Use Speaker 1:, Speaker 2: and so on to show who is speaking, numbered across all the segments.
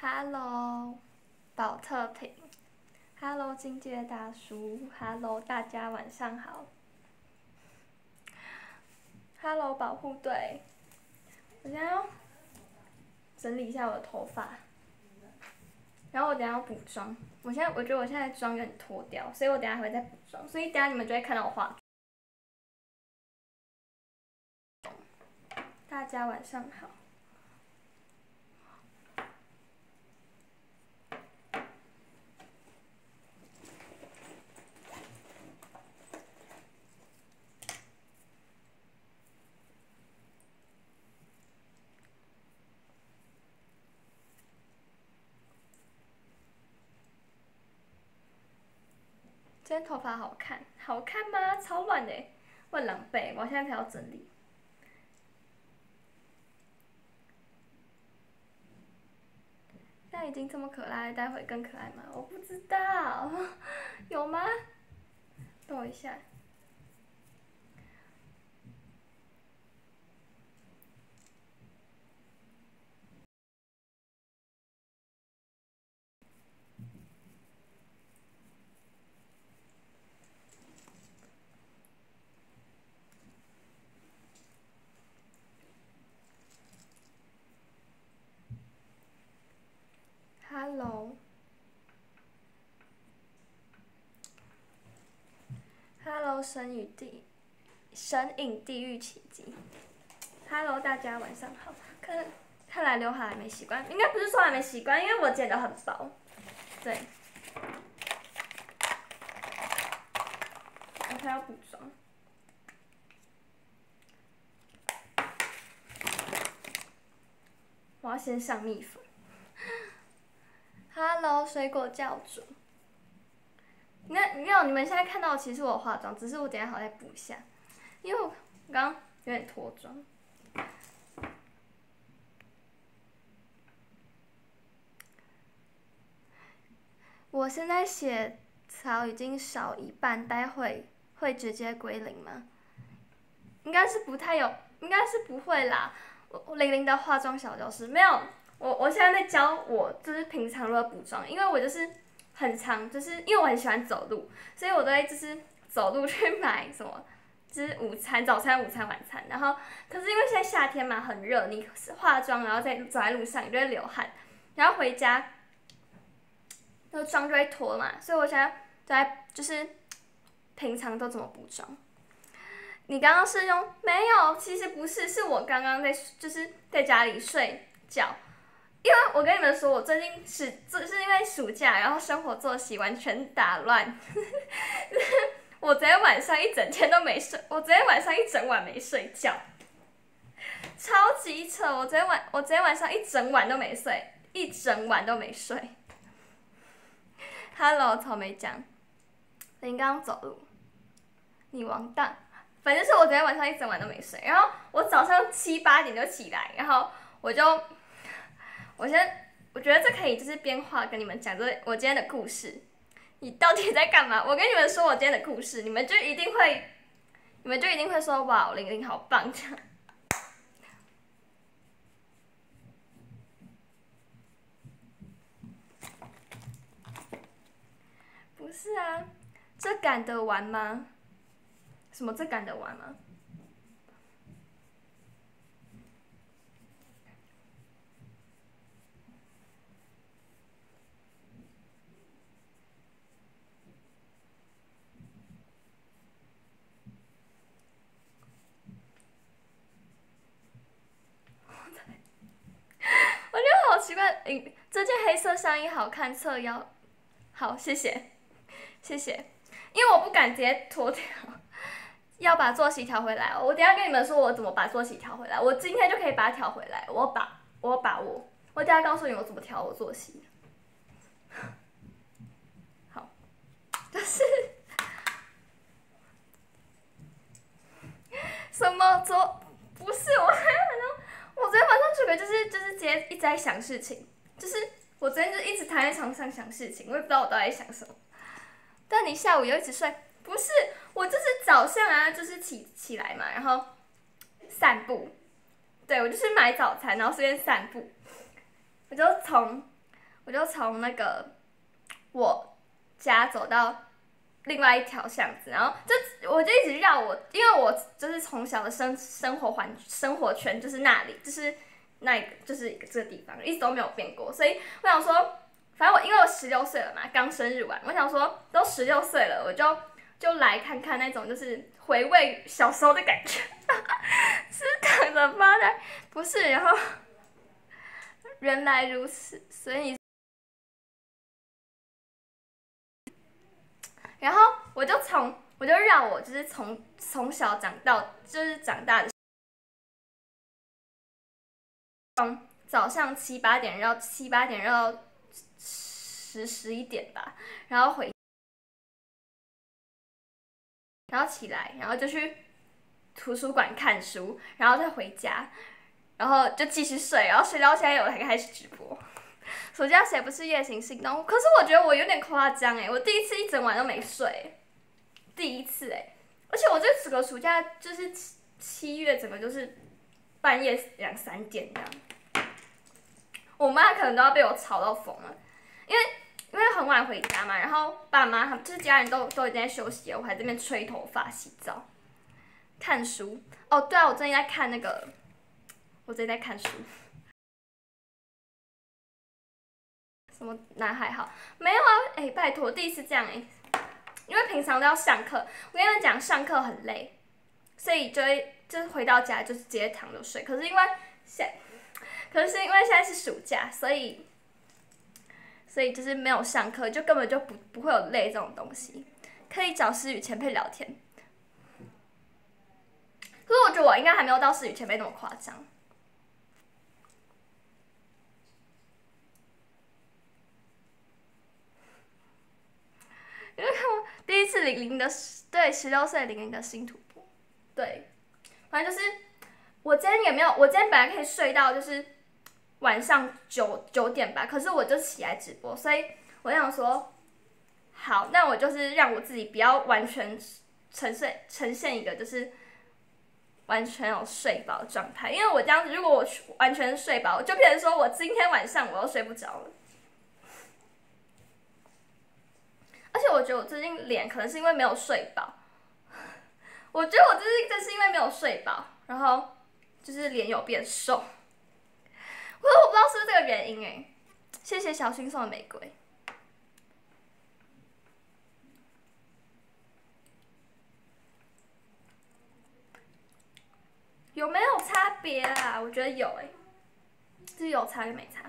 Speaker 1: Hello，宝特瓶。Hello，金阶大叔。Hello，大家晚上好。Hello，保护队。我现在要整理一下我的头发，然后我等下要补妆。我现在我觉得我现在妆有点脱掉，所以我等下还会再补妆，所以等下你们就会看到我化妆。大家晚上好。头发好看，好看吗？超乱的，我狼狈，我现在才要整理。现在已经这么可爱，待会更可爱吗？我不知道，有吗？等我一下。神与地，神隐地狱奇迹。Hello，大家晚上好。看，看来刘海还没习惯，应该不是说还没习惯，因为我剪的很薄。对。我还要补妆。我要先上蜜粉。Hello，水果教主。那没有，你们现在看到其实我化妆，只是我等下好再补一下，因为我刚有点脱妆。我现在血槽已经少一半，待会会直接归零吗？应该是不太有，应该是不会啦。我零零的化妆小教室没有。我我现在在教我，就是平常如何补妆，因为我就是很常，就是因为我很喜欢走路，所以我都会就是走路去买什么，就是午餐、早餐、午餐、晚餐。然后，可是因为现在夏天嘛，很热，你化妆然后再走在路上，你就会流汗，然后回家，那个妆就会脱嘛。所以我现在在就是平常都怎么补妆？你刚刚是用没有？其实不是，是我刚刚在就是在家里睡觉。因为我跟你们说，我最近是就是因为暑假，然后生活作息完全打乱，我昨天晚上一整天都没睡，我昨天晚上一整晚没睡觉，超级扯！我昨天晚我昨天晚上一整晚都没睡，一整晚都没睡。Hello，草莓酱，你刚刚走路，你完蛋！反正是我昨天晚上一整晚都没睡，然后我早上七八点就起来，然后我就。我先，我觉得这可以就是编话跟你们讲，这我今天的故事。你到底在干嘛？我跟你们说我今天的故事，你们就一定会，你们就一定会说哇，玲玲好棒这样。不是啊，这赶得完吗？什么这赶得完吗？好奇怪，嗯，这件黑色上衣好看，侧腰，好，谢谢，谢谢，因为我不敢直接脱掉，要把作息调回来。我等下跟你们说我怎么把作息调回来，我今天就可以把它调回来，我把，我把握，我等下告诉你我怎么调我作息。好，就 是什么？昨不是我还有呢。我昨天晚上准备就是就是直接一直在想事情，就是我昨天就一直躺在床上想事情，我也不知道我都在想什么。但你下午又一直睡，不是我就是早上啊，就是起起来嘛，然后散步，对我就是买早餐，然后顺便散步。我就从我就从那个我家走到另外一条巷子，然后就我就一直绕我，因为我就是从小的生生活环生活圈就是那里，就是那一个就是这个地方，一直都没有变过，所以我想说，反正我因为我十六岁了嘛，刚生日完，我想说都十六岁了，我就就来看看那种就是回味小时候的感觉，是躺着发呆，不是，然后 原来如此，所以然后我就从，我就绕我就是从从小长到就是长大的，从早上七八点绕七八点绕十十一点吧，然后回，然后起来，然后就去图书馆看书，然后再回家，然后就继续睡，然后睡到现在我才开始直播。暑假谁不是夜行性动物？可是我觉得我有点夸张哎，我第一次一整晚都没睡，第一次哎，而且我这整个暑假就是七七月整个就是半夜两三点这样，我妈可能都要被我吵到疯了，因为因为很晚回家嘛，然后爸妈他们就是家人都都已经在休息了，我还在那边吹头发、洗澡、看书。哦，对啊，我最近在看那个，我最近在看书。什么男孩好？没有啊，哎，拜托，第一次这样哎，因为平常都要上课，我跟你们讲，上课很累，所以就就是回到家就是直接躺着睡。可是因为现，可是因为现在是暑假，所以，所以就是没有上课，就根本就不不会有累这种东西，可以找思雨前辈聊天。可是我觉得我应该还没有到思雨前辈那么夸张。因为我第一次零零的，对十六岁零零的新突破，对，反正就是我今天也没有，我今天本来可以睡到就是晚上九九点吧，可是我就起来直播，所以我想说，好，那我就是让我自己不要完全沉睡呈现一个就是完全有睡饱状态，因为我这样子，如果我完全睡饱，就变成说我今天晚上我又睡不着了。而且我觉得我最近脸可能是因为没有睡饱，我觉得我最近这是因为没有睡饱，然后就是脸有变瘦，我我不知道是不是这个原因哎。谢谢小新送的玫瑰，有没有差别啊？我觉得有哎，是有差跟没差，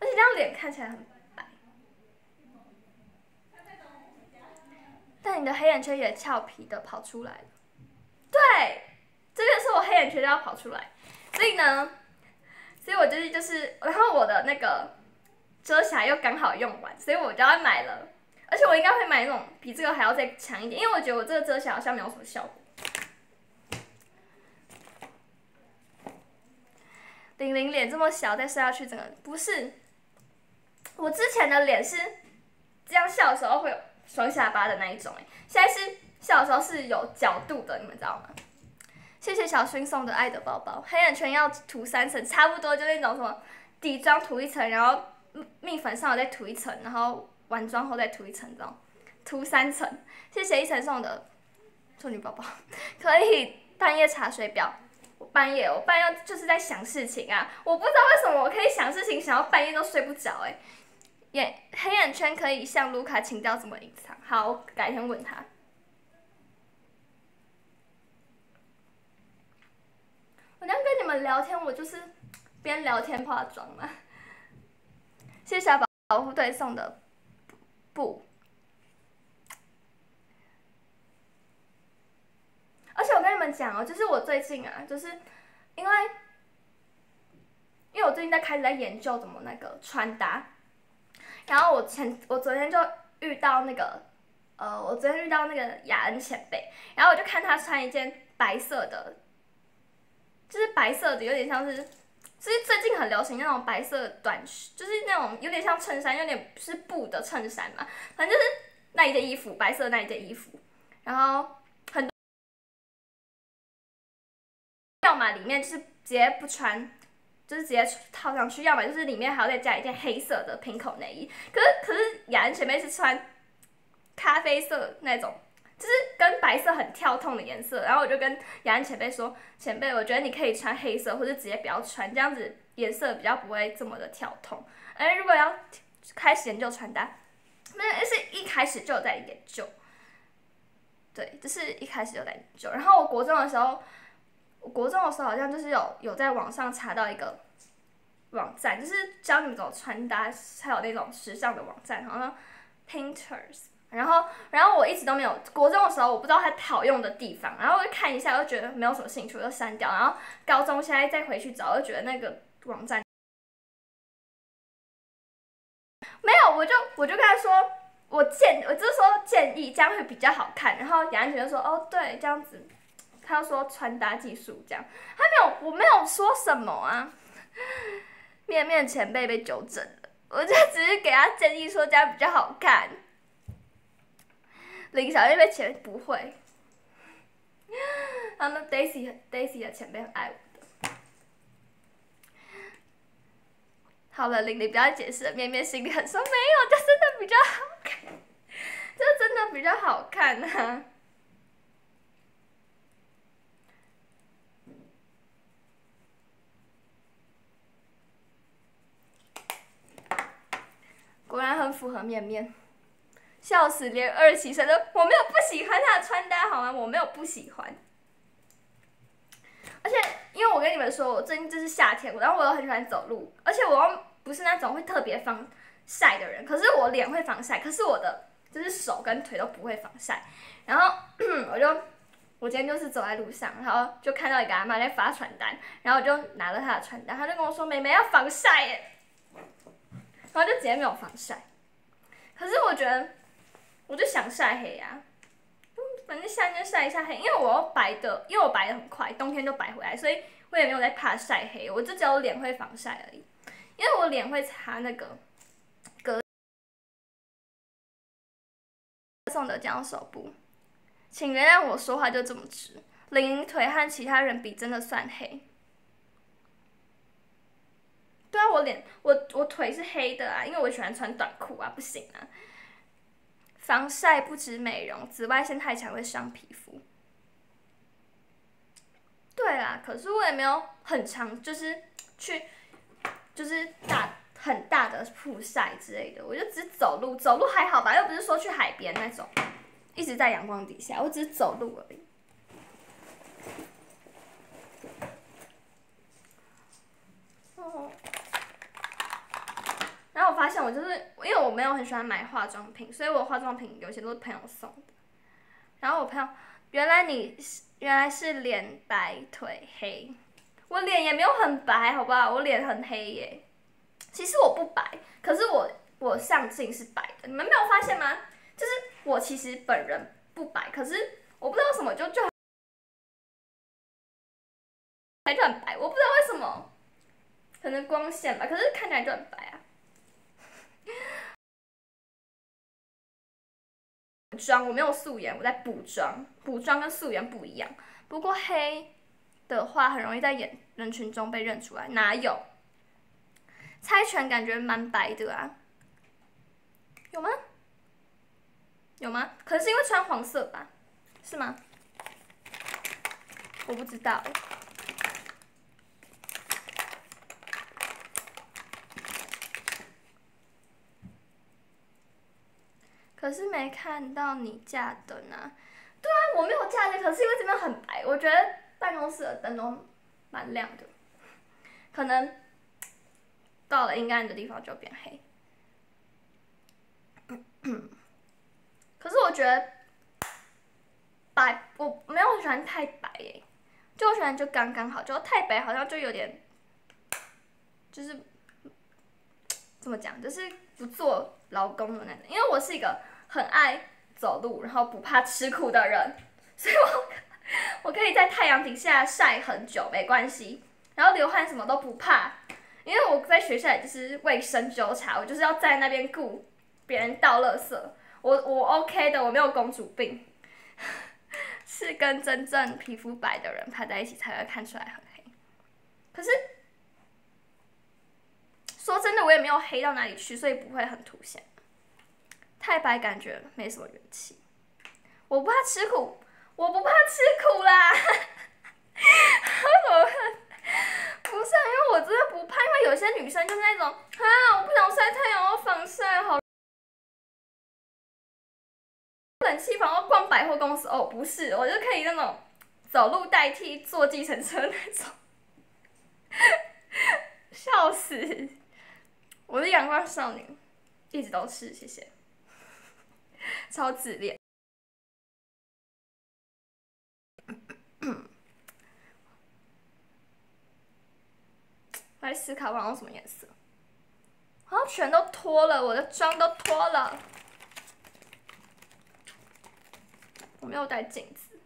Speaker 1: 而且这样脸看起来很。但你的黑眼圈也俏皮的跑出来了，对，这个是我黑眼圈都要跑出来，所以呢，所以我就是就是，然后我的那个遮瑕又刚好用完，所以我就要买了，而且我应该会买那种比这个还要再强一点，因为我觉得我这个遮瑕好像没有什么效果。玲玲脸这么小，再睡下去整个不是，我之前的脸是这样笑的时候会有。双下巴的那一种哎，现在是小时候是有角度的，你们知道吗？谢谢小薰送的爱的包包，黑眼圈要涂三层，差不多就那种什么底妆涂一层，然后蜜粉上再涂一层，然后完妆后再涂一层，这种涂三层。谢谢一层送的处女宝宝，可以半夜查水表。我半夜我半夜就是在想事情啊，我不知道为什么我可以想事情，想到半夜都睡不着哎。眼黑眼圈可以向卢卡请教怎么隐藏，好，改天问他。我这样跟你们聊天，我就是边聊天化妆嘛。谢谢小宝保护队送的布。而且我跟你们讲哦，就是我最近啊，就是因为因为我最近在开始在研究怎么那个穿搭。然后我前我昨天就遇到那个，呃，我昨天遇到那个雅恩前辈，然后我就看他穿一件白色的，就是白色的，有点像是，就是最近很流行那种白色短，就是那种有点像衬衫，有点是布的衬衫嘛，反正就是那一件衣服，白色那一件衣服，然后很，要么里面就是直接不穿。就是直接套上去，要么就是里面还要再加一件黑色的平口内衣。可是可是雅安前辈是穿咖啡色那种，就是跟白色很跳痛的颜色。然后我就跟雅安前辈说，前辈，我觉得你可以穿黑色，或者直接不要穿，这样子颜色比较不会这么的跳痛。而如果要开始研究穿搭，那是一开始就在研究。对，就是一开始就在研究。然后我国中的时候。我国中的时候好像就是有有在网上查到一个网站，就是教你们怎么穿搭，还有那种时尚的网站，好像 Painters。然后，然后我一直都没有国中的时候我不知道它好用的地方，然后我就看一下，又觉得没有什么兴趣，我就删掉。然后高中现在再回去找，又觉得那个网站没有，我就我就跟他说，我建，我就是说建议这样会比较好看。然后杨安全就说，哦，对，这样子。他说穿搭技术这样，他没有，我没有说什么啊。面面前辈被纠正了，我就只是给他建议说这样比较好看。林小妹被前不会，他们 Daisy Daisy 的前辈很爱我的。好了，玲玲不要解释了，面面心里很说没有，这真的比较好看，这真的比较好看啊。果然很符合面面，笑死！连二十七岁都我没有不喜欢他的穿搭，好吗？我没有不喜欢。而且，因为我跟你们说，我最近就是夏天，然后我又很喜欢走路，而且我又不是那种会特别防晒的人。可是我脸会防晒，可是我的就是手跟腿都不会防晒。然后 我就我今天就是走在路上，然后就看到一个阿妈在发传单，然后我就拿了她的传单，她就跟我说：“妹妹要防晒耶。”然后就直接没有防晒，可是我觉得，我就想晒黑呀，反正夏天晒一下黑，因为我白的，因为我白的很快，冬天就白回来，所以我也没有在怕晒黑，我就只有脸会防晒而已，因为我脸会擦那个，隔送的姜手布，请原谅我说话就这么直，零腿和其他人比真的算黑。对啊，我脸我我腿是黑的啊，因为我喜欢穿短裤啊，不行啊。防晒不止美容，紫外线太强会伤皮肤。对啦，可是我也没有很长，就是去就是大很大的曝晒之类的，我就只走路，走路还好吧，又不是说去海边那种，一直在阳光底下，我只是走路而已。哦。发现我就是因为我没有很喜欢买化妆品，所以我化妆品有些都是朋友送的。然后我朋友，原来你原来是脸白腿黑，我脸也没有很白，好不好？我脸很黑耶。其实我不白，可是我我上镜是白的，你们没有发现吗？就是我其实本人不白，可是我不知道什么就就，就很白，我不知道为什么，可能光线吧，可是看起来就很白啊。妆我没有素颜，我在补妆。补妆跟素颜不一样。不过黑的话很容易在眼人群中被认出来。哪有？猜拳感觉蛮白的啊。有吗？有吗？可能是因为穿黄色吧？是吗？我不知道。可是没看到你架灯啊！对啊，我没有架灯，可是因为这边很白，我觉得办公室的灯都蛮亮的，可能到了阴暗的地方就变黑。可是我觉得白我没有喜欢太白诶，就喜欢就刚刚好，就太白好像就有点，就是怎么讲，就是不做劳工的那种，因为我是一个。很爱走路，然后不怕吃苦的人，所以我我可以在太阳底下晒很久没关系，然后流汗什么都不怕，因为我在学校也就是卫生纠察，我就是要在那边顾别人倒垃圾，我我 OK 的，我没有公主病，是跟真正皮肤白的人拍在一起才会看出来很黑，可是说真的，我也没有黑到哪里去，所以不会很凸显。太白感觉没什么元气。我不怕吃苦，我不怕吃苦啦。我怎么看？不是，因为我真的不怕，因为有些女生就是那种啊，我不想晒太阳，我防晒好。冷气房或逛百货公司哦，不是，我就可以那种走路代替坐计程车那种，笑死！我是阳光少女，一直都是，谢谢，超自恋。来思考我要什么颜色，好像全都脱了，我的妆都脱了。我没有带镜子，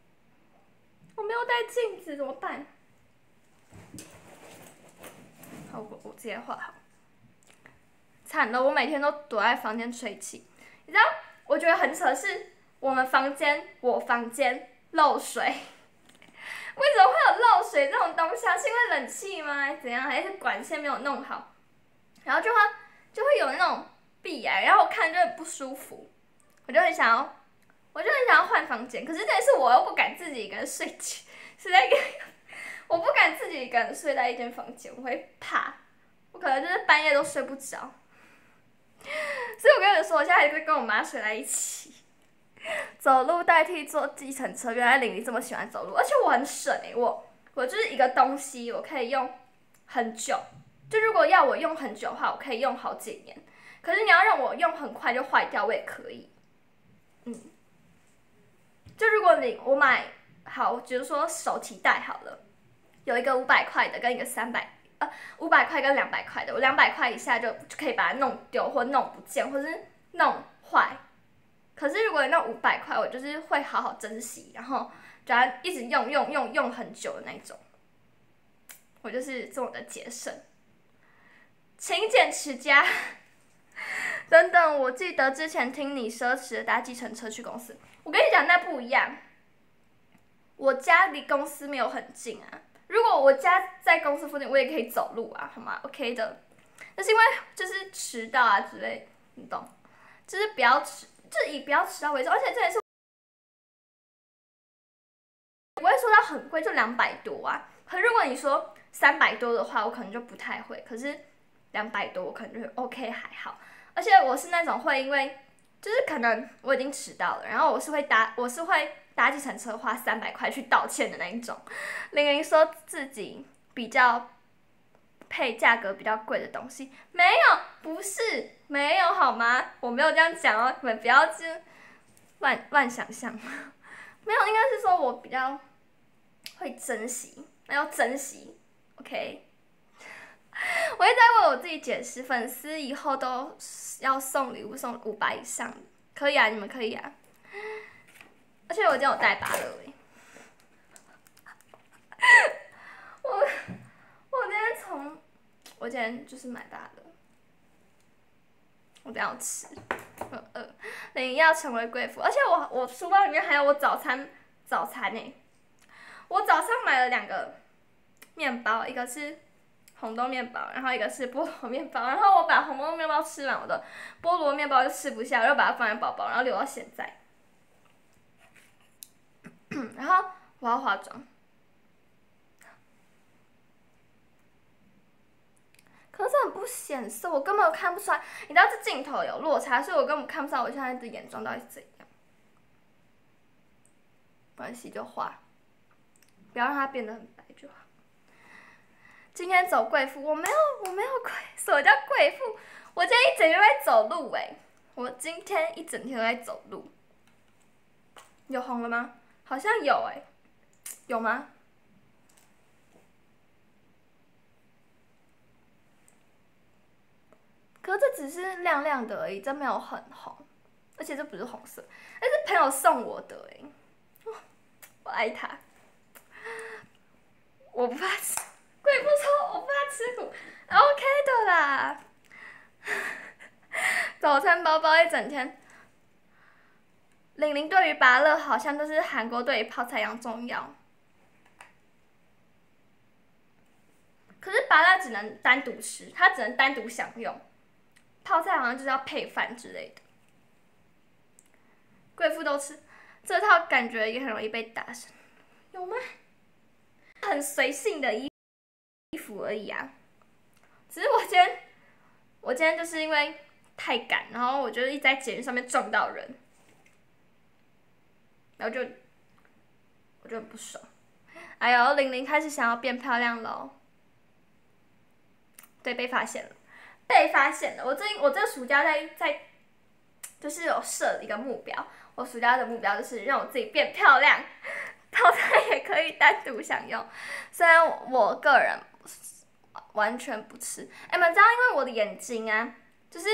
Speaker 1: 我没有带镜子，怎么办？好，我我直接画好。惨了，我每天都躲在房间吹气。你知道，我觉得很扯，是我们房间，我房间漏水。为什么会有漏水这种东西啊？是因为冷气吗？还是怎样？还是管线没有弄好？然后就会就会有那种闭眼，然后我看就很不舒服，我就很想要。我就很想要换房间，可是但是我又不敢自己一个人睡，睡在一个，我不敢自己一个人睡在一间房间，我会怕，我可能就是半夜都睡不着。所以我跟你说，我现在会跟我妈睡在一起，走路代替坐计程车。原来玲玲这么喜欢走路，而且我很省诶，我我就是一个东西，我可以用很久。就如果要我用很久的话，我可以用好几年。可是你要让我用很快就坏掉，我也可以。嗯。就如果你我买好，比如说手提袋好了，有一个五百块的跟一个三百，呃，五百块跟两百块的，我两百块以下就就可以把它弄丢或弄不见或是弄坏。可是如果那五百块，我就是会好好珍惜，然后就要一直用用用用很久的那种。我就是这么的节省，勤俭持家。等等，我记得之前听你奢侈的搭计程车去公司。我跟你讲，那不一样。我家离公司没有很近啊。如果我家在公司附近，我也可以走路啊，好吗？OK 的。那是因为就是迟到啊之类，你懂？就是不要迟，就以不要迟到为主。而且这也是不会说到很贵，就两百多啊。可如果你说三百多的话，我可能就不太会。可是两百多，我可能就 OK 还好。而且我是那种会因为，就是可能我已经迟到了，然后我是会搭，我是会搭计程车花三百块去道歉的那一种。玲玲说自己比较配价格比较贵的东西，没有，不是，没有好吗？我没有这样讲哦，你们不要就乱乱想象。没有，应该是说我比较会珍惜，那要珍惜，OK。我一直在为我自己解释，粉丝以后都要送礼物，送五百以上，可以啊，你们可以啊。而且我今天有带芭乐诶，我我今天从我今天就是买芭乐，我不要吃，我饿。你要成为贵妇，而且我我书包里面还有我早餐早餐呢，我早上买了两个面包，一个是。红豆面包，然后一个是菠萝面包，然后我把红豆面包吃完，我的菠萝面包就吃不下，我就把它放在包包，然后留到现在。然后我要化妆，可是很不显色，我根本看不出来。你知道这镜头有落差，所以我根本看不出来我现在的眼妆到底是怎样。没关系就画，不要让它变得很白就好。今天走贵妇，我没有，我没有贵，什么叫贵妇？我今天一整天都在走路哎，我今天一整天都在走路。有红了吗？好像有哎，有吗？可这只是亮亮的而已，这没有很红，而且这不是红色，那是朋友送我的哎，我爱他，我不怕吃。贵不错，我不怕吃苦，OK 的啦。早餐包包一整天。玲玲对于芭乐好像都是韩国对于泡菜一样重要。可是芭乐只能单独吃，它只能单独享用。泡菜好像就是要配饭之类的。贵妇都吃，这套感觉也很容易被打伤，有吗？很随性的衣衣服而已啊。只是我今天，我今天就是因为太赶，然后我就一直在捷运上面撞到人，然后就我就不爽。哎呦，玲玲开始想要变漂亮喽。对，被发现了，被发现了。我最近我这个暑假在在，就是有设一个目标。我暑假的目标就是让我自己变漂亮，套餐也可以单独享用。虽然我个人完全不吃。哎，你们知道，因为我的眼睛啊，就是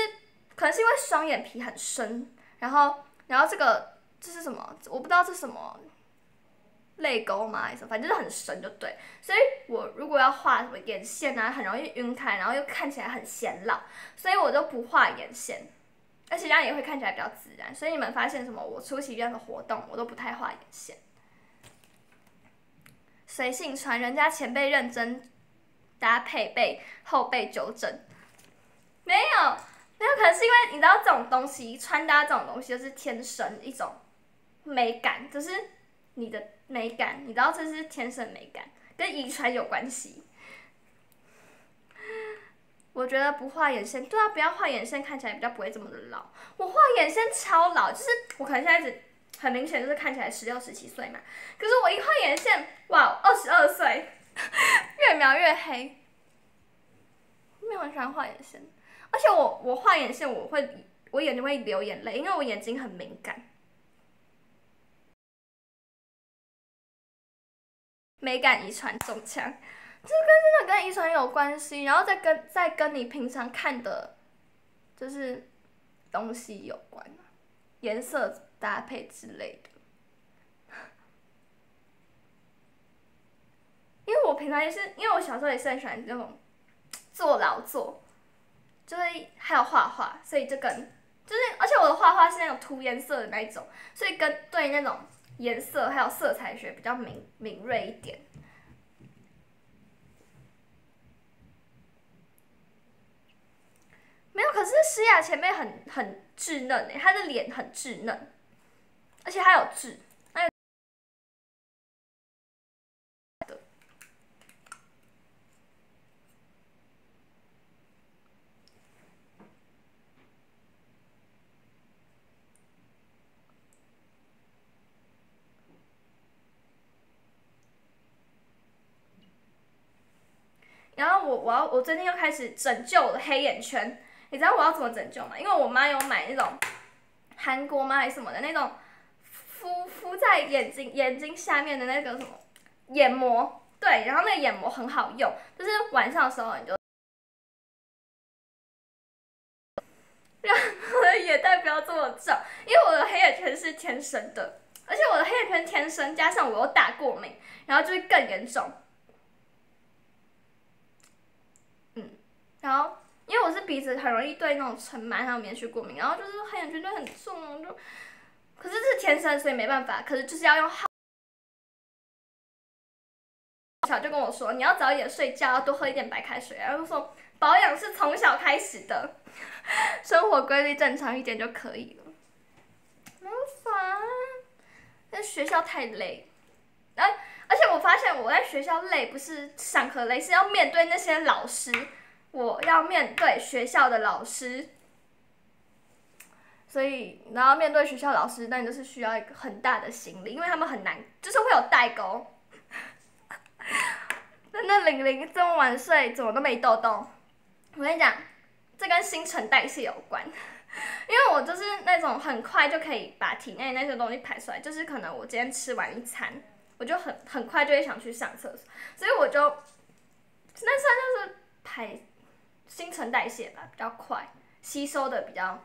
Speaker 1: 可能是因为双眼皮很深，然后然后这个这是什么？我不知道这是什么泪沟吗？还是什么？反正就是很深，就对。所以我如果要画什么眼线啊，很容易晕开，然后又看起来很显老，所以我就不画眼线。而且这样也会看起来比较自然，所以你们发现什么？我出席任何活动，我都不太画眼线，随性穿，人家前辈认真搭配被后辈纠正，没有，没有，可能是因为你知道这种东西，穿搭这种东西就是天生一种美感，就是你的美感，你知道这是天生美感，跟遗传有关系。我觉得不画眼线，对啊，不要画眼线，看起来比较不会这么的老。我画眼线超老，就是我可能现在只很明显就是看起来十六、十七岁嘛。可是我一画眼线，哇，二十二岁，越描越黑。没有很喜欢画眼线，而且我我画眼线我会我眼睛会流眼泪，因为我眼睛很敏感。美感遗传中枪。这跟真的跟遗传有关系，然后再跟再跟你平常看的，就是东西有关颜色搭配之类的。因为我平常也是，因为我小时候也是很喜欢这种做劳作，就是还有画画，所以就跟就是，而且我的画画是那种涂颜色的那一种，所以跟对那种颜色还有色彩学比较敏敏锐一点。没有，可是诗雅前面很很稚嫩诶，她的脸很稚嫩，而且她有痣，还有然后我要我最近又开始拯救我的黑眼圈。你知道我要怎么拯救吗？因为我妈有买那种韩国吗还是什么的那种敷敷在眼睛眼睛下面的那个什么眼膜，对，然后那个眼膜很好用，就是晚上的时候你就让我的眼袋不要这么重，因为我的黑眼圈是天生的，而且我的黑眼圈天生，加上我又大过敏，然后就会更严重。嗯，然后。因为我是鼻子很容易对那种尘螨还有棉絮过敏，然后就是黑眼圈就很重，就，可是这是天生，所以没办法，可是就是要用好。小就跟我说，你要早一点睡觉，要多喝一点白开水，然后说保养是从小开始的，生活规律正常一点就可以了。好烦，在学校太累，哎，而且我发现我在学校累不是上课累，是要面对那些老师。我要面对学校的老师，所以然后面对学校老师，那你就是需要一个很大的心理，因为他们很难，就是会有代沟。那那玲玲这么晚睡，怎么都没痘痘？我跟你讲，这跟新陈代谢有关，因为我就是那种很快就可以把体内那些东西排出来，就是可能我今天吃完一餐，我就很很快就会想去上厕所，所以我就那算就是排。新陈代谢吧比较快，吸收的比较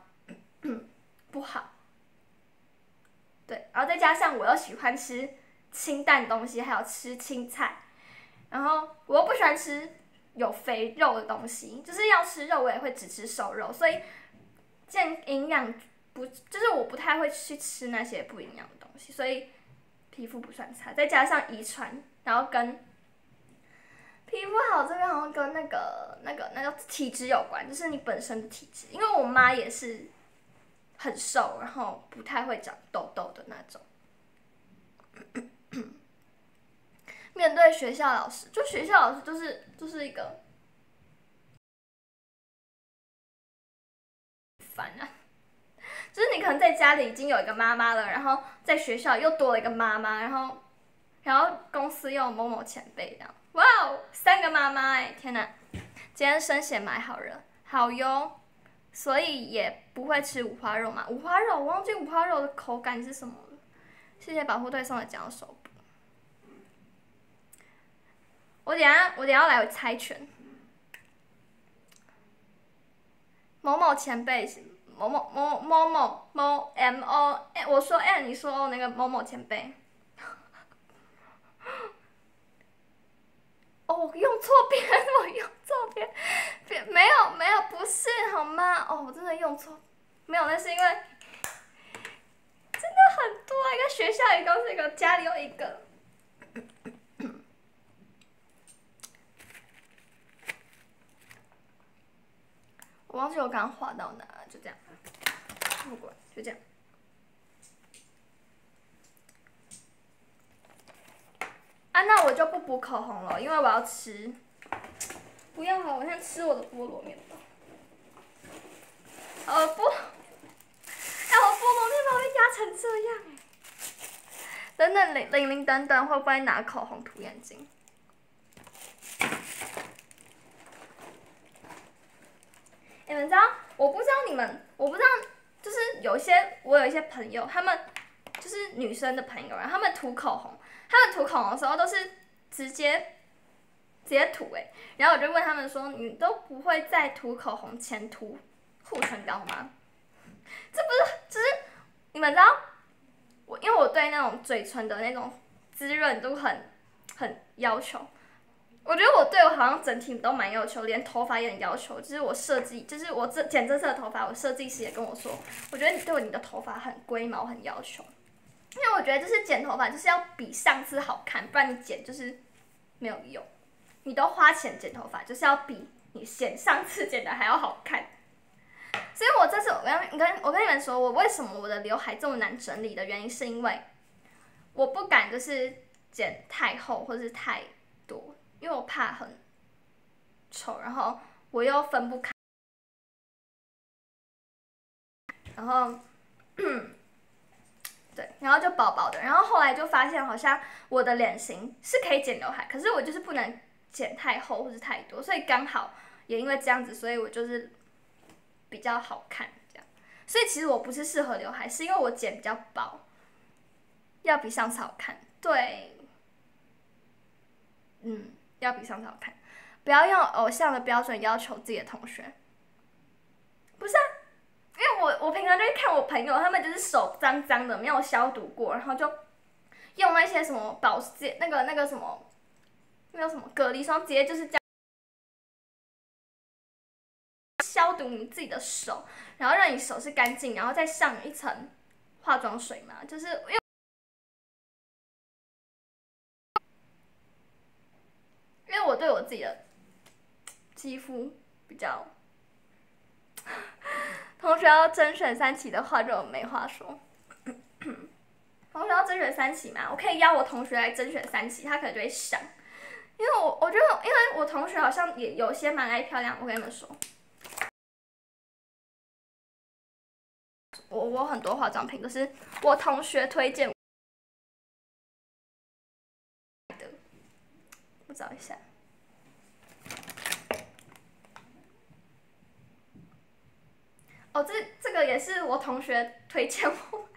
Speaker 1: 不好。对，然后再加上我又喜欢吃清淡东西，还有吃青菜，然后我又不喜欢吃有肥肉的东西，就是要吃肉我也会只吃瘦肉，所以健营养不就是我不太会去吃那些不营养的东西，所以皮肤不算差。再加上遗传，然后跟。皮肤好这边好像跟那个那个那个体质有关，就是你本身的体质。因为我妈也是很瘦，然后不太会长痘痘的那种。面对学校老师，就学校老师就是就是一个烦啊。就是你可能在家里已经有一个妈妈了，然后在学校又多了一个妈妈，然后然后公司又有某某前辈这样。哇哦，三个妈妈哎，天哪！今天生鲜买好了，好哟，所以也不会吃五花肉嘛。五花肉，我忘记五花肉的口感是什么了。谢谢保护队送的奖手。我等下我等下来猜拳。某某前辈是某某某某某某 M O，哎，我说 M，你说那个某某前辈。哦，我用错边，我用错边，边没有没有，不是好吗？哦，我真的用错，没有，那是因为真的很多，一个学校一个，一个家里有一个。我忘记我刚刚画到哪，就这样，不管，就这样。啊，那我就不补口红了，因为我要吃。不要了，我先吃我的菠萝面包。呃不，哎，我菠萝面包被压成这样哎。等等，玲玲玲，等等，会不会拿口红涂眼睛？你们知道？我不知道你们，我不知道，就是有一些我有一些朋友，他们就是女生的朋友，然后他们涂口红。他们涂口红的时候都是直接直接涂哎，然后我就问他们说：“你都不会在涂口红前涂护唇膏吗？”这不是，就是你们知道，我因为我对那种嘴唇的那种滋润都很很要求。我觉得我对我好像整体都蛮要求，连头发也很要求。就是我设计，就是我这剪这次的头发，我设计师也跟我说，我觉得你对你的头发很龟毛，很要求。因为我觉得就是剪头发就是要比上次好看，不然你剪就是没有用。你都花钱剪头发，就是要比你剪上次剪的还要好看。所以我这次我跟跟我跟你们说，我为什么我的刘海这么难整理的原因，是因为我不敢就是剪太厚或者是太多，因为我怕很丑，然后我又分不开，然后。然后就薄薄的，然后后来就发现好像我的脸型是可以剪刘海，可是我就是不能剪太厚或是太多，所以刚好也因为这样子，所以我就是比较好看这样。所以其实我不是适合刘海，是因为我剪比较薄，要比上次好看。对，嗯，要比上次好看，不要用偶像的标准要求自己的同学，不是啊。因为我我平常就会看我朋友，他们就是手脏脏的，没有消毒过，然后就用那些什么保洁那个那个什么，那个什么隔离霜，直接就是这样消毒你自己的手，然后让你手是干净，然后再上一层化妆水嘛，就是因为因为我对我自己的肌肤比较。同学要甄选三期的话，就没话说。同学要甄选三期嘛？我可以邀我同学来甄选三期，他可能就会想。因为我我觉得，因为我同学好像也有些蛮爱漂亮。我跟你们说，我我很多化妆品都是我同学推荐的。我找一下。哦，这这个也是我同学推荐我，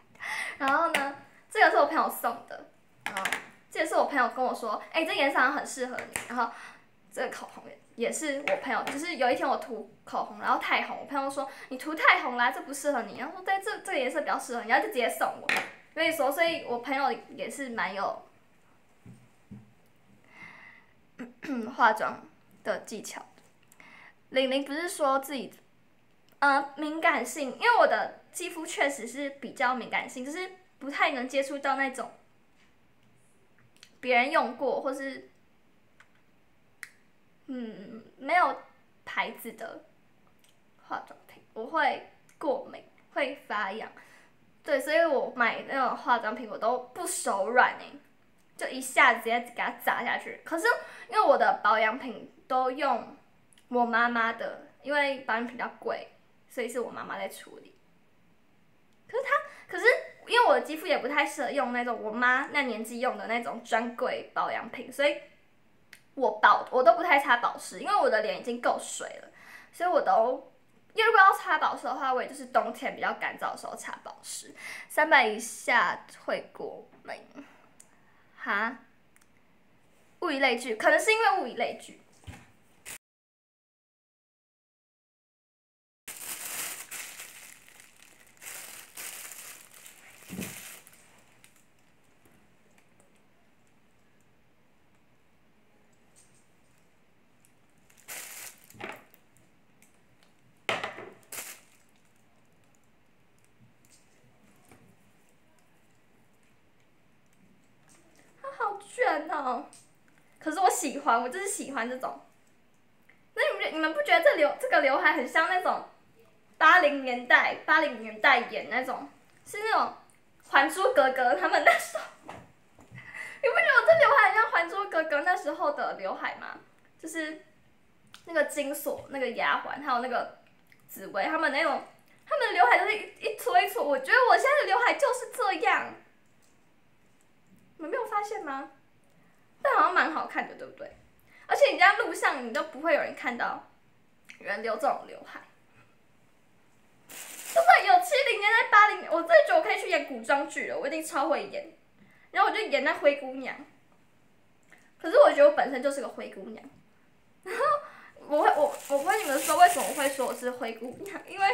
Speaker 1: 然后呢，这个是我朋友送的，然后这也是我朋友跟我说，哎，这颜色好像很适合你，然后这个口红也是我朋友，就是有一天我涂口红，然后太红，我朋友说你涂太红啦，这不适合你，然后说对，这这个颜色比较适合你，然后就直接送我，所以说，所以我朋友也是蛮有化妆的技巧。玲玲不是说自己。呃，敏感性，因为我的肌肤确实是比较敏感性，就是不太能接触到那种别人用过或是嗯，没有牌子的化妆品，我会过敏，会发痒。对，所以我买那种化妆品我都不手软哎，就一下子直接给它砸下去。可是因为我的保养品都用我妈妈的，因为保养品比较贵，所以是我妈妈在处理。可是她，可是因为我的肌肤也不太适合用那种我妈那年纪用的那种专柜保养品，所以我保我都不太擦保湿，因为我的脸已经够水了，所以我都。因为如果要擦保湿的话，我也就是冬天比较干燥的时候擦保湿。三百以下会过敏，哈？物以类聚，可能是因为物以类聚。可是我喜欢，我就是喜欢这种。那你们你们不觉得这刘这个刘海很像那种八零年代八零年代演那种，是那种《还珠格格》他们那时候？你不觉得我这刘海很像《还珠格格》那时候的刘海吗？就是那个金锁、那个丫鬟，还有那个紫薇，他们那种，他们的刘海都是一一撮一撮。我觉得我现在的刘海就是这样，你们没有发现吗？但好像蛮好看的，对不对？而且你在路上，你都不会有人看到人留这种刘海。就算有七零年代、八零，我最久可以去演古装剧了，我一定超会演。然后我就演那灰姑娘。可是我觉得我本身就是个灰姑娘。然后我会我我跟你们说为什么我会说我是灰姑娘，因为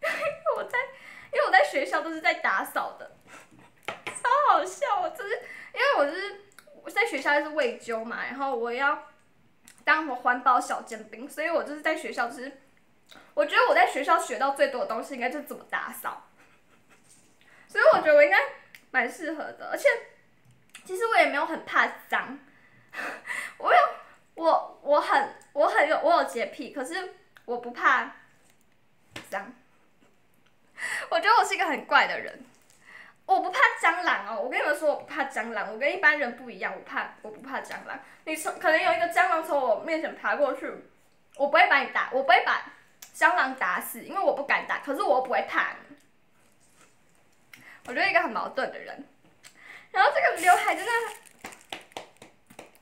Speaker 1: 因为我在因为我在学校都是在打扫的，超好笑。我就是因为我是。我在学校就是喂灸嘛，然后我要当什么环保小尖兵，所以我就是在学校，就是我觉得我在学校学到最多的东西应该就是怎么打扫，所以我觉得我应该蛮适合的，而且其实我也没有很怕脏，我有我我很我很有我有洁癖，可是我不怕脏，我觉得我是一个很怪的人。我不怕蟑螂哦，我跟你们说我不怕蟑螂，我跟一般人不一样，我怕我不怕蟑螂。你从可能有一个蟑螂从我面前爬过去，我不会把你打，我不会把蟑螂打死，因为我不敢打，可是我不会怕。我觉得一个很矛盾的人。然后这个刘海真的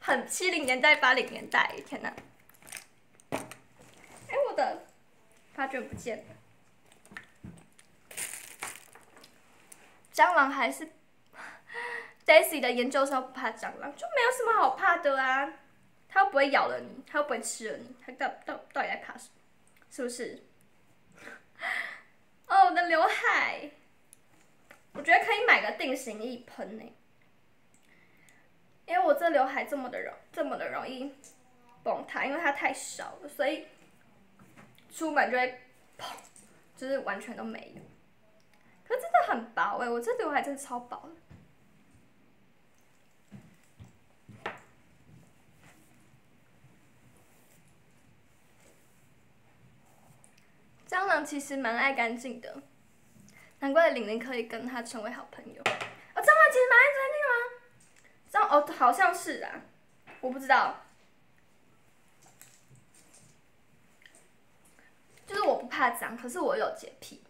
Speaker 1: 很七零年代八零年代，天哪！哎，我的发卷不见了。蟑螂还是 Daisy 的研究生不怕蟑螂，就没有什么好怕的啊！它又不会咬了你，它又不会吃了你，它到到到底在怕什么？是不是？哦，我的刘海，我觉得可以买个定型液喷呢，因为我这刘海这么的容这么的容易崩塌，因为它太少了，所以出门就会砰，就是完全都没有。可真的很薄哎，我这刘海真的超薄的。蟑螂其实蛮爱干净的，难怪玲玲可以跟他成为好朋友。哦，蟑螂其实蛮爱干净吗？蟑哦，好像是啊，我不知道。就是我不怕脏，可是我有洁癖。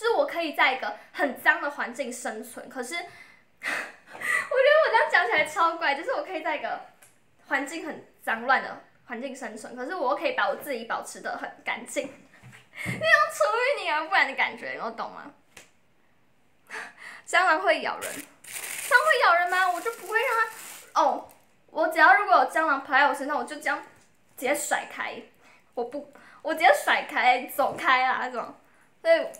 Speaker 1: 就是我可以在一个很脏的环境生存，可是 我觉得我这样讲起来超怪。就是我可以在一个环境很脏乱的环境生存，可是我可以把我自己保持的很干净，那种出淤泥而不染的感觉，你懂吗？蟑螂会咬人，蟑螂会咬人吗？我就不会让它。哦，我只要如果有蟑螂爬在我身上，我就这样直接甩开，我不，我直接甩开，走开啊，这种。对，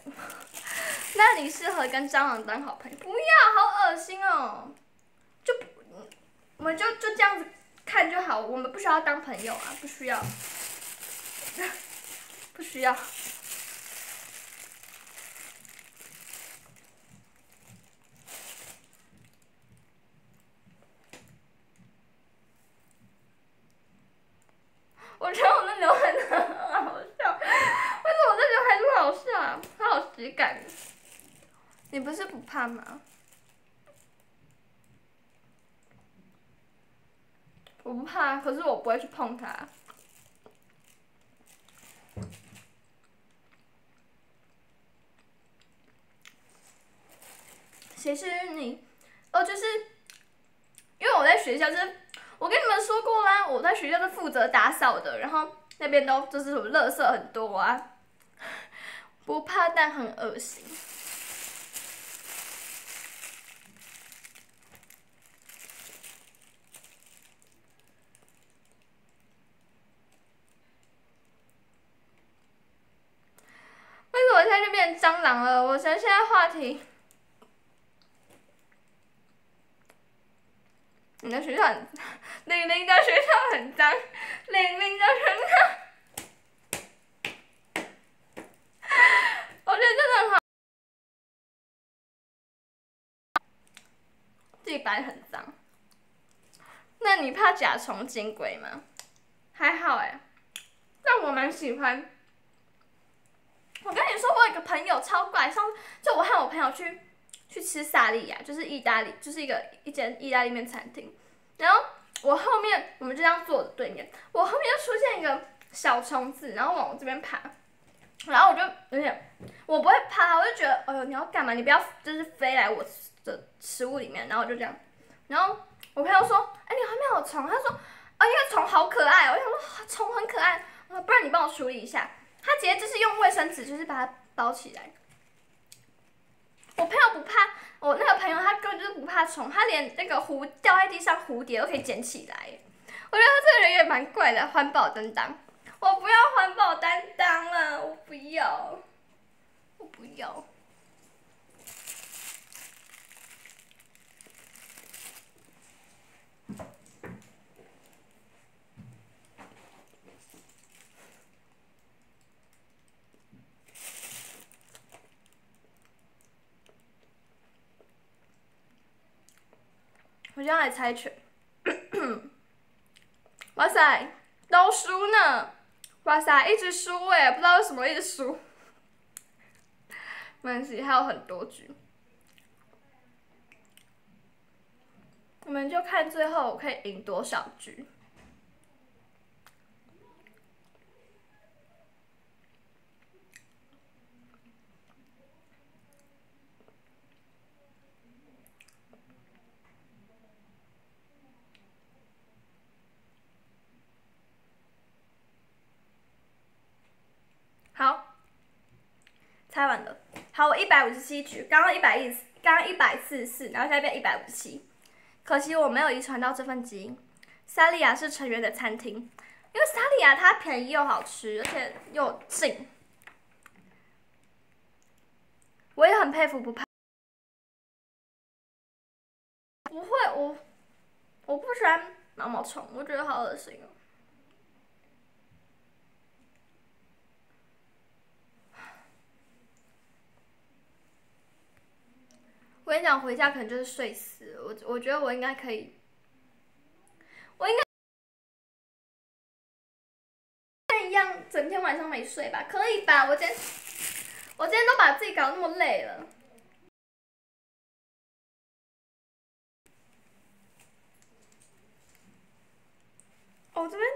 Speaker 1: 那你适合跟蟑螂当好朋友？不要，好恶心哦！就，我们就就这样子看就好，我们不需要当朋友啊，不需要，不需要。我觉得我的刘海呢的很好笑，为什么我这刘海这么好笑啊？你敢。你不是不怕吗？我不怕，可是我不会去碰它。谁是你？哦，就是，因为我在学校，就是我跟你们说过啦，我在学校是负责打扫的，然后那边都就是什么垃圾很多啊，不怕但很恶心。为什么现在就变成蟑螂了？我想现在话题。你的学校很，玲玲的学校很脏，玲玲的学校，我觉得真的很好，地板很脏。那你怕甲虫、金龟吗？还好哎，但我蛮喜欢。我跟你说，我有个朋友超怪，上就我和我朋友去。去吃萨莉亚，就是意大利，就是一个一间意大利面餐厅。然后我后面，我们就这样坐的对面，我后面就出现一个小虫子，然后往我这边爬。然后我就有点，我不会怕，我就觉得，哎呦，你要干嘛？你不要就是飞来我的食物里面。然后我就这样。然后我朋友说，哎，你后面有虫？他说，啊，因为虫好可爱。我想说，虫很可爱。我说，不然你帮我处理一下。他直接就是用卫生纸，就是把它包起来。我朋友不怕，我那个朋友他根本就是不怕虫，他连那个蝴掉在地上蝴蝶都可以捡起来。我觉得他这个人也蛮怪的，环保担当。我不要环保担当了，我不要，我不要。我先来猜拳，哇塞，都输呢！哇塞，一直输哎，不知道为什么一直输。没关系，还有很多局，我们就看最后我可以赢多少局。好，猜完了。好，我一百五十七局，刚刚一百一十，刚刚一百四十四，然后现在变一百五十七。可惜我没有遗传到这份基因。萨莉亚是成员的餐厅，因为萨莉亚它便宜又好吃，而且又近。我也很佩服不怕。不会，我我不喜欢毛毛虫，我觉得好恶心哦。我跟你讲，回家可能就是睡死。我我觉得我应该可以，我应该一样整天晚上没睡吧？可以吧？我今天我今天都把自己搞那么累了。哦，这边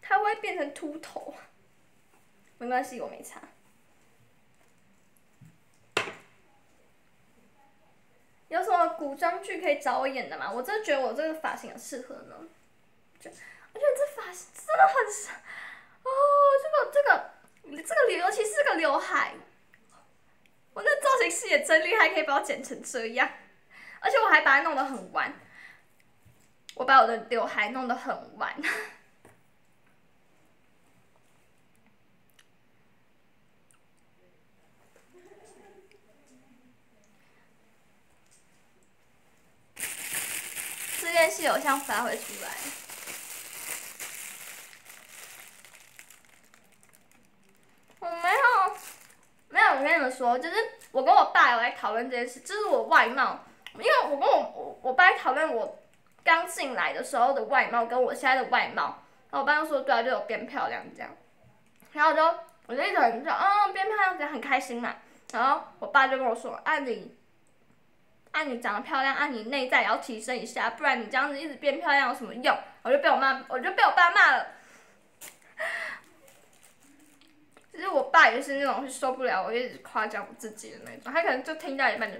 Speaker 1: 它会变成秃头，没关系，我没擦。有什么古装剧可以找我演的吗？我真的觉得我这个发型很适合呢，就而且这发型真的很，哦，这个这个这个刘，尤其是这个刘海，我那造型师也真厉害，可以把我剪成这样，而且我还把它弄得很弯，我把我的刘海弄得很弯。电视偶像发挥出来。我没有，没有。我跟你们说，就是我跟我爸有在讨论这件事，就是我外貌，因为我跟我我我爸讨论我刚进来的时候的外貌跟我现在的外貌，然后我爸就说对啊，就有变漂亮这样。然后我就我就一直很说，嗯，变漂亮这样很开心嘛。然后我爸就跟我说，啊你，啊你长得漂亮，啊你内在也要提升一下，不然你这样子一直变漂亮有什么用？我就被我妈，我就被我爸骂了。其实我爸也是那种受不了我一直夸奖我自己的那种，他可能就听到一半就。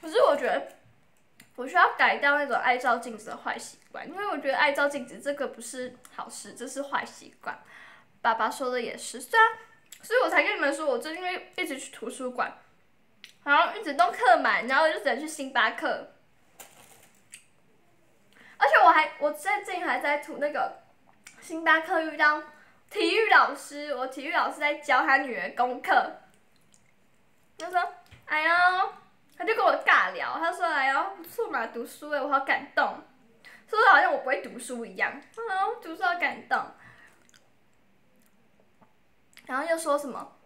Speaker 1: 可是我觉得，我需要改掉那种爱照镜子的坏习惯，因为我觉得爱照镜子这个不是好事，这是坏习惯。爸爸说的也是，虽然，所以我才跟你们说，我最近会一直去图书馆，然后一直都客满，然后就只能去星巴克。而且我还，我最近还在图那个星巴克遇到体育老师，我体育老师在教他女儿功课，他说：“哎呦。”他就跟我尬聊，他说：“哎呀，不错嘛，读书哎，我好感动，说的好像我不会读书一样。”啊，读书好感动。然后又说什么？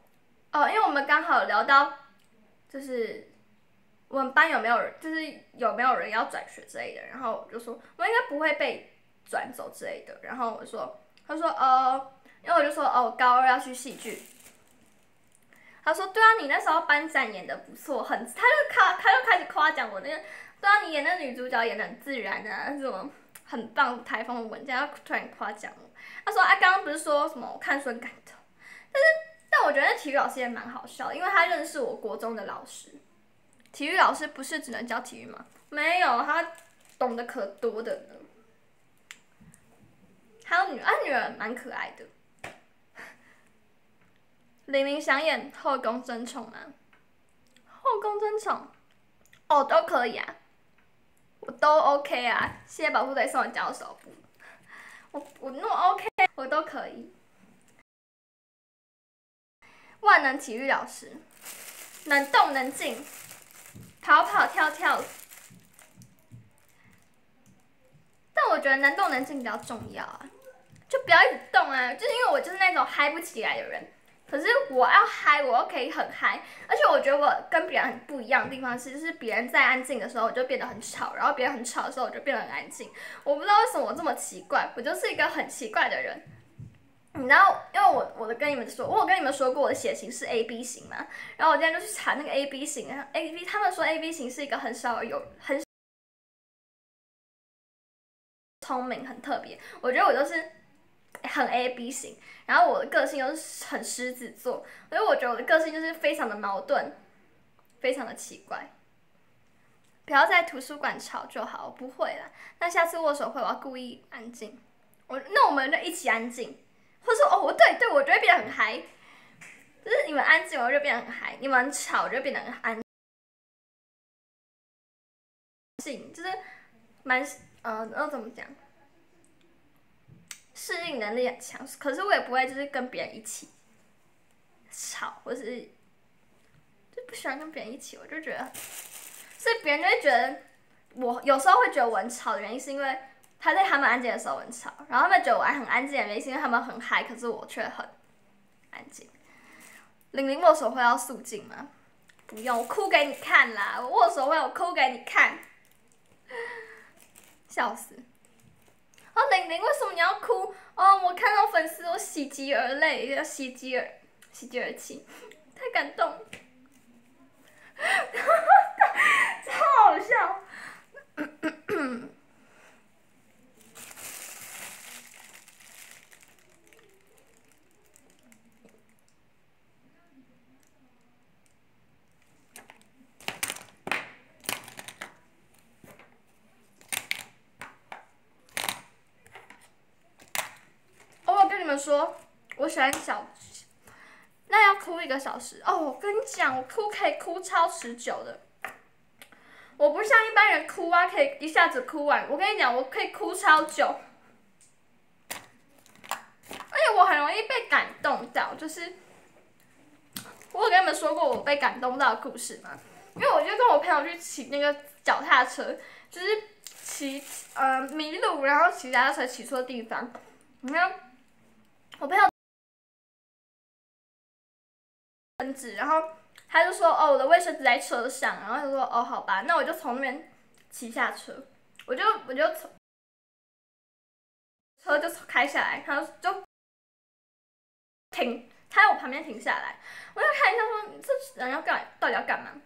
Speaker 1: 哦，因为我们刚好聊到，就是我们班有没有人，就是有没有人要转学之类的。然后我就说，我应该不会被转走之类的。然后我说，他说：“哦，因为我就说哦，高二要去戏剧。”他说：“对啊，你那时候班长演的不错，很，他就夸，他就开始夸奖我那个，对啊，你演那女主角演的很自然啊，什么很棒，台风的文件，他突然夸奖我。他说：啊，刚刚不是说什么我看书很感动，但是，但我觉得体育老师也蛮好笑，因为他认识我国中的老师。体育老师不是只能教体育吗？没有，他懂得可多的呢。还有女，啊，女儿蛮可爱的。”林明想演后宫争宠吗？后宫争宠，哦，都可以啊，我都 OK 啊。谢谢保护队送我脚手布，我我那 OK，我都可以。万能体育老师，能动能静，跑跑跳跳。但我觉得能动能静比较重要啊，就不要一直动啊，就是因为我就是那种嗨不起来的人。可是我要嗨，我又可以很嗨，而且我觉得我跟别人很不一样的地方是，就是别人在安静的时候，我就变得很吵，然后别人很吵的时候，我就变得很安静。我不知道为什么我这么奇怪，我就是一个很奇怪的人。你知道，因为我我都跟你们说，我有跟你们说过我的血型是 A B 型嘛，然后我今天就去查那个 A B 型，A B 他们说 A B 型是一个很少有很聪明、很特别。我觉得我就是。很 A B 型，然后我的个性又是很狮子座，所以我觉得我的个性就是非常的矛盾，非常的奇怪。不要在图书馆吵就好，不会了。那下次握手会我要故意安静，我那我们就一起安静，或者说哦，我对对，我就会变得很嗨，就是你们安静，我就变得很嗨；你们吵，我就变得很安静，就是蛮呃，要怎么讲？适应能力很强，可是我也不会就是跟别人一起吵，或是就不喜欢跟别人一起，我就觉得，所以别人就会觉得我有时候会觉得我很吵的原因，是因为他在他们安静的时候很吵，然后他们觉得我还很安静的原因，是因为他们很嗨，可是我却很安静。玲玲握手会要肃静吗？不用，我哭给你看啦！我握手会我哭给你看，笑死。哦，玲玲，为什么你要哭？哦，我看到粉丝，我喜极而泪，要喜极而喜极而泣，太感动，超好笑。说，我喜欢小，那要哭一个小时哦。我跟你讲，我哭可以哭超持久的。我不像一般人哭啊，可以一下子哭完。我跟你讲，我可以哭超久，而且我很容易被感动到。就是我有跟你们说过我被感动到的故事吗？因为我就跟我朋友去骑那个脚踏车，就是骑呃迷路，然后骑脚踏车骑错地方，你看。我朋友纸，然后他就说哦，我的卫生纸在车上，然后他说哦，好吧，那我就从那边骑下车，我就我就车就开下来，他就停，他在我旁边停下来，我就看一下说这人要干到底要干嘛？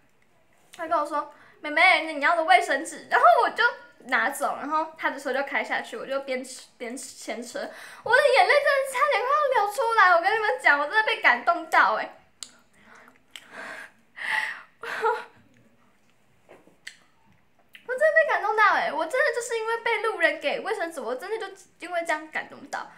Speaker 1: 他跟我说妹妹，你要的卫生纸，然后我就拿走，然后他的车就开下去，我就边吃边牵车，我的眼泪真的差点快要流出来，我跟你们讲，我真的被感动到哎。我真的被感动到哎！我真的就是因为被路人给卫生纸，我真的就因为这样感动到。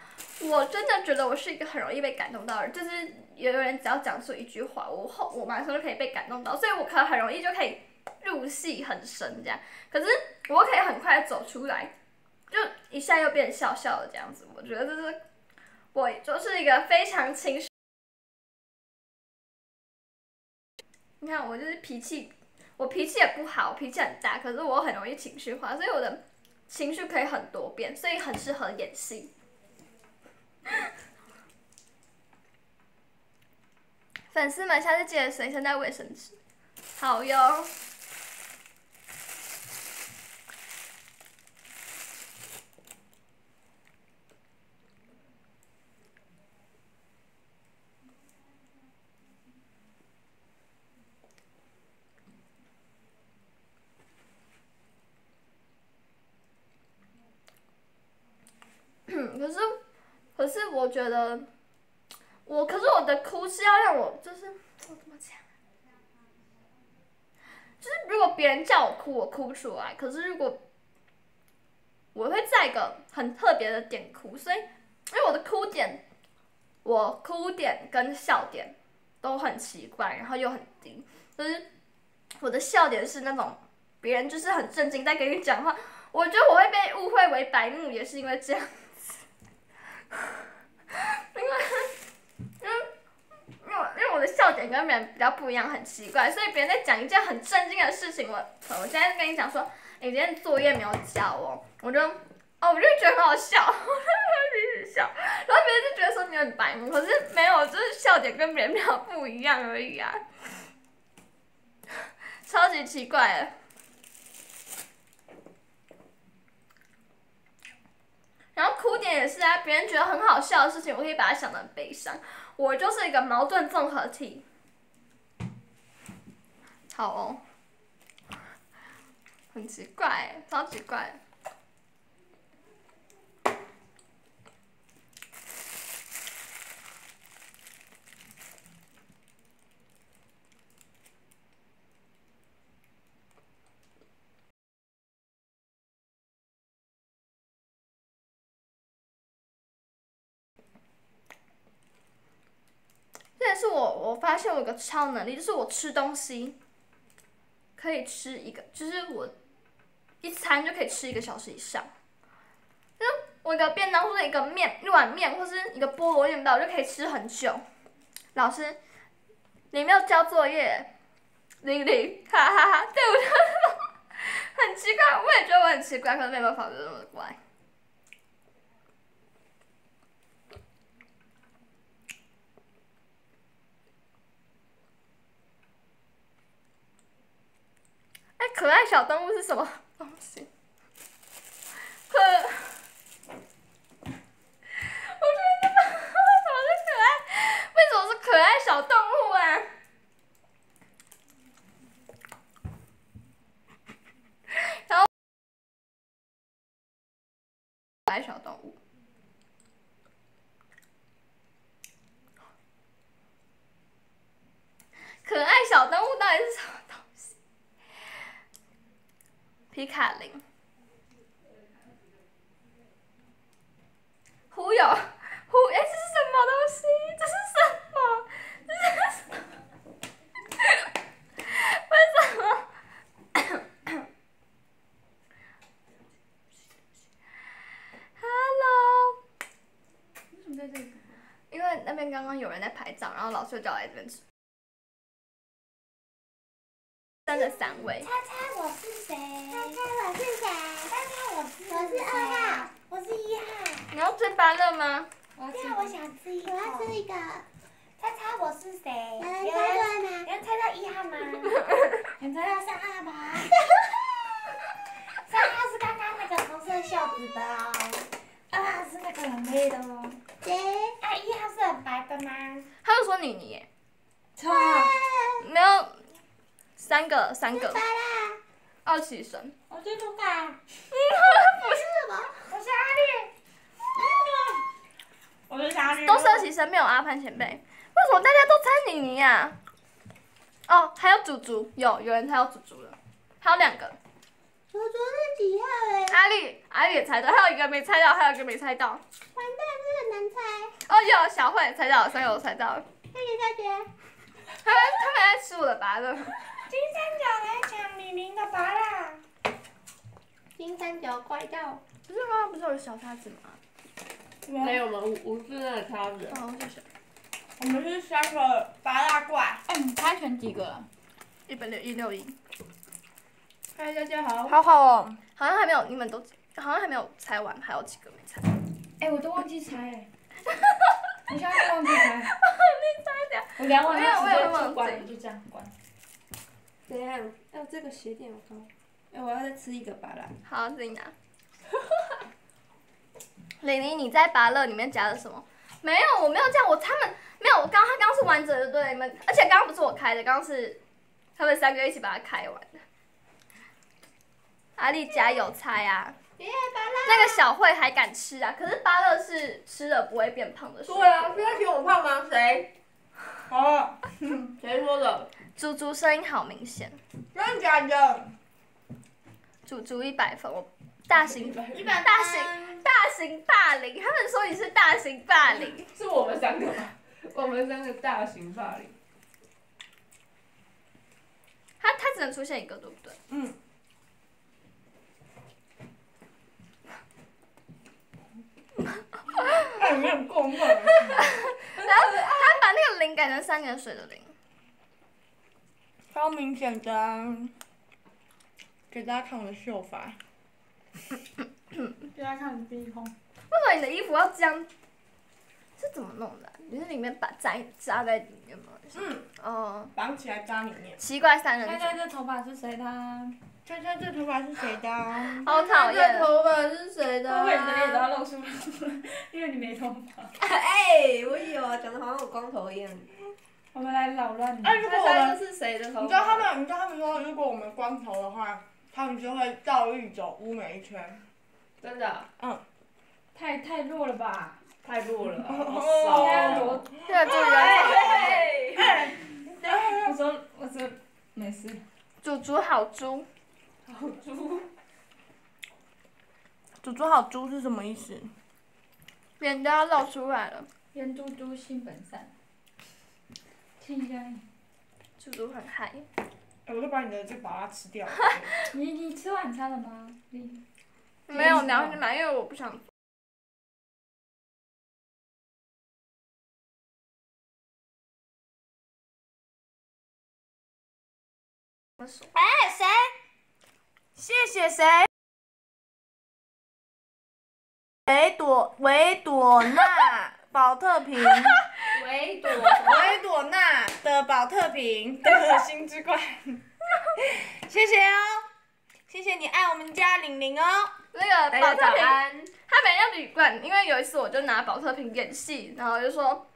Speaker 1: 我真的觉得我是一个很容易被感动到的人，就是有个人只要讲出一句话，我后我马上就可以被感动到，所以我可能很容易就可以入戏很深这样。可是我可以很快走出来，就一下又变笑笑的这样子。我觉得这是我就是一个非常情绪。你看我就是脾气，我脾气也不好，脾气很大，可是我很容易情绪化，所以我的情绪可以很多变，所以很适合演戏。粉丝们，下次记得随身带卫生纸，好哟。可是，可是我觉得，我可是我的哭是要让我就是怎么讲？就是如果别人叫我哭，我哭不出来。可是如果我会在一个很特别的点哭，所以因为我的哭点，我哭点跟笑点都很奇怪，然后又很低。就是我的笑点是那种别人就是很震惊在跟你讲话，我觉得我会被误会为白目，也是因为这样。子，因为，因为，因为我的笑点跟别人比较不一样，很奇怪，所以别人在讲一件很震惊的事情，我，我现在跟你讲说，你今天作业没有交哦，我就，哦，我就觉得很好笑，我就一直笑，然后别人就觉得说你很白目，可是没有，就是笑点跟别人比较不一样而已啊，超级奇怪然后哭点也是啊，别人觉得很好笑的事情，我可以把它想的悲伤。我就是一个矛盾综合体。好哦，很奇怪，超奇怪。但是我我发现我有个超能力，就是我吃东西可以吃一个，就是我一餐就可以吃一个小时以上。就我一个便当或者一个面一碗面或是一个菠萝面包，我就可以吃很久。老师，你没有交作业，玲玲，哈哈哈，对我就 很奇怪，我也觉得我很奇怪，可是没办法，就这么乖。可爱小动物是什么东西？呵，我觉得为什么是可爱？为什么是可爱小动物啊？然后，可爱小动物，可爱小动物到底是什么？皮卡林，忽悠，忽哎，这是什么东西？这是什么？这是什么？为什么？Hello，为什么在这里？因为那边刚刚有人在拍照，然后老师就叫我来这边吃。三的三位。
Speaker 2: 猜猜我是谁？猜猜我是谁？猜猜我是我是二号，我是一号。
Speaker 1: 你要吃芭乐吗？
Speaker 2: 对啊，我想吃一个。我要吃一个。猜猜我是谁？
Speaker 3: 有人
Speaker 2: 有
Speaker 3: 猜
Speaker 2: 人
Speaker 3: 对吗？
Speaker 2: 有人猜到一号吗？有人猜到三号吗？三号是刚刚那个红色袖子的哦，二号是那个很黑的哦。
Speaker 3: 谁？
Speaker 2: 啊，一号是很白的吗？
Speaker 1: 他就说妮妮耶，
Speaker 2: 错。
Speaker 1: 没有三个三个
Speaker 3: 拜啦。
Speaker 1: 二期生，
Speaker 2: 我是卢卡。
Speaker 3: 不是？
Speaker 2: 我是阿丽。我是阿绿。
Speaker 1: 都是二期生，没有阿潘前辈，为什么大家都猜妮妮呀？哦，还有祖祖，有有人猜到祖祖了，还有两个，
Speaker 3: 祖祖是几号哎？
Speaker 1: 阿丽阿丽也猜到，还有一个没猜到，还有一个没猜到，
Speaker 3: 完蛋，这个难猜。
Speaker 1: 哦有小慧猜到了，三个都猜到了，
Speaker 3: 那你再觉？
Speaker 1: 他们他们在吃我的拔乐，
Speaker 2: 金三角来抢李玲的拔啦！
Speaker 3: 金三角怪盗。
Speaker 1: 不是刚刚不是有小叉子吗？
Speaker 4: 没有吗？无无是那个叉子。
Speaker 1: 哦，谢谢。
Speaker 2: 我们是三个拔蜡怪。
Speaker 4: 哎，你猜选几个？
Speaker 1: 一本六一六一，
Speaker 2: 嗨，大家好。
Speaker 4: 好好哦。
Speaker 1: 好像还没有，你们都好像还没有猜完，还有几个没猜。
Speaker 4: 哎，我都忘记猜哎。我现在都忘记猜。我量完
Speaker 1: 没有
Speaker 4: 了
Speaker 1: 我也会忘记
Speaker 4: 直接就关了，就这样关。
Speaker 5: 怎样？要这个鞋垫好高。哎，我要再吃一个吧啦。
Speaker 1: 好，自己拿。玲玲，你在芭乐里面夹了什么？没有，我没有这样，我他们没有，我刚他刚刚是完整的对你们，而且刚刚不是我开的，刚刚是他们三个一起把它开完的。阿丽家有菜啊！
Speaker 3: 耶，巴拉。
Speaker 1: 那个小慧还敢吃啊？可是芭乐是吃了不会变胖的。
Speaker 5: 对啊，不要嫌我胖吗？谁？
Speaker 2: 好。
Speaker 5: 谁说的？
Speaker 1: 猪猪声音好明显，
Speaker 2: 真的假的？
Speaker 1: 猪猪一百分，我大型
Speaker 5: 一百
Speaker 1: 大型大型霸凌，他们说你是大型霸凌。
Speaker 5: 是我们三个吗？我们三个大型霸凌。
Speaker 1: 他他只能出现一个，对不对？
Speaker 5: 嗯。
Speaker 2: 哎，你很过分。
Speaker 1: 然后他把那个零改成三点水的零。
Speaker 2: 超明显的、啊。给大家看我的秀发。给大家看鼻孔。
Speaker 1: 为什么你的衣服要这样？是怎么弄的啊、你是里面把扎扎在里面吗？
Speaker 2: 嗯。
Speaker 1: 哦，
Speaker 2: 绑起来扎里面。
Speaker 1: 奇怪三人组，
Speaker 4: 猜猜这头发是谁的啊？
Speaker 2: 猜猜这头发是谁的、啊？
Speaker 1: 好讨厌。
Speaker 5: 头发是谁的、啊？
Speaker 4: 会不会你的脸都要露出来？因为你没头发。
Speaker 5: 哎，我有啊，讲的好像我光头一样。
Speaker 4: 我们来扰乱你。
Speaker 2: 哎，如果我们，
Speaker 5: 猜猜这是谁的头？
Speaker 2: 你知道他们，你知道他们说，如果我们光头的话，他们就会绕绿走乌梅一圈。
Speaker 5: 真的啊、
Speaker 4: 太太弱了吧？
Speaker 5: 太弱了，好
Speaker 2: 哦
Speaker 5: 少
Speaker 4: 现在
Speaker 5: 啊。
Speaker 4: 多。
Speaker 1: 这个助人
Speaker 4: 我说我说没事。
Speaker 1: 猪猪好猪，
Speaker 5: 好猪。
Speaker 2: 猪猪好猪是什么意思？
Speaker 1: 脸都要露出来了。
Speaker 4: 圆嘟嘟性本善。亲一下你。
Speaker 1: 猪猪很嗨。
Speaker 2: 哎，我都把你的这把它吃掉了。
Speaker 4: 你你吃晚餐了吗？你
Speaker 1: 没有聊去买，因为我不想。
Speaker 3: 哎，谁？
Speaker 2: 谢谢谁？维朵维朵娜宝特瓶，
Speaker 5: 维朵。
Speaker 2: 维朵娜的宝特瓶 的心之冠，谢谢哦，谢谢你爱我们家玲玲哦。
Speaker 1: 那个
Speaker 5: 大家
Speaker 1: 保特瓶，
Speaker 5: 早安。
Speaker 1: 他本来要铝罐，因为有一次我就拿宝特瓶演戏，然后就说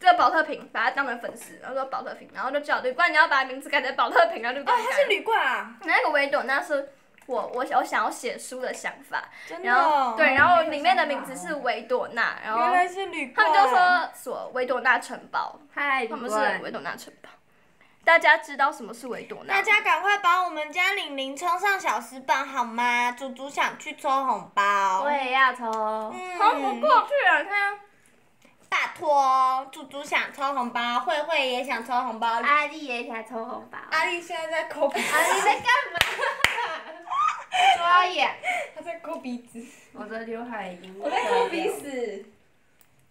Speaker 1: 这个保特瓶把它当成粉丝，然后说保特瓶，然后就叫铝罐你要把名字改成保特瓶啊，铝
Speaker 2: 哦，
Speaker 1: 罐改了。
Speaker 2: 它是铝罐啊，
Speaker 1: 那个维朵那是我我我想要写书的想法，
Speaker 2: 真的
Speaker 1: 然后
Speaker 2: 哦。
Speaker 1: 对，然后里面的名字是维多纳，然后
Speaker 2: 原来是旅。
Speaker 1: 他们就说说维多纳城堡，
Speaker 5: 嗨，
Speaker 1: 他们是维多纳城堡。大家知道什么是维多纳？
Speaker 2: 大家赶快把我们家玲玲冲上小时榜好吗？猪猪想去抽红包。
Speaker 5: 我也要抽。
Speaker 2: 嗯
Speaker 1: 抽不过去啊！你看，
Speaker 2: 拜托，猪猪想抽红包，慧慧也想抽红包。
Speaker 5: 阿丽也想抽红包。
Speaker 2: 阿丽现在在抠鼻子，
Speaker 5: 阿丽在干嘛？抓眼。
Speaker 2: 她在抠鼻子。
Speaker 5: 我的刘海已经。
Speaker 2: 我在抠鼻屎。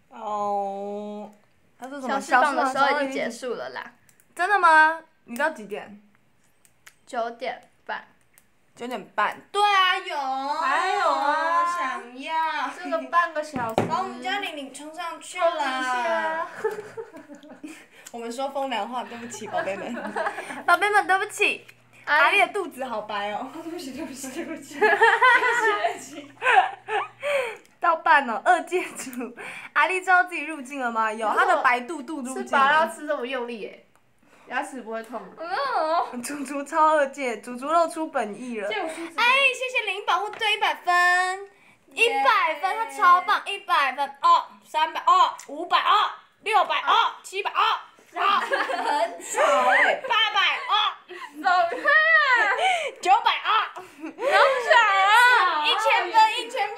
Speaker 2: 哦。他是什么？
Speaker 1: 小时榜的时候已经结束了啦，
Speaker 2: 真的吗？你到几点？
Speaker 1: 九点半。
Speaker 2: 九点半。对啊，有。
Speaker 5: 还有啊
Speaker 2: 想要。
Speaker 5: 这个半个小时。
Speaker 2: 把我们家玲玲冲上去了。我们说风凉话，对不起，宝贝们，宝贝们，对不起。阿丽的肚子好白哦。
Speaker 4: 对不起，对不起，对不起。
Speaker 2: 对不起，对不起到半了，二界主，阿丽知道自己入境了吗？有，她的白肚肚入
Speaker 5: 吃饱要
Speaker 2: 境了。
Speaker 5: 吃这么用力耶，牙齿不会痛吗？
Speaker 1: 嗯，
Speaker 2: 猪猪超二界，猪猪露出本意了。哎，谢谢零保护对一百分，一百分，他超棒，一百分哦，三百哦，五百哦，六百哦，七百哦，哦，很八百哦，
Speaker 1: 走开啊！
Speaker 2: 九百哦，
Speaker 1: 不想啊！
Speaker 2: 一千分，一千分，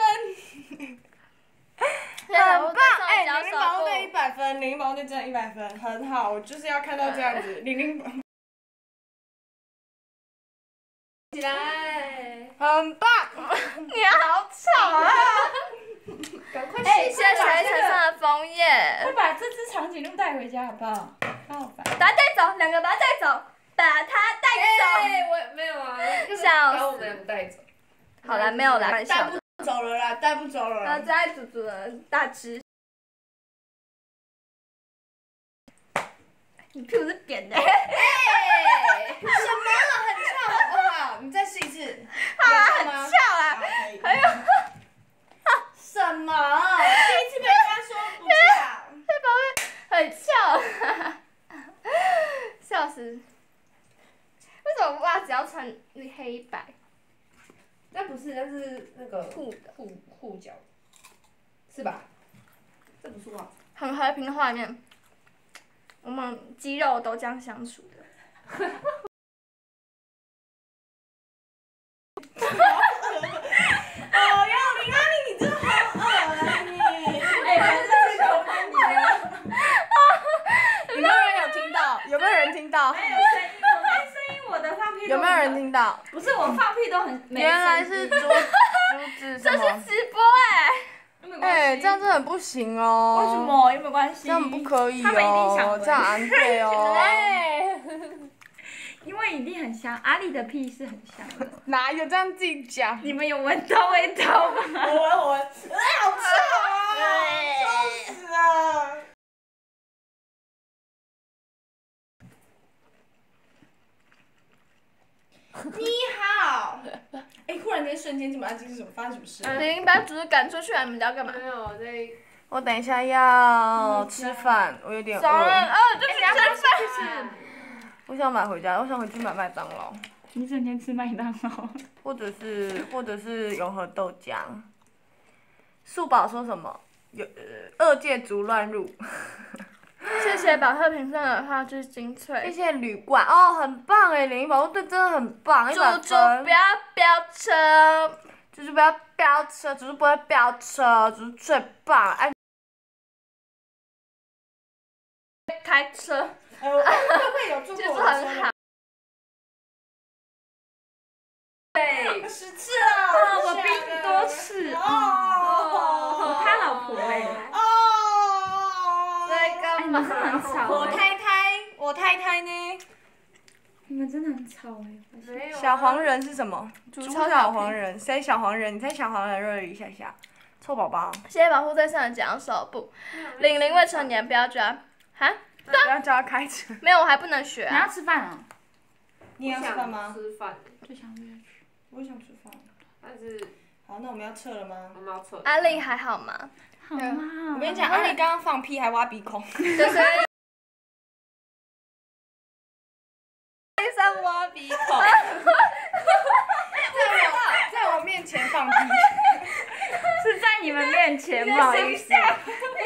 Speaker 2: 很棒！哎，零零保护队一百分，零零保护队真的一百分，很好，我就是要看到这样子，零零
Speaker 5: 起来，
Speaker 2: 很棒，
Speaker 1: 你好吵啊！
Speaker 5: 赶快
Speaker 1: 哎，
Speaker 5: 洗
Speaker 1: 谢谢陈上的枫叶，
Speaker 4: 快把这只长颈鹿带回家好不好？它好烦。
Speaker 1: 把它带走，两个把它带走，把它带走。
Speaker 5: 哎，我没有啊，就是
Speaker 1: 笑死
Speaker 5: 把我们两个带走。
Speaker 1: 好啦，没有啦，开玩
Speaker 2: 带。不走了啦，带不走了啦
Speaker 1: 然后。再煮煮的大只。你屁股是扁的，
Speaker 2: 哎，什么？很翘好不好？你再试一次。好啊，很？
Speaker 1: 翘啊！
Speaker 2: 还有。什么？第一次被人家说不翘。
Speaker 1: 嘿，宝贝很翘，笑死！为什么袜子要穿黑白
Speaker 5: 那不是，那是那个
Speaker 1: 裤的？
Speaker 5: 护护脚，是吧？这不是袜子。
Speaker 1: 很和平的画面，我们肌肉都这样相处的。
Speaker 2: 哦哟，林阿丽，你真的好恶啊你！
Speaker 4: 哎，还是这个帮你啊。
Speaker 2: 有没有人有听到？有没有人听到？
Speaker 4: 没有声音，我没声音，我的放屁都
Speaker 2: 有没有人？听到？
Speaker 4: 不是我放屁都很。
Speaker 2: 原来是竹竹子什
Speaker 1: 这是
Speaker 2: 么？
Speaker 1: 直播哎、
Speaker 4: 没关系
Speaker 2: 哎，这样真的很不行哦。
Speaker 4: 为什？么？有没有关系？
Speaker 2: 这样不可以
Speaker 4: 他们一定想
Speaker 2: 哦，
Speaker 4: 闻
Speaker 2: 这样安对哦。
Speaker 4: 哎，因为一定很香，阿里的屁是很香的。
Speaker 2: 哪有这样自己讲？
Speaker 4: 你们有闻到味道吗？
Speaker 2: 我闻我闻，哎，好臭啊！臭死了！你好，哎，忽然间瞬间这么安静，是什么？发生什么事？
Speaker 1: 你把主子赶出去啊！你们要干嘛？
Speaker 5: 没有在。
Speaker 2: 我等一下要吃饭，我有点饿，
Speaker 1: 早上哦，就是吃饭。
Speaker 2: 我想买回家，我想回去买麦当劳，
Speaker 4: 你整天吃麦当劳？
Speaker 2: 或者是或者是永和豆浆。素宝说什么？有呃二界族乱入，
Speaker 1: 谢谢宝特瓶上的话就是精
Speaker 2: 谢
Speaker 1: 粹。
Speaker 2: 谢谢旅馆哦，很棒哎，联谊保护队真的很棒，一
Speaker 1: 猪
Speaker 2: 百
Speaker 1: 猪不。要飙车，
Speaker 2: 就是不要飙车，只是不会飙车，只是最棒。哎，
Speaker 1: 开车
Speaker 2: 会不会有坐
Speaker 1: 就是很好。
Speaker 5: 对。
Speaker 2: 十次了，
Speaker 4: 我比你多次。
Speaker 2: 哦，
Speaker 4: 他老婆哎。
Speaker 2: 我太太，我太太呢？
Speaker 4: 你们真的很吵哎。
Speaker 5: 没有啊
Speaker 2: 小黄人是什么？猪
Speaker 1: 超
Speaker 2: 小黄人，谁小黄人？你猜小黄人热一下下，臭宝宝，
Speaker 1: 谢谢保护队上的奖手部，零零未成年不要抓。哈？
Speaker 2: 不要叫他开车。
Speaker 1: 没有，我还不能学
Speaker 4: 你要
Speaker 1: 啊。
Speaker 4: 吃饭啊？
Speaker 2: 你要吃饭吗？
Speaker 5: 吃饭，
Speaker 4: 最想约去。
Speaker 2: 我也想吃饭。
Speaker 5: 但是
Speaker 2: 好，那我们要撤了吗？
Speaker 5: 我们要撤。
Speaker 1: 阿丽还好吗？
Speaker 4: 好啦。
Speaker 2: 我跟你讲，阿丽刚刚放屁还挖鼻孔。
Speaker 1: 就是。
Speaker 2: 上挖鼻孔，在我在我面前放屁，
Speaker 4: 是在你们面前，不好意思。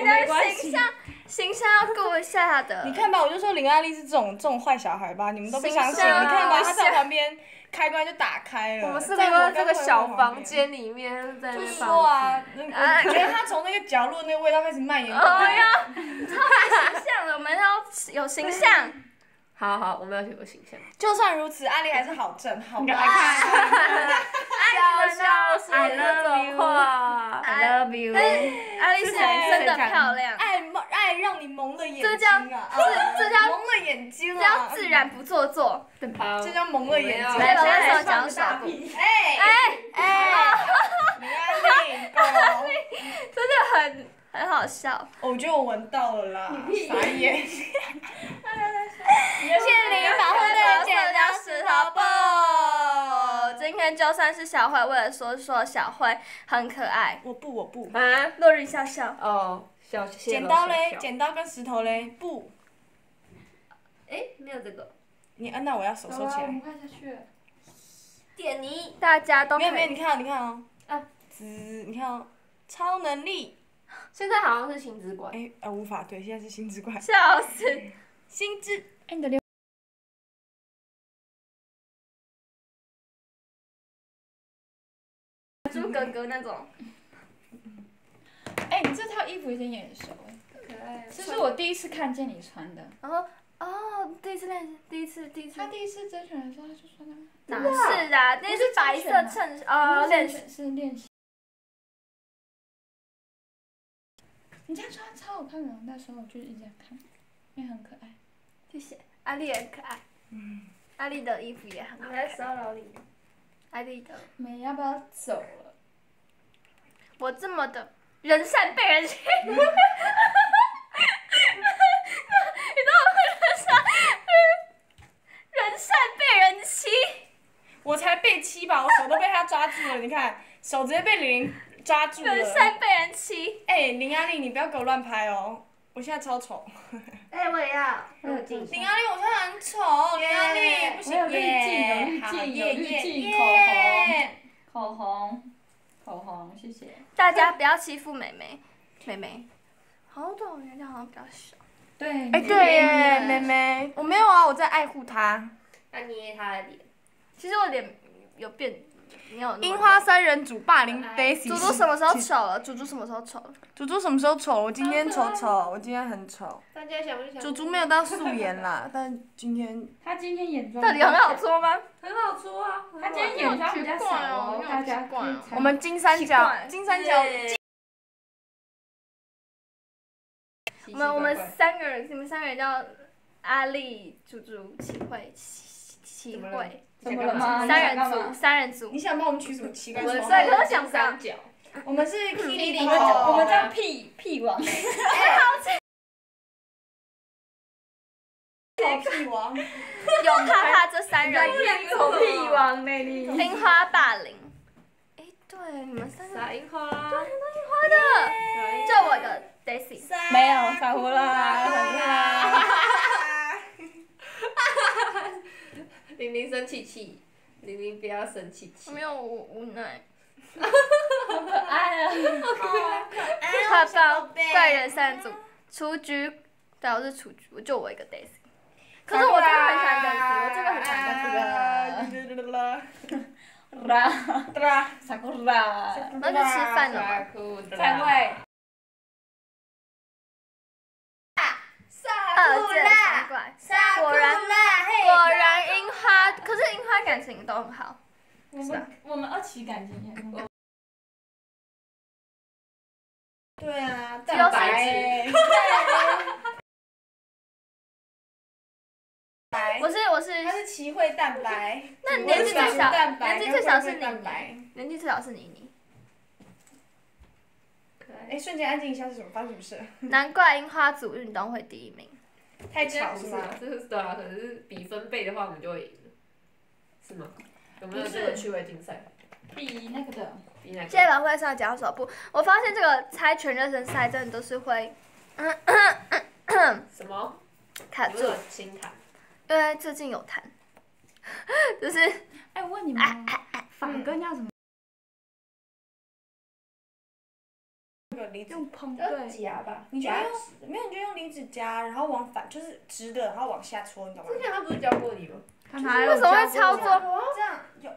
Speaker 1: 你的形象形象要顾一下的。
Speaker 2: 你看吧，我就说林爱丽是这种这种坏小孩吧，你们都不相信。你看吧，她在旁边开关就打开了。
Speaker 5: 我们是
Speaker 2: 在我
Speaker 5: 这个小房？间里面在那
Speaker 2: 就说啊，我觉得他从那个角落那个味道开始蔓延过来。
Speaker 1: 哦呀，超形象的，我们要有形象。
Speaker 5: 好好，我们要有形象。
Speaker 2: 就算如此，阿丽还是好正，好
Speaker 4: 你
Speaker 2: 棒。
Speaker 5: 笑笑说
Speaker 4: I
Speaker 5: 这。
Speaker 4: I love you。
Speaker 1: 阿丽是真的漂亮，
Speaker 2: 爱让你蒙了眼
Speaker 1: 这叫
Speaker 2: 睛啊！
Speaker 1: 这这叫
Speaker 2: 蒙了眼睛
Speaker 1: 这叫
Speaker 2: 啊！
Speaker 1: 自然不做作。
Speaker 5: 好
Speaker 2: 这叫蒙了眼睛。
Speaker 1: 来把
Speaker 4: 来
Speaker 1: 手讲手部，
Speaker 2: 哎
Speaker 1: 哎，
Speaker 2: 哎，林安丽，够。
Speaker 1: 真的很很好笑。
Speaker 2: 哦我觉得我闻到了啦，傻眼。谢林保护队剪刀石头布。
Speaker 1: 今天就算是小慧为了说说小慧很可爱，
Speaker 2: 我不，我不。
Speaker 5: 啊，
Speaker 1: 落日笑笑。
Speaker 5: 哦，小
Speaker 2: 剪刀嘞，剪刀跟石头嘞，不。
Speaker 5: 哎，没有这个。
Speaker 2: 你嗯，那我要手收起来。
Speaker 4: 走啊我们快下去了。
Speaker 5: 点你。
Speaker 1: 大家都
Speaker 2: 没有没有，你看哦，你看哦。
Speaker 5: 啊。
Speaker 2: 滋，你看哦，超能力。
Speaker 5: 现在好像是心之怪。
Speaker 2: 哎，呃，无法对，现在是心之怪。
Speaker 1: 笑死。
Speaker 2: 心之。
Speaker 4: 哎，你的流。
Speaker 1: 猪哥哥那种。
Speaker 4: 哎，你这套衣服有点眼熟哎，
Speaker 5: 可爱。
Speaker 4: 这是我第一次看见你穿的。
Speaker 1: 然后哦，第一次练习，第一次第一次
Speaker 4: 他。第一次甄选的时候他就穿的。
Speaker 1: 哪是啊？那是白色衬哦，
Speaker 4: 不
Speaker 1: 练习。
Speaker 4: 是是练习。你这样穿超好看的，那时候我就一直在看，因为很可爱。
Speaker 1: 谢谢，阿丽也很可爱。嗯阿丽的衣服也很好
Speaker 5: 我在
Speaker 1: 看。
Speaker 5: 骚扰你。
Speaker 1: 阿丽的，
Speaker 4: 美要不要走了？
Speaker 1: 我这么的人善被人欺。你知道我人善，人善被人欺。
Speaker 2: 我才被欺吧，我手都被他抓住了，你看，手直接被玲玲抓住了。
Speaker 1: 人善被人欺。
Speaker 2: 哎，林阿丽，你不要给我乱拍哦，我现在超丑。
Speaker 5: 哎，我也要。
Speaker 2: 林阿丽，我现在很丑，林阿丽不行
Speaker 4: 滤镜滤镜
Speaker 2: 好耶
Speaker 4: 有滤
Speaker 2: 耶
Speaker 4: 口
Speaker 2: 红
Speaker 4: 口红，口红，谢谢。
Speaker 1: 大家不要欺负妹妹，妹妹。好短，人家好像比较小。
Speaker 4: 对。
Speaker 2: 哎，对耶，妹妹，我没有啊，我在爱护她。
Speaker 5: 要捏她的脸。
Speaker 1: 其实我脸有变，
Speaker 2: 樱花三人组霸凌 Daisy。
Speaker 1: 猪猪什么时候丑了？猪猪什么时候丑了？
Speaker 2: 猪猪什么时候丑？我今天丑丑，我今天很丑。
Speaker 5: 大家想不想？
Speaker 2: 猪猪没有到素颜啦，但今天
Speaker 4: 他今天眼妆
Speaker 1: 到底很好搓吗？
Speaker 5: 很好搓啊。
Speaker 4: 他今天眼妆比较少哦，大家
Speaker 2: 我们金三角，金三角，
Speaker 1: 我们我们三个人，你们三个人叫阿丽、猪猪、齐慧、齐齐慧，
Speaker 4: 怎么了吗？
Speaker 1: 三人组，三人组
Speaker 2: 你。想帮我们取什么奇怪
Speaker 5: 我们
Speaker 2: 绰号？
Speaker 1: 对可是想
Speaker 5: 三角。
Speaker 2: 我们是 Kitty
Speaker 4: 我们叫我们叫
Speaker 2: 狗。
Speaker 4: 屁屁王。
Speaker 2: 屁王。
Speaker 1: 有怕怕这三人，
Speaker 4: 屁王魅力。
Speaker 1: 樱花霸凌。哎，对，你们三个
Speaker 5: 撒樱花。
Speaker 1: 花的，就我的 Daisy。
Speaker 4: 没有傻胡啦。
Speaker 5: 玲玲生气气，玲玲不要生气气。
Speaker 1: 没有无无奈。
Speaker 4: 哎呀，
Speaker 1: 泡泡怪人三组，雏菊，对，我是雏菊，我就我一个 Daisy。可是我真的很喜欢 Daisy，我真的很喜欢 Daisy。
Speaker 4: 啦，傻胡啦。
Speaker 1: 那就吃饭了吗？
Speaker 5: 酷的。
Speaker 4: 三位。
Speaker 1: 二见三怪，果然果然樱花，可是樱花感情都很好。
Speaker 4: 我们我们二期感情也很好。
Speaker 2: 对啊，蛋白。白。
Speaker 1: 我是我是，
Speaker 2: 他是齐慧蛋白。
Speaker 1: 那年纪最小，年纪最小是你，年纪最小是你你。
Speaker 5: 可爱。
Speaker 2: 哎，瞬间安静一下是什么？发生什么事？
Speaker 1: 难怪樱花组运动会第一名。
Speaker 2: 太
Speaker 5: 应该
Speaker 2: 吵是
Speaker 5: 对啊，可能是比分贝的话，我们就会赢了，是吗？有没有这个趣味竞赛？
Speaker 4: 比那个的。
Speaker 5: 比哪个？
Speaker 1: 接完会上讲手部，我发现这个猜拳热身赛真的都是会
Speaker 5: 什么？
Speaker 1: 卡住
Speaker 5: 有没有，轻弹？
Speaker 1: 因为最近有谈，就是
Speaker 4: 哎，我问你们哦，发根要怎么
Speaker 2: 那个离子
Speaker 4: 用碰？
Speaker 2: 要
Speaker 4: 对。
Speaker 2: 夹吧？你就用没有，你就用离子夹，然后往反就是直的，然后往下戳，你懂吗？
Speaker 5: 之前他不是教过你吗？
Speaker 4: 他哪有
Speaker 1: 为什么会
Speaker 4: 教过
Speaker 1: 操作？
Speaker 2: 这样有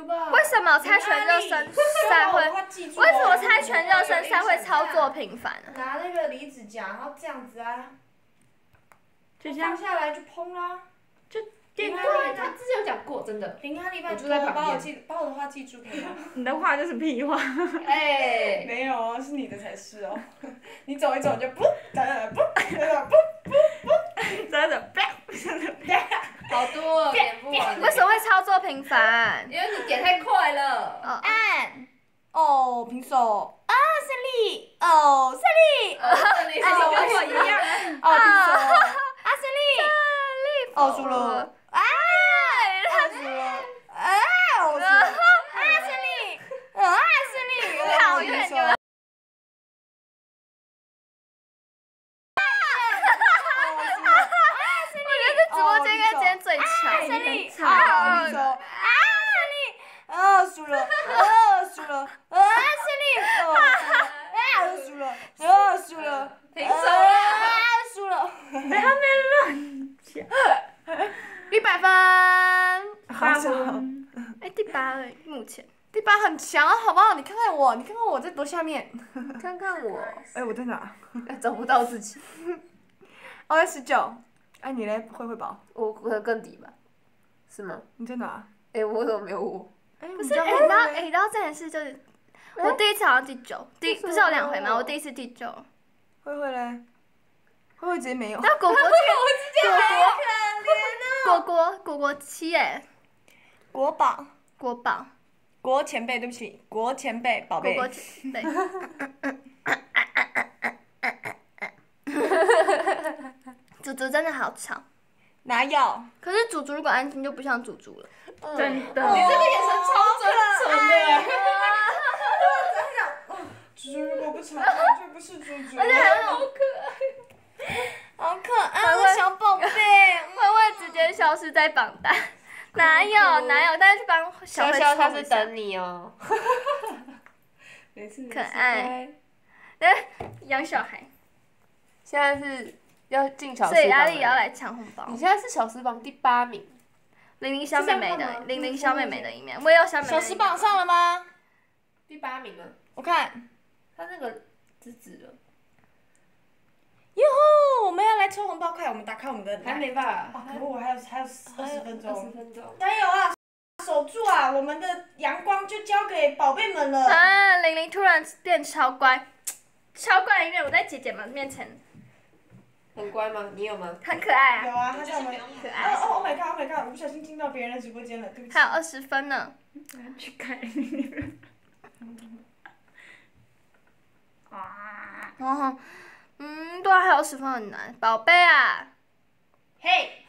Speaker 2: 有吧？
Speaker 1: 为什么猜拳热身赛会？为什么猜拳热身赛会操作频繁呢？
Speaker 2: 拿那个离子夹，然后这样子啊，
Speaker 4: 就这
Speaker 2: 下来就砰啦。
Speaker 4: 电
Speaker 2: 对
Speaker 5: 对，他之前有讲过，真的。
Speaker 2: 林哈利拜托
Speaker 5: 我就在旁边
Speaker 2: 把我记把我的话记住可以吗？
Speaker 4: 你的话就是屁话。
Speaker 5: 哎，
Speaker 2: 没有哦，是你的才是哦。你走一走你就不，哒哒不，哒哒不。
Speaker 4: 真的。
Speaker 5: 好多哦，点不完。
Speaker 1: 为什么会操作频繁？
Speaker 5: 因为你点太快了。
Speaker 1: 哦，
Speaker 2: 按。哦，平手。啊，胜利。哦，胜利。
Speaker 5: 哦，胜利跟我一样。
Speaker 2: 哦，平手。啊，胜利。哦输了，哎，他输了，哎，我输了，啊胜利，啊胜利，
Speaker 1: 好远
Speaker 2: 说。
Speaker 1: 直播间应该今天最强。
Speaker 2: 胜利，
Speaker 4: 很
Speaker 2: 啊输了，啊胜利，啊输了，啊输了，啊胜利，啊输了，啊输了，
Speaker 5: 停手了。
Speaker 2: 啊输了，一百分，
Speaker 4: 好
Speaker 2: 强。
Speaker 4: 强，
Speaker 1: 哎，第八了，目前。
Speaker 2: 第八很强，好不好？你看看我，你看看我在多下面。
Speaker 5: 看看我，
Speaker 2: 哎，我在哪？
Speaker 5: 找不到自己，
Speaker 2: 我在十九。哎，你嘞？慧慧宝，
Speaker 5: 我可能更低吧，是吗？
Speaker 2: 你在哪？
Speaker 5: 哎，我怎么没有我？
Speaker 2: 哎，
Speaker 1: 不是，哎，你知道，哎，你知道这件事就是，我第一次好像第九，第不是有两回吗？我第一次第九。
Speaker 2: 慧慧嘞？慧慧直接没有。
Speaker 1: 那果果这个，果果，果果果果七哎，
Speaker 2: 国宝，
Speaker 1: 国宝，
Speaker 2: 国前辈，对不起，国前辈，宝贝。
Speaker 1: 果果七，对。祖祖真的好吵，
Speaker 2: 哪有？
Speaker 1: 可是祖祖如果安静就不像祖祖了。
Speaker 4: 真的。
Speaker 5: 你这个眼神超真诚的。
Speaker 2: 猪猪如果不吵，就不是猪猪。
Speaker 1: 而且还好可爱
Speaker 2: 好可爱我小宝贝。
Speaker 1: 会不会直接消失在榜单，哪有哪有？但是去帮小慧
Speaker 5: 潇潇他是。等你哦。没事，
Speaker 1: 可爱。哎，养小孩，
Speaker 5: 现在是要进小
Speaker 1: 所以
Speaker 5: 时榜了。
Speaker 1: 阿丽也要来抢红包
Speaker 5: 你。现在是小时榜第八名，
Speaker 1: 玲玲小妹妹的
Speaker 2: 是这样看吗
Speaker 1: 玲玲小妹妹的一面，我也有小妹妹。
Speaker 2: 小时榜上了吗？
Speaker 5: 第八名了。
Speaker 2: 我看。
Speaker 5: 他那个直直的，
Speaker 2: 哟吼！我们要来抽红包，快！我们打开我们的。
Speaker 5: 还没吧？
Speaker 2: 啊！可恶，还有还有二十分
Speaker 5: 二十
Speaker 2: 钟。
Speaker 5: 分钟。
Speaker 2: 加油啊！守住啊！我们的阳光就交给宝贝们了。
Speaker 1: 啊，玲玲突然变超乖，超乖因为，我在姐姐们面前
Speaker 5: 很乖吗？你有吗？
Speaker 1: 很可爱啊，
Speaker 2: 有啊，他叫我们。
Speaker 1: 可爱。
Speaker 2: 哦哦，Oh my god！Oh my god！我不小心进到别人的直播间了，对不起。
Speaker 1: 还有二十分呢，
Speaker 4: 去看。哇，
Speaker 1: 哦，嗯，对啊，还有二十分很难，宝贝啊，
Speaker 2: 嘿，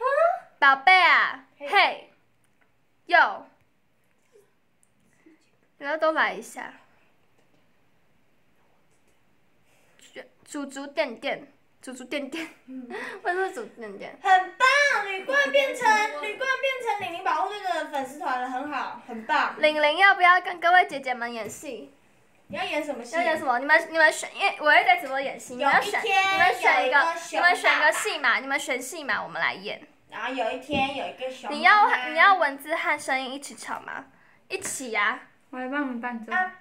Speaker 1: 宝贝啊，嘿，哟，你要都来一下，祖祖点点，祖祖点点，为什点点？
Speaker 2: 很棒！铝罐变成铝罐变成玲玲保护队的粉丝团了，很好，很棒。
Speaker 1: 玲玲要不要跟各位姐姐们演戏？
Speaker 2: 你要演什么戏？
Speaker 1: 要演什么？你们你们选，因为我也在直播演戏，你们要选，
Speaker 2: 有一天
Speaker 1: 你们选一个
Speaker 2: 有一个，
Speaker 1: 你们选一个戏码，你们选戏码，我们来演。
Speaker 2: 然后有一天有一个熊。
Speaker 1: 你要你要文字和声音一起唱吗？一起呀、
Speaker 4: 我来帮你们伴奏。
Speaker 2: 阿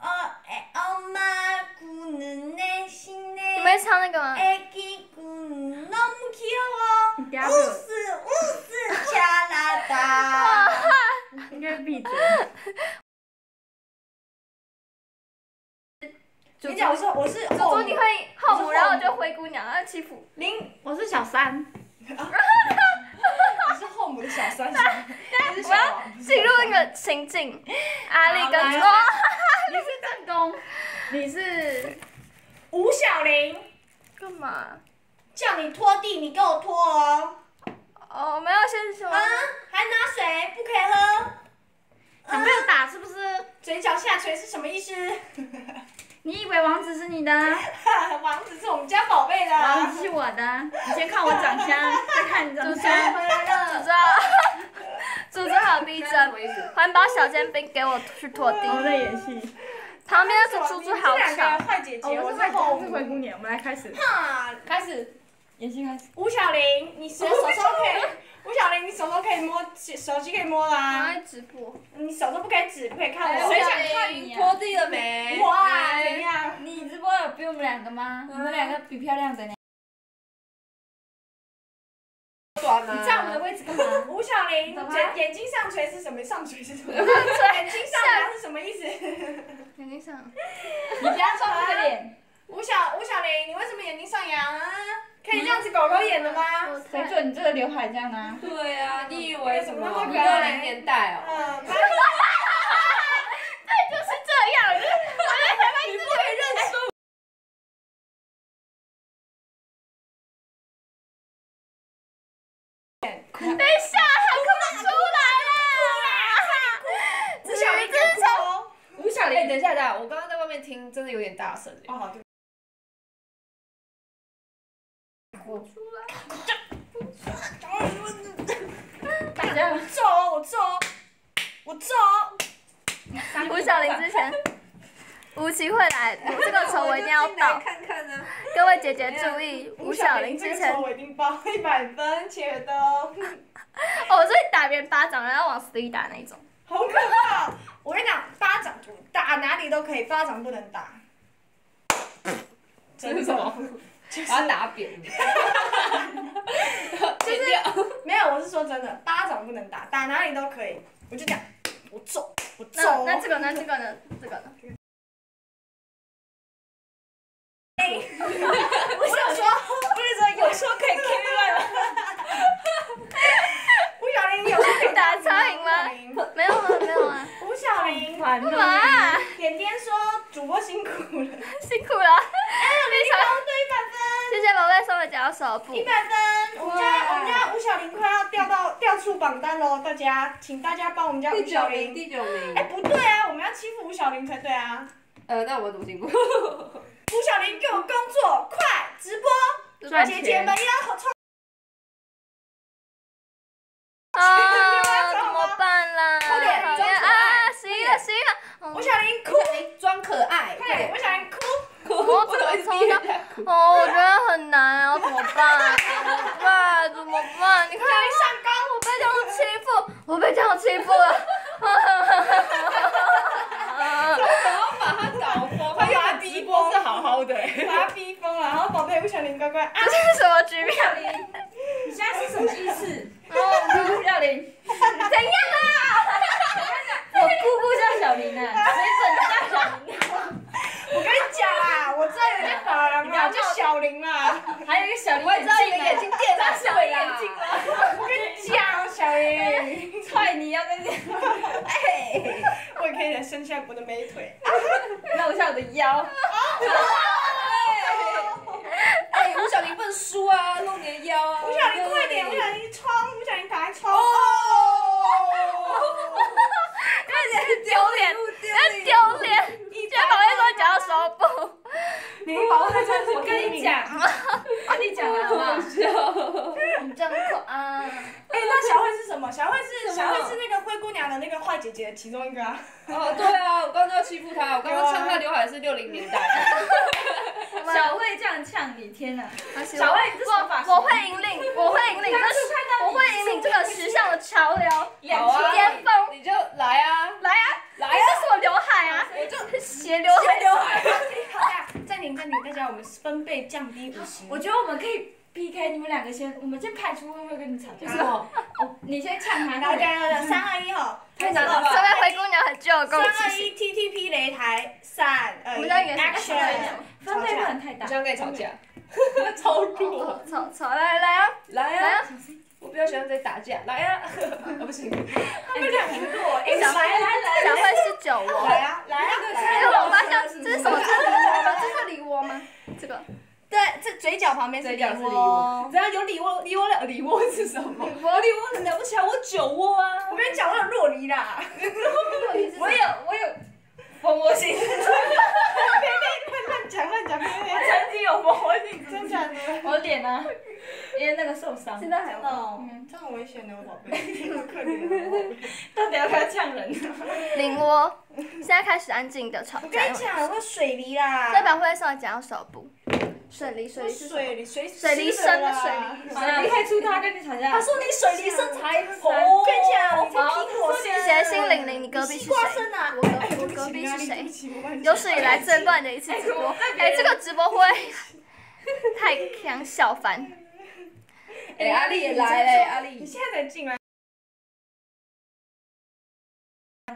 Speaker 2: 我哎我妈，姑娘耐心嘞。
Speaker 1: 你们唱那个吗？
Speaker 2: 姑娘弄。
Speaker 4: 你
Speaker 2: 不要。五四加拿大。
Speaker 4: 应该闭嘴。
Speaker 2: 你讲我说我是，
Speaker 1: 祖祖你会后母，然后我就灰姑娘，然后欺负。
Speaker 2: 零，
Speaker 4: 我是小三。
Speaker 2: 的小三，
Speaker 1: 我要进入那个情境，阿力跟
Speaker 2: 好来
Speaker 1: 哦，
Speaker 4: 你是正宫，你是
Speaker 2: 吴小玲
Speaker 1: 干嘛？
Speaker 2: 叫你拖地，你给我拖哦。
Speaker 1: 哦，我们要先什么
Speaker 2: 啊？？还拿水，不可以喝。
Speaker 4: 还没有打是不是？
Speaker 2: 嘴角下垂是什么意思？
Speaker 4: 你以为王子是你的？
Speaker 2: 王子是我们家宝贝的。
Speaker 4: 王子是我的。你先看我长相，再看你长
Speaker 1: 祖
Speaker 4: 相。
Speaker 1: 祖祖祖祖好逼
Speaker 5: 什
Speaker 1: 真？环保小尖兵给我去拖地。
Speaker 4: 我在演戏。
Speaker 1: 旁边的是猪猪好
Speaker 2: 你们这两
Speaker 1: 吵
Speaker 2: 个，坏姐姐，
Speaker 4: 哦，我
Speaker 2: 我
Speaker 4: 是灰姑，
Speaker 2: 是后母
Speaker 4: 是。灰姑娘。我们来开始，
Speaker 2: 哈，
Speaker 5: 开始。
Speaker 4: 演戏开始。
Speaker 2: 吴小玲，你手手手可以，吴小玲，你手都可以摸，手机可以摸
Speaker 1: 我
Speaker 2: 啦。
Speaker 1: 在直播。
Speaker 2: 你手都不可以指，不可以看我。
Speaker 4: 谁想看你啊
Speaker 5: 拖地了没？
Speaker 2: 哇，怎样？
Speaker 4: 你直播有比我们两个吗？你们两个比漂亮的呢。
Speaker 5: 短吗？
Speaker 4: 你占我们的位置干嘛？
Speaker 2: 吴小玲，
Speaker 4: 怎么
Speaker 2: 眼眼睛上垂是什么？上垂是什么？眼睛上扬是什么意思？
Speaker 1: 眼睛上。
Speaker 4: 你不要装这个脸。
Speaker 2: 吴小吴小玲，你为什么眼睛上扬啊？可以这样子狗狗眼的吗？
Speaker 4: 谁准你这个刘海这样啊？
Speaker 5: 对啊，你以为什么？
Speaker 2: 怎么那么
Speaker 5: 六零年代哦。
Speaker 2: 嗯，
Speaker 1: 就是这样，等一下，他 哭出来了！
Speaker 2: 吴小林跟哭哦。
Speaker 5: 吴小林，等一下，等一下，我刚刚在外面听，真的有点大声欸。
Speaker 2: 哦，好对。
Speaker 4: 大家
Speaker 2: 我揍哦，我揍哦，我揍哦。
Speaker 1: 吴小玲之前，吴奇会来，我这个仇我一定要报。
Speaker 5: 看看呢。
Speaker 1: 各位姐姐注意，吴小玲之前，
Speaker 2: 我一定报一百分，亲爱的哦。
Speaker 1: 哦，我最打别人巴掌，然后往死里打那一种。
Speaker 2: 好可怕！我跟你讲，巴掌打哪里都可以，巴掌不能打。
Speaker 5: 这是什么？把它打扁。就是。
Speaker 2: 没有，我是说真的，巴掌不能打，打哪里都可以。我就讲，我揍，我揍
Speaker 1: 那这个呢？这个呢？这个呢？
Speaker 2: 我想说，不是说有说可以 Q 了。吴小林有可以
Speaker 1: 打苍蝇吗没有啊，没有啊。
Speaker 2: 吴小林，
Speaker 4: 烦
Speaker 1: 干嘛？
Speaker 2: 点点说主播辛苦了，
Speaker 1: 辛苦了。非常
Speaker 2: 对一百分。
Speaker 1: 谢谢宝贝送的脚手布
Speaker 2: 一。百分，我们家我们家吴小林快要掉到掉出榜单喽，大家，请大家帮我们家吴
Speaker 5: 第九名，
Speaker 2: 小林。
Speaker 5: 第九名
Speaker 2: 哎，。不对啊，我们要欺负吴小林才对啊！
Speaker 5: 呃，那我怎么进步？
Speaker 2: 吴小林给我工作，快直播，
Speaker 1: 赚
Speaker 2: 姐姐们要冲！
Speaker 1: 啊，怎么办啦？
Speaker 2: 快点
Speaker 1: 讨厌
Speaker 2: 装可爱
Speaker 1: 啊！十一了，十一了。
Speaker 2: 吴小林哭，
Speaker 5: 装可爱，
Speaker 2: 快点，吴小林哭，
Speaker 1: 我怎么从小？哦，我觉得很难啊，怎么办？怎么办？怎么办？你看，
Speaker 2: 上高，
Speaker 1: 我被这样欺负，我被这样欺负了。
Speaker 5: 把他搞疯，
Speaker 2: 他把他逼疯
Speaker 5: 是好好的欸。
Speaker 2: 把他逼疯了，然后宝贝吴小林乖乖啊，
Speaker 1: 这是什么局面？
Speaker 4: 你现在是什么意思？
Speaker 1: 哦，
Speaker 4: 吴小林，
Speaker 1: 怎样啊？
Speaker 4: 我姑姑叫小林啊，水准叫小林啊，
Speaker 2: 我跟你讲啊，我知道有点法郎啊，叫小林啦，
Speaker 4: 还有一个小林
Speaker 5: 我也知道你的眼睛电到
Speaker 4: 小
Speaker 5: 水啊。
Speaker 4: 眼睛啊，
Speaker 2: 我跟你讲，小林，
Speaker 4: 踹你要跟你，
Speaker 2: 我也可以来伸下我的美腿，
Speaker 4: 露一下我的腰。
Speaker 5: 哎，吴小林不能输啊，露你的腰啊。
Speaker 2: 吴小林快点，吴小林冲，吴小林赶 快冲，
Speaker 1: 有点丢脸，有点丢脸。居然宝贝说脚手布，
Speaker 2: 你保
Speaker 4: 我跟你讲，跟你讲了好不好？
Speaker 1: 你真可爱。
Speaker 2: 哎，那小慧是什么？小慧是小慧是那个灰姑娘的那个坏姐姐其中一个啊。
Speaker 5: 哦，对啊，我刚刚要欺负她，我刚刚唱她刘海是六零年代。
Speaker 4: 小慧这样呛你，天哪！
Speaker 1: 小
Speaker 4: 小慧
Speaker 1: 我我会引领，我会引领这时，我会引领这个时尚的潮流，
Speaker 5: 好啊
Speaker 1: 巅峰。
Speaker 5: 你就来啊，
Speaker 1: 来啊，
Speaker 5: 来
Speaker 1: 哎，这是我刘海啊，我就斜刘海。
Speaker 2: 刘海。好的，暂停暂停，大家我们分贝降低五十。
Speaker 4: 我觉得我们可以 PK，你们两个先，我们先排除会不会跟你吵架。
Speaker 5: 为什么？
Speaker 4: 哦，你先抢他，
Speaker 2: 好的，好的，三二一吼，
Speaker 5: 太难了
Speaker 1: 这
Speaker 5: 吧？
Speaker 1: 位灰姑娘很具有攻
Speaker 2: 三二。一 TTP 擂台，三二一
Speaker 1: 我们
Speaker 2: action，
Speaker 4: 分贝不能太大
Speaker 5: 我。想跟你吵架，超弱。
Speaker 1: 吵吵来来啊
Speaker 5: 来啊！！我比较喜欢在打架，来 啊！啊不行，
Speaker 2: 他们俩很弱，哎，
Speaker 1: 小
Speaker 2: 来来来
Speaker 1: 小慧是酒窝。
Speaker 2: 来啊来啊来
Speaker 1: 哎，
Speaker 2: 啊！
Speaker 1: 我发现这是什么？这是梨窝吗？这是梨窝吗？这个
Speaker 2: 对，这嘴角旁边是
Speaker 5: 嘴角是梨
Speaker 2: 窝
Speaker 5: 窝。。只要有梨窝，梨窝了，梨窝是什么？
Speaker 1: 梨窝
Speaker 5: 梨窝很了不起啊！我酒窝啊！
Speaker 2: 我跟你讲，我有若梨啦。
Speaker 4: 我有，我有蜂窝性，
Speaker 2: 乱讲乱讲，
Speaker 4: 我曾经有摸过你，
Speaker 2: 真假的？
Speaker 4: 我脸呢？因为那个受伤。
Speaker 1: 现在还有吗？
Speaker 2: 哦，这样危险的，我宝贝，好可怜哦，
Speaker 4: 到底要不要呛人？
Speaker 1: 梨窝，现在开始安静的吵
Speaker 2: 我
Speaker 1: 架。
Speaker 2: 跟你讲，会水泥啦。
Speaker 1: 这本会上讲要手布，水梨水梨是什么？
Speaker 2: 水梨水
Speaker 1: 水梨生的水梨。
Speaker 4: 好了，你可以出他跟你吵架。
Speaker 2: 他说你水梨身材好，
Speaker 4: 哦
Speaker 2: 我跟你讲，你才苹果身。
Speaker 1: 谐星玲玲，你隔壁是谁？我隔我隔壁是谁？有史以来最乱的一次直播，哎，这个直播会太强笑翻。
Speaker 5: 哎，阿丽也来嘞，阿丽。
Speaker 2: 你现在才进来，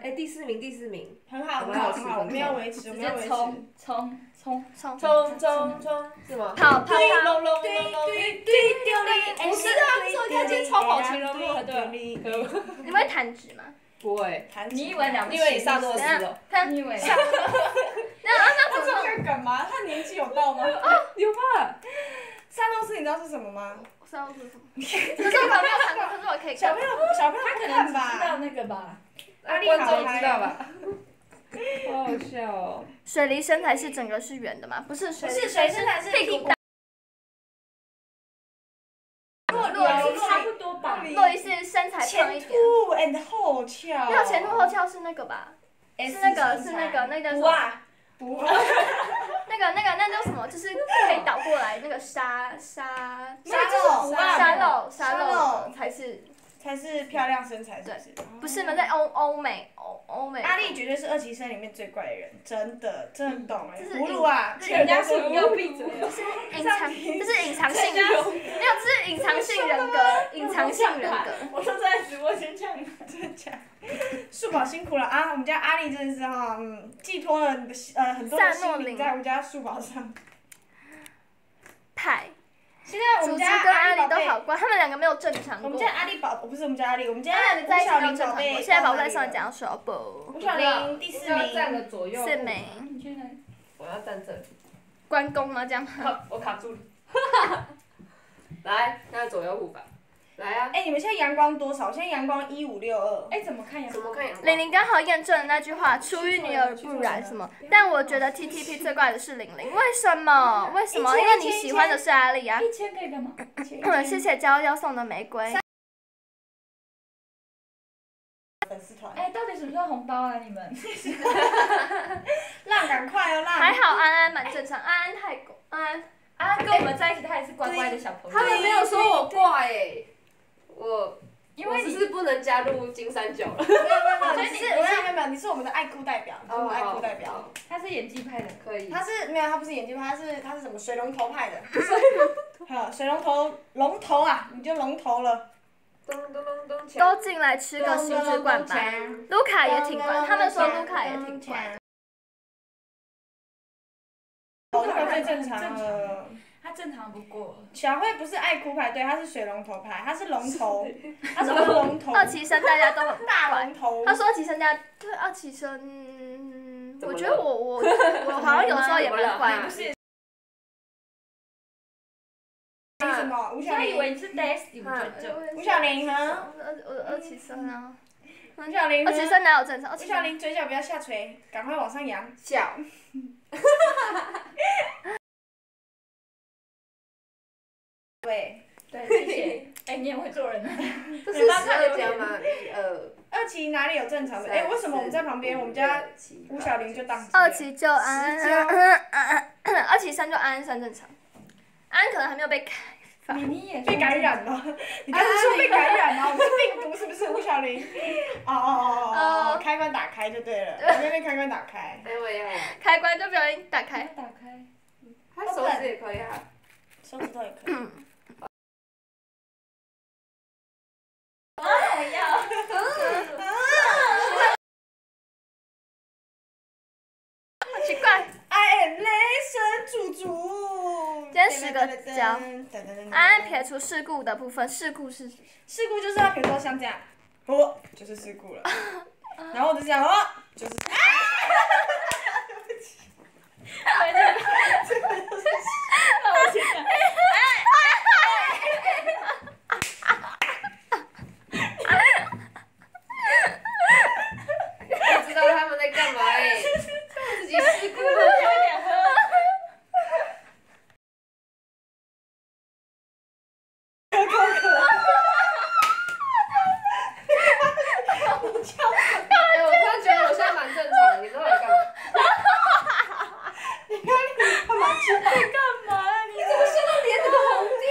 Speaker 5: 哎，第四名，第四名。
Speaker 2: 很好，很好，很好，我们要维持，我
Speaker 4: 直
Speaker 2: 们要维持。
Speaker 4: 冲冲冲！
Speaker 1: 冲
Speaker 5: 冲冲冲，是吗？
Speaker 1: 跑跑
Speaker 5: 咚
Speaker 1: 跑！
Speaker 5: 隆隆
Speaker 2: 对
Speaker 5: 隆隆。
Speaker 2: 对对丢脸，
Speaker 5: 不是啊所以他今天超跑情人梦
Speaker 2: 对对
Speaker 1: 你会弹指吗？
Speaker 5: 不会，
Speaker 4: 你以为了不起？
Speaker 5: 因为你萨诺斯了。
Speaker 1: 他，
Speaker 4: 你以为？
Speaker 1: 那那
Speaker 2: 他
Speaker 1: 怎么？
Speaker 2: 这个梗吗？他年纪有到吗？
Speaker 5: 有 吧？
Speaker 2: 萨诺斯你知道是什么吗？
Speaker 1: 我知道是什么。可是我没有弹过，如果可以
Speaker 2: 小朋友小朋友
Speaker 4: 他可
Speaker 2: 不
Speaker 4: 能只知道
Speaker 2: 吧？
Speaker 4: 那个吧。
Speaker 2: 阿丽
Speaker 5: 观众
Speaker 2: 好嗨
Speaker 5: 知道吧？好好笑哦。
Speaker 1: 水梨身材是整个是圆的吗？不是水梨，
Speaker 2: 不是水身材是
Speaker 1: 屁股大。
Speaker 2: 洛
Speaker 1: 洛
Speaker 2: 洛
Speaker 1: 梨
Speaker 4: 差不多吧。
Speaker 1: 洛梨是身材胖
Speaker 2: 前
Speaker 1: 一点，
Speaker 2: 凸 and 后翘。
Speaker 1: 没有前凸后翘是那个吧是那个是那个那个叫什
Speaker 2: 不
Speaker 1: 那个那个那叫什么？就是可以倒过来那个沙沙
Speaker 2: 沙漏
Speaker 1: 沙漏
Speaker 2: 沙
Speaker 1: 漏才是
Speaker 2: 才是漂亮身材，是不是？
Speaker 1: 不是吗？在欧欧美欧欧美。
Speaker 2: 阿丽绝对是二期生里面最怪的人，真的真的懂哎。葫芦啊，人家
Speaker 4: 是要闭嘴是。
Speaker 1: 隐藏，这是隐藏性，没有，这是隐藏性人格，隐藏性人格。
Speaker 4: 我都在直播间这样。
Speaker 2: 真的假的？树宝辛苦了啊！我们家阿丽真的是哈，嗯，寄托了你的呃很多的心灵在我们家树宝上。
Speaker 1: 派，
Speaker 2: 现在我们家
Speaker 1: 跟阿丽
Speaker 2: 阿丽宝贝，
Speaker 1: 都好乖，他们两个没有正常过。
Speaker 2: 我们家阿丽宝，不是我们家阿丽，我们家
Speaker 1: 他们在一起没正常过。
Speaker 2: 宝贝，
Speaker 1: 现在宝贝在上讲手不
Speaker 2: 吴小玲第四
Speaker 5: 要站
Speaker 2: 名，
Speaker 5: 个左右。
Speaker 1: 是没
Speaker 4: 你去哪里？
Speaker 5: 我要站这里。
Speaker 1: 关公吗？这样
Speaker 5: 我卡住了。来，那左右护法。来啊！
Speaker 2: 哎，你们现在阳光多少？我现在阳光一五六二。
Speaker 4: 哎，怎么看呀？
Speaker 5: 怎么看阳光？
Speaker 1: 玲玲刚好验证了那句话“出淤泥而不染”什么？但我觉得 T T P 最怪的是玲玲，为什么？为什么？因为你喜欢的是阿丽啊。
Speaker 4: 一千可以干嘛？
Speaker 1: 嗯，谢谢娇娇送的玫瑰。
Speaker 2: 粉丝团，
Speaker 4: 哎，到底什么时候红包啊？你们？
Speaker 2: 浪赶快哦，浪！
Speaker 1: 还好安安蛮正常，安安太狗，安安
Speaker 4: 安安，跟我们在一起，他也是乖乖的小朋友。
Speaker 5: 他们没有说我怪哎，我我
Speaker 4: 因为你
Speaker 5: 只是不能加入金三角了。
Speaker 2: 没有没有没有，
Speaker 4: 我觉得你
Speaker 2: 你是我没有没有，你是我们的爱哭代表，你是我们的爱哭代表。
Speaker 5: 哦
Speaker 4: 他是演技派的。
Speaker 5: 可以。
Speaker 2: 他是没有，他不是演技派，他是他是什么水龙头派的。好，水龙头龙头啊，你就龙头了。
Speaker 5: 咚咚咚咚。
Speaker 1: 都进来吃个心之冠吧。卢卡也挺乖，他们说卢卡也挺乖。
Speaker 2: 哦，这个最正常了。
Speaker 4: 他正常不过。
Speaker 2: 小慧不是爱哭派，对，他是水龙头派，他是龙头，他是我的龙头，
Speaker 1: 二期生大家都很
Speaker 2: 大
Speaker 1: 乖。
Speaker 2: 龙头。
Speaker 1: 他说二期生家对二期生，我觉得我我我好像有时候也蛮乖的。
Speaker 5: 不是
Speaker 2: 为什么？吴小
Speaker 4: 他以为
Speaker 2: 玲，
Speaker 4: 你是 Daisy，我觉得。
Speaker 2: 吴小玲哈，
Speaker 1: 我二我二期生啊，
Speaker 2: 吴小玲
Speaker 1: 二期生哪有正常？
Speaker 2: 吴小玲嘴角不要下垂，赶快往上扬。
Speaker 5: 笑。
Speaker 2: 对，
Speaker 4: 对，谢谢。哎，你也会做人啊。
Speaker 5: 这是十二加吗？呃二。
Speaker 2: 二期哪里有正常的？哎，为什么我们在旁边，我们家吴小玲就当
Speaker 1: 二期就安安，二期三就安安三正常，安安可能还没有被开发。
Speaker 4: 你你也
Speaker 2: 被感染了，你刚才说被感染了，我是病毒是不是？吴小玲，哦哦哦哦，开关打开就对了，旁边被开关打开。
Speaker 5: 哎我也要。
Speaker 1: 开关就不小心打开。
Speaker 4: 打开。
Speaker 5: 他手指也可以啊。
Speaker 2: 手指头也可以。
Speaker 4: 我要。
Speaker 1: 好奇怪，
Speaker 2: I am 雷
Speaker 1: 今天十个交
Speaker 2: 安
Speaker 1: 安安撇除事故的部分，事故是
Speaker 2: 事故就是要比如说像这样，哦，就是事故了。然后我就这样哦，就是
Speaker 4: 我
Speaker 5: 知道他们在干嘛哎。自己事故了。哎，我突然觉得我现在蛮正常的，你知道我在干嘛？
Speaker 2: 你看你干嘛去？
Speaker 4: 干嘛啊你？
Speaker 5: 我现在脸怎么红掉？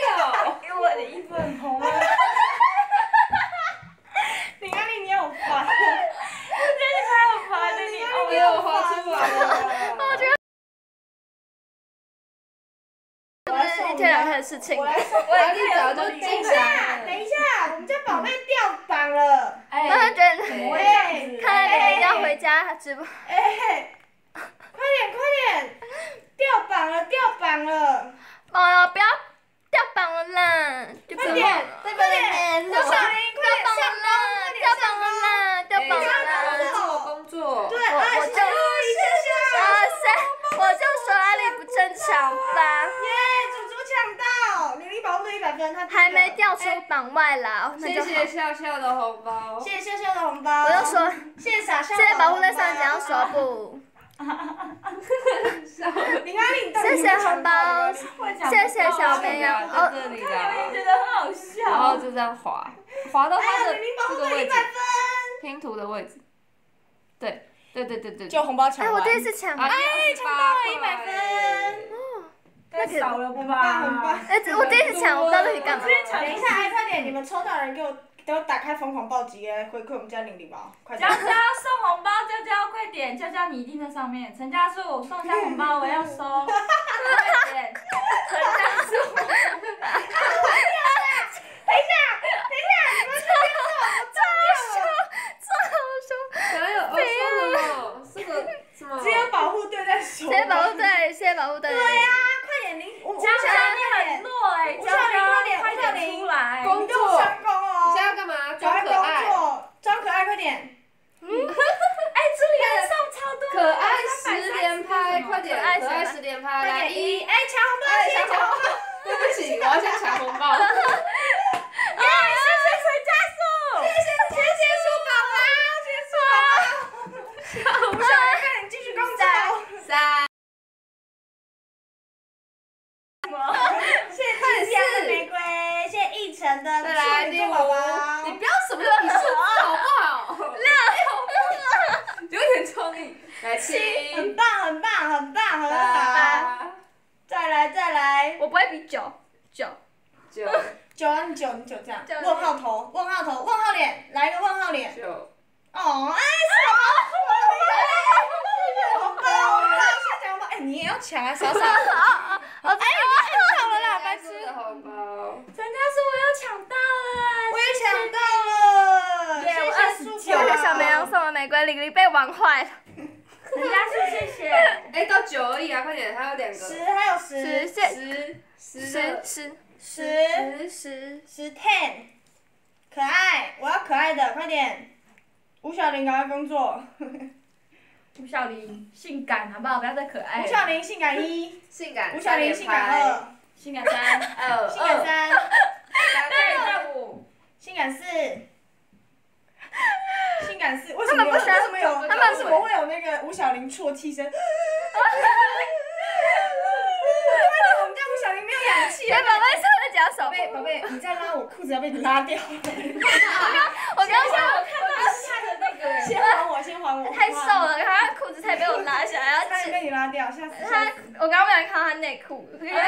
Speaker 4: 因为我的衣服很红啊。
Speaker 2: 你看你你好烦，
Speaker 4: 真的太好烦了你。
Speaker 5: 我没有画出来了。
Speaker 1: 不是一天两天的事情
Speaker 2: 我。来说，
Speaker 5: 我一早就
Speaker 2: 等一下，等一下，我们家宝贝掉榜了。
Speaker 1: 然后觉得
Speaker 2: 喂，
Speaker 1: 看来玲玲要回家直播。
Speaker 2: 哎，快点快点，掉榜了掉榜了，
Speaker 1: 哦哟，不要掉榜了啦！就
Speaker 2: 快点
Speaker 1: 对
Speaker 2: 快点，
Speaker 1: 掉
Speaker 2: 小玲快点上
Speaker 1: 榜了啦！掉榜了啦！掉榜了啦！
Speaker 5: 做工作。
Speaker 2: 对，
Speaker 1: 我我就哇塞，我就说阿里不正常吧。
Speaker 2: 耶，祖祖抢到，玲玲保护的一百分，分，他第一个
Speaker 1: 还没掉出
Speaker 2: 哎
Speaker 1: 榜外啦，那
Speaker 5: 谢
Speaker 1: 就好。
Speaker 5: 谢笑笑的红包。
Speaker 2: 谢谢秀秀的红包，
Speaker 1: 我就说，
Speaker 2: 谢谢傻笑
Speaker 1: 谢
Speaker 2: 的红包，
Speaker 1: 谢保护队上奖手部，
Speaker 2: 林阿丽，你到底
Speaker 1: 谢谢红包，
Speaker 4: 会讲
Speaker 1: 谢谢小绵羊
Speaker 5: 在
Speaker 1: 哦，
Speaker 5: 这里啦，
Speaker 4: 觉得很好笑。
Speaker 5: 然后就这样滑，滑到
Speaker 2: 哎呀，
Speaker 5: 它的
Speaker 2: 玲玲保护
Speaker 5: 这个位置
Speaker 2: 队一百，分，
Speaker 5: 拼图的位置。对
Speaker 2: 就红包抢
Speaker 1: 哎，
Speaker 2: 完，
Speaker 1: 我第一次抢，
Speaker 5: 啊，
Speaker 2: 哎，抢到了一百分，
Speaker 1: 哦，
Speaker 4: 太少了
Speaker 2: 很
Speaker 4: 吧？
Speaker 2: 棒很棒。
Speaker 1: 哎，这我第一次抢，我不知道这可以干嘛。
Speaker 2: 等一下，哎，快点，你们抽到的人给我给我打开疯狂暴击来回馈我们家玲玲吧，快点
Speaker 4: 娇。娇送红包，娇娇快点，娇娇你一定在上面。陈家树送下红包，我要收。快点，陈家树。
Speaker 5: 哪有？哦，说什么？是个什么？
Speaker 2: 只有保护队在说。
Speaker 1: 谢谢保护队，谢谢保护队。
Speaker 2: 对呀，快点，林，吴吴
Speaker 4: 娇
Speaker 2: 小
Speaker 4: 娇
Speaker 2: 玲
Speaker 4: 你很弱哎，娇
Speaker 2: 吴小玲快点
Speaker 4: 娇快点出来。
Speaker 5: 工作。你现在。要干嘛？装可爱。
Speaker 2: 作，装可爱，快点。
Speaker 4: 哎，这里人送超多。
Speaker 5: 可爱十连拍，快点！
Speaker 1: 可爱
Speaker 5: 十连拍，
Speaker 2: 快
Speaker 5: 来
Speaker 2: 点一，
Speaker 5: 一。
Speaker 2: 哎，抢红包，抢红包。
Speaker 5: 对不起，我要先抢红包。
Speaker 4: 哎，谢谢陈家树。
Speaker 2: 谢谢谢谢树宝宝，谢谢树宝宝。吴小玲，快点继续工作。
Speaker 5: 三。
Speaker 2: 谢谢志强的玫瑰，谢谢奕晨的
Speaker 5: 再来第五
Speaker 2: 处女座宝宝。，
Speaker 5: 你不要什么都比数字好不好？六，有点创意。来七，
Speaker 2: 很棒，很棒，很棒，很好。
Speaker 5: 八，
Speaker 2: 再来，再来。
Speaker 1: 我不会比九九，
Speaker 5: 九，
Speaker 2: 九啊，你九，你九这样
Speaker 1: 九。
Speaker 2: 问号头，问号头，问号脸，来一个问号脸。
Speaker 5: 九。
Speaker 2: 哦，哎，是红包，红包，谢谢红包。哎，你也要抢啊，傻傻。
Speaker 1: 哦，哎，
Speaker 2: 到了啦，白痴。
Speaker 5: 的红包。
Speaker 4: 陈家树我又抢到了。
Speaker 2: 我也抢到了，
Speaker 4: 耶我
Speaker 2: 谢谢树
Speaker 1: 谢谢小绵羊送的玫瑰，玲玲被玩坏了。
Speaker 4: 陈家树谢谢。
Speaker 5: 哎，到九而已啊，快点，还有两个。
Speaker 2: 十，还有
Speaker 1: 十
Speaker 2: 十，
Speaker 1: 谢
Speaker 5: 十，十
Speaker 1: 十
Speaker 5: 的
Speaker 1: 十
Speaker 2: 十，
Speaker 1: 十十，
Speaker 2: 十 ten，可爱，我要可爱的，快点。吴小玲，赶快工作。
Speaker 4: 性感好不好？不要再可爱了。
Speaker 2: 吴小玲，性感一。
Speaker 5: 性感。
Speaker 2: 吴小玲，性感二。
Speaker 4: 性感三，
Speaker 5: 二，
Speaker 2: 性感三。
Speaker 4: 对，
Speaker 5: 二，
Speaker 4: 在五。
Speaker 2: 性感四。性感四，为什么有？为什么有？为什么会有那个吴小玲啜泣声？对了，我们家吴小玲没有氧气
Speaker 1: 的奖手
Speaker 2: 宝贝，宝贝，你再拉我裤子要被你拉掉。
Speaker 1: 我刚刚想
Speaker 4: 我看
Speaker 2: 先还我，先还我。
Speaker 1: 太瘦了，他裤子才被我拉下来，
Speaker 2: 差点
Speaker 1: 要
Speaker 2: 被你拉掉，下次！
Speaker 1: 他，我刚刚不小心看到他内裤。
Speaker 2: 没有，哎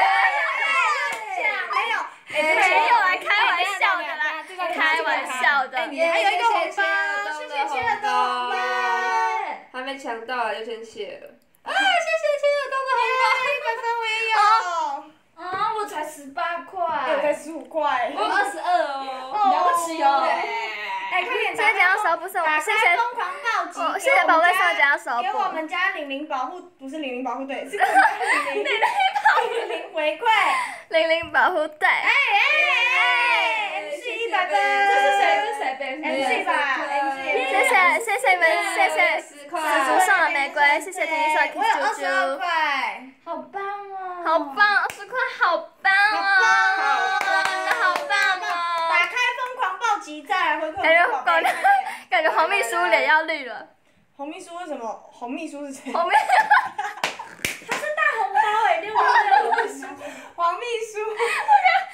Speaker 1: 没有来，开玩笑的啦，开玩笑的。
Speaker 2: 你还有一个红包，谢谢切尔东红包。
Speaker 5: 还没抢到啊，就先谢了。
Speaker 2: 啊，谢谢切尔东的红包，一百分我也有。
Speaker 4: 啊，我才十八块。
Speaker 2: 哎，我才十五块。
Speaker 4: 我二十二哦。
Speaker 2: 哦
Speaker 4: 了不起哦。
Speaker 2: 哎，快点
Speaker 1: 谢谢奖手不是我，
Speaker 2: 打
Speaker 1: 谢谢
Speaker 2: 开疯狂暴击，
Speaker 1: 哦，谢谢宝贝送的奖手
Speaker 2: 给我
Speaker 1: 不。
Speaker 2: 们家玲玲保护，不是玲玲保护队，是我们家玲玲玲玲 回馈。
Speaker 1: 玲玲保护队。
Speaker 2: 哎哎，MC 一百分，
Speaker 4: 这是谁？这是谁？被
Speaker 2: MC 吧，MC。
Speaker 1: 谢谢谢谢你们，谢谢。紫竹送的玫瑰，谢谢婷婷送的
Speaker 2: 我有二
Speaker 1: Kiss
Speaker 2: 十二
Speaker 1: 猪猪，
Speaker 2: 块，
Speaker 4: 好棒哦。
Speaker 1: 好棒，二十块好棒哦，真的好棒感觉感觉黄秘书脸要绿了，
Speaker 2: 红秘书为什么？红秘书是谁？
Speaker 4: 红包哎，六六六。
Speaker 2: 黄秘书，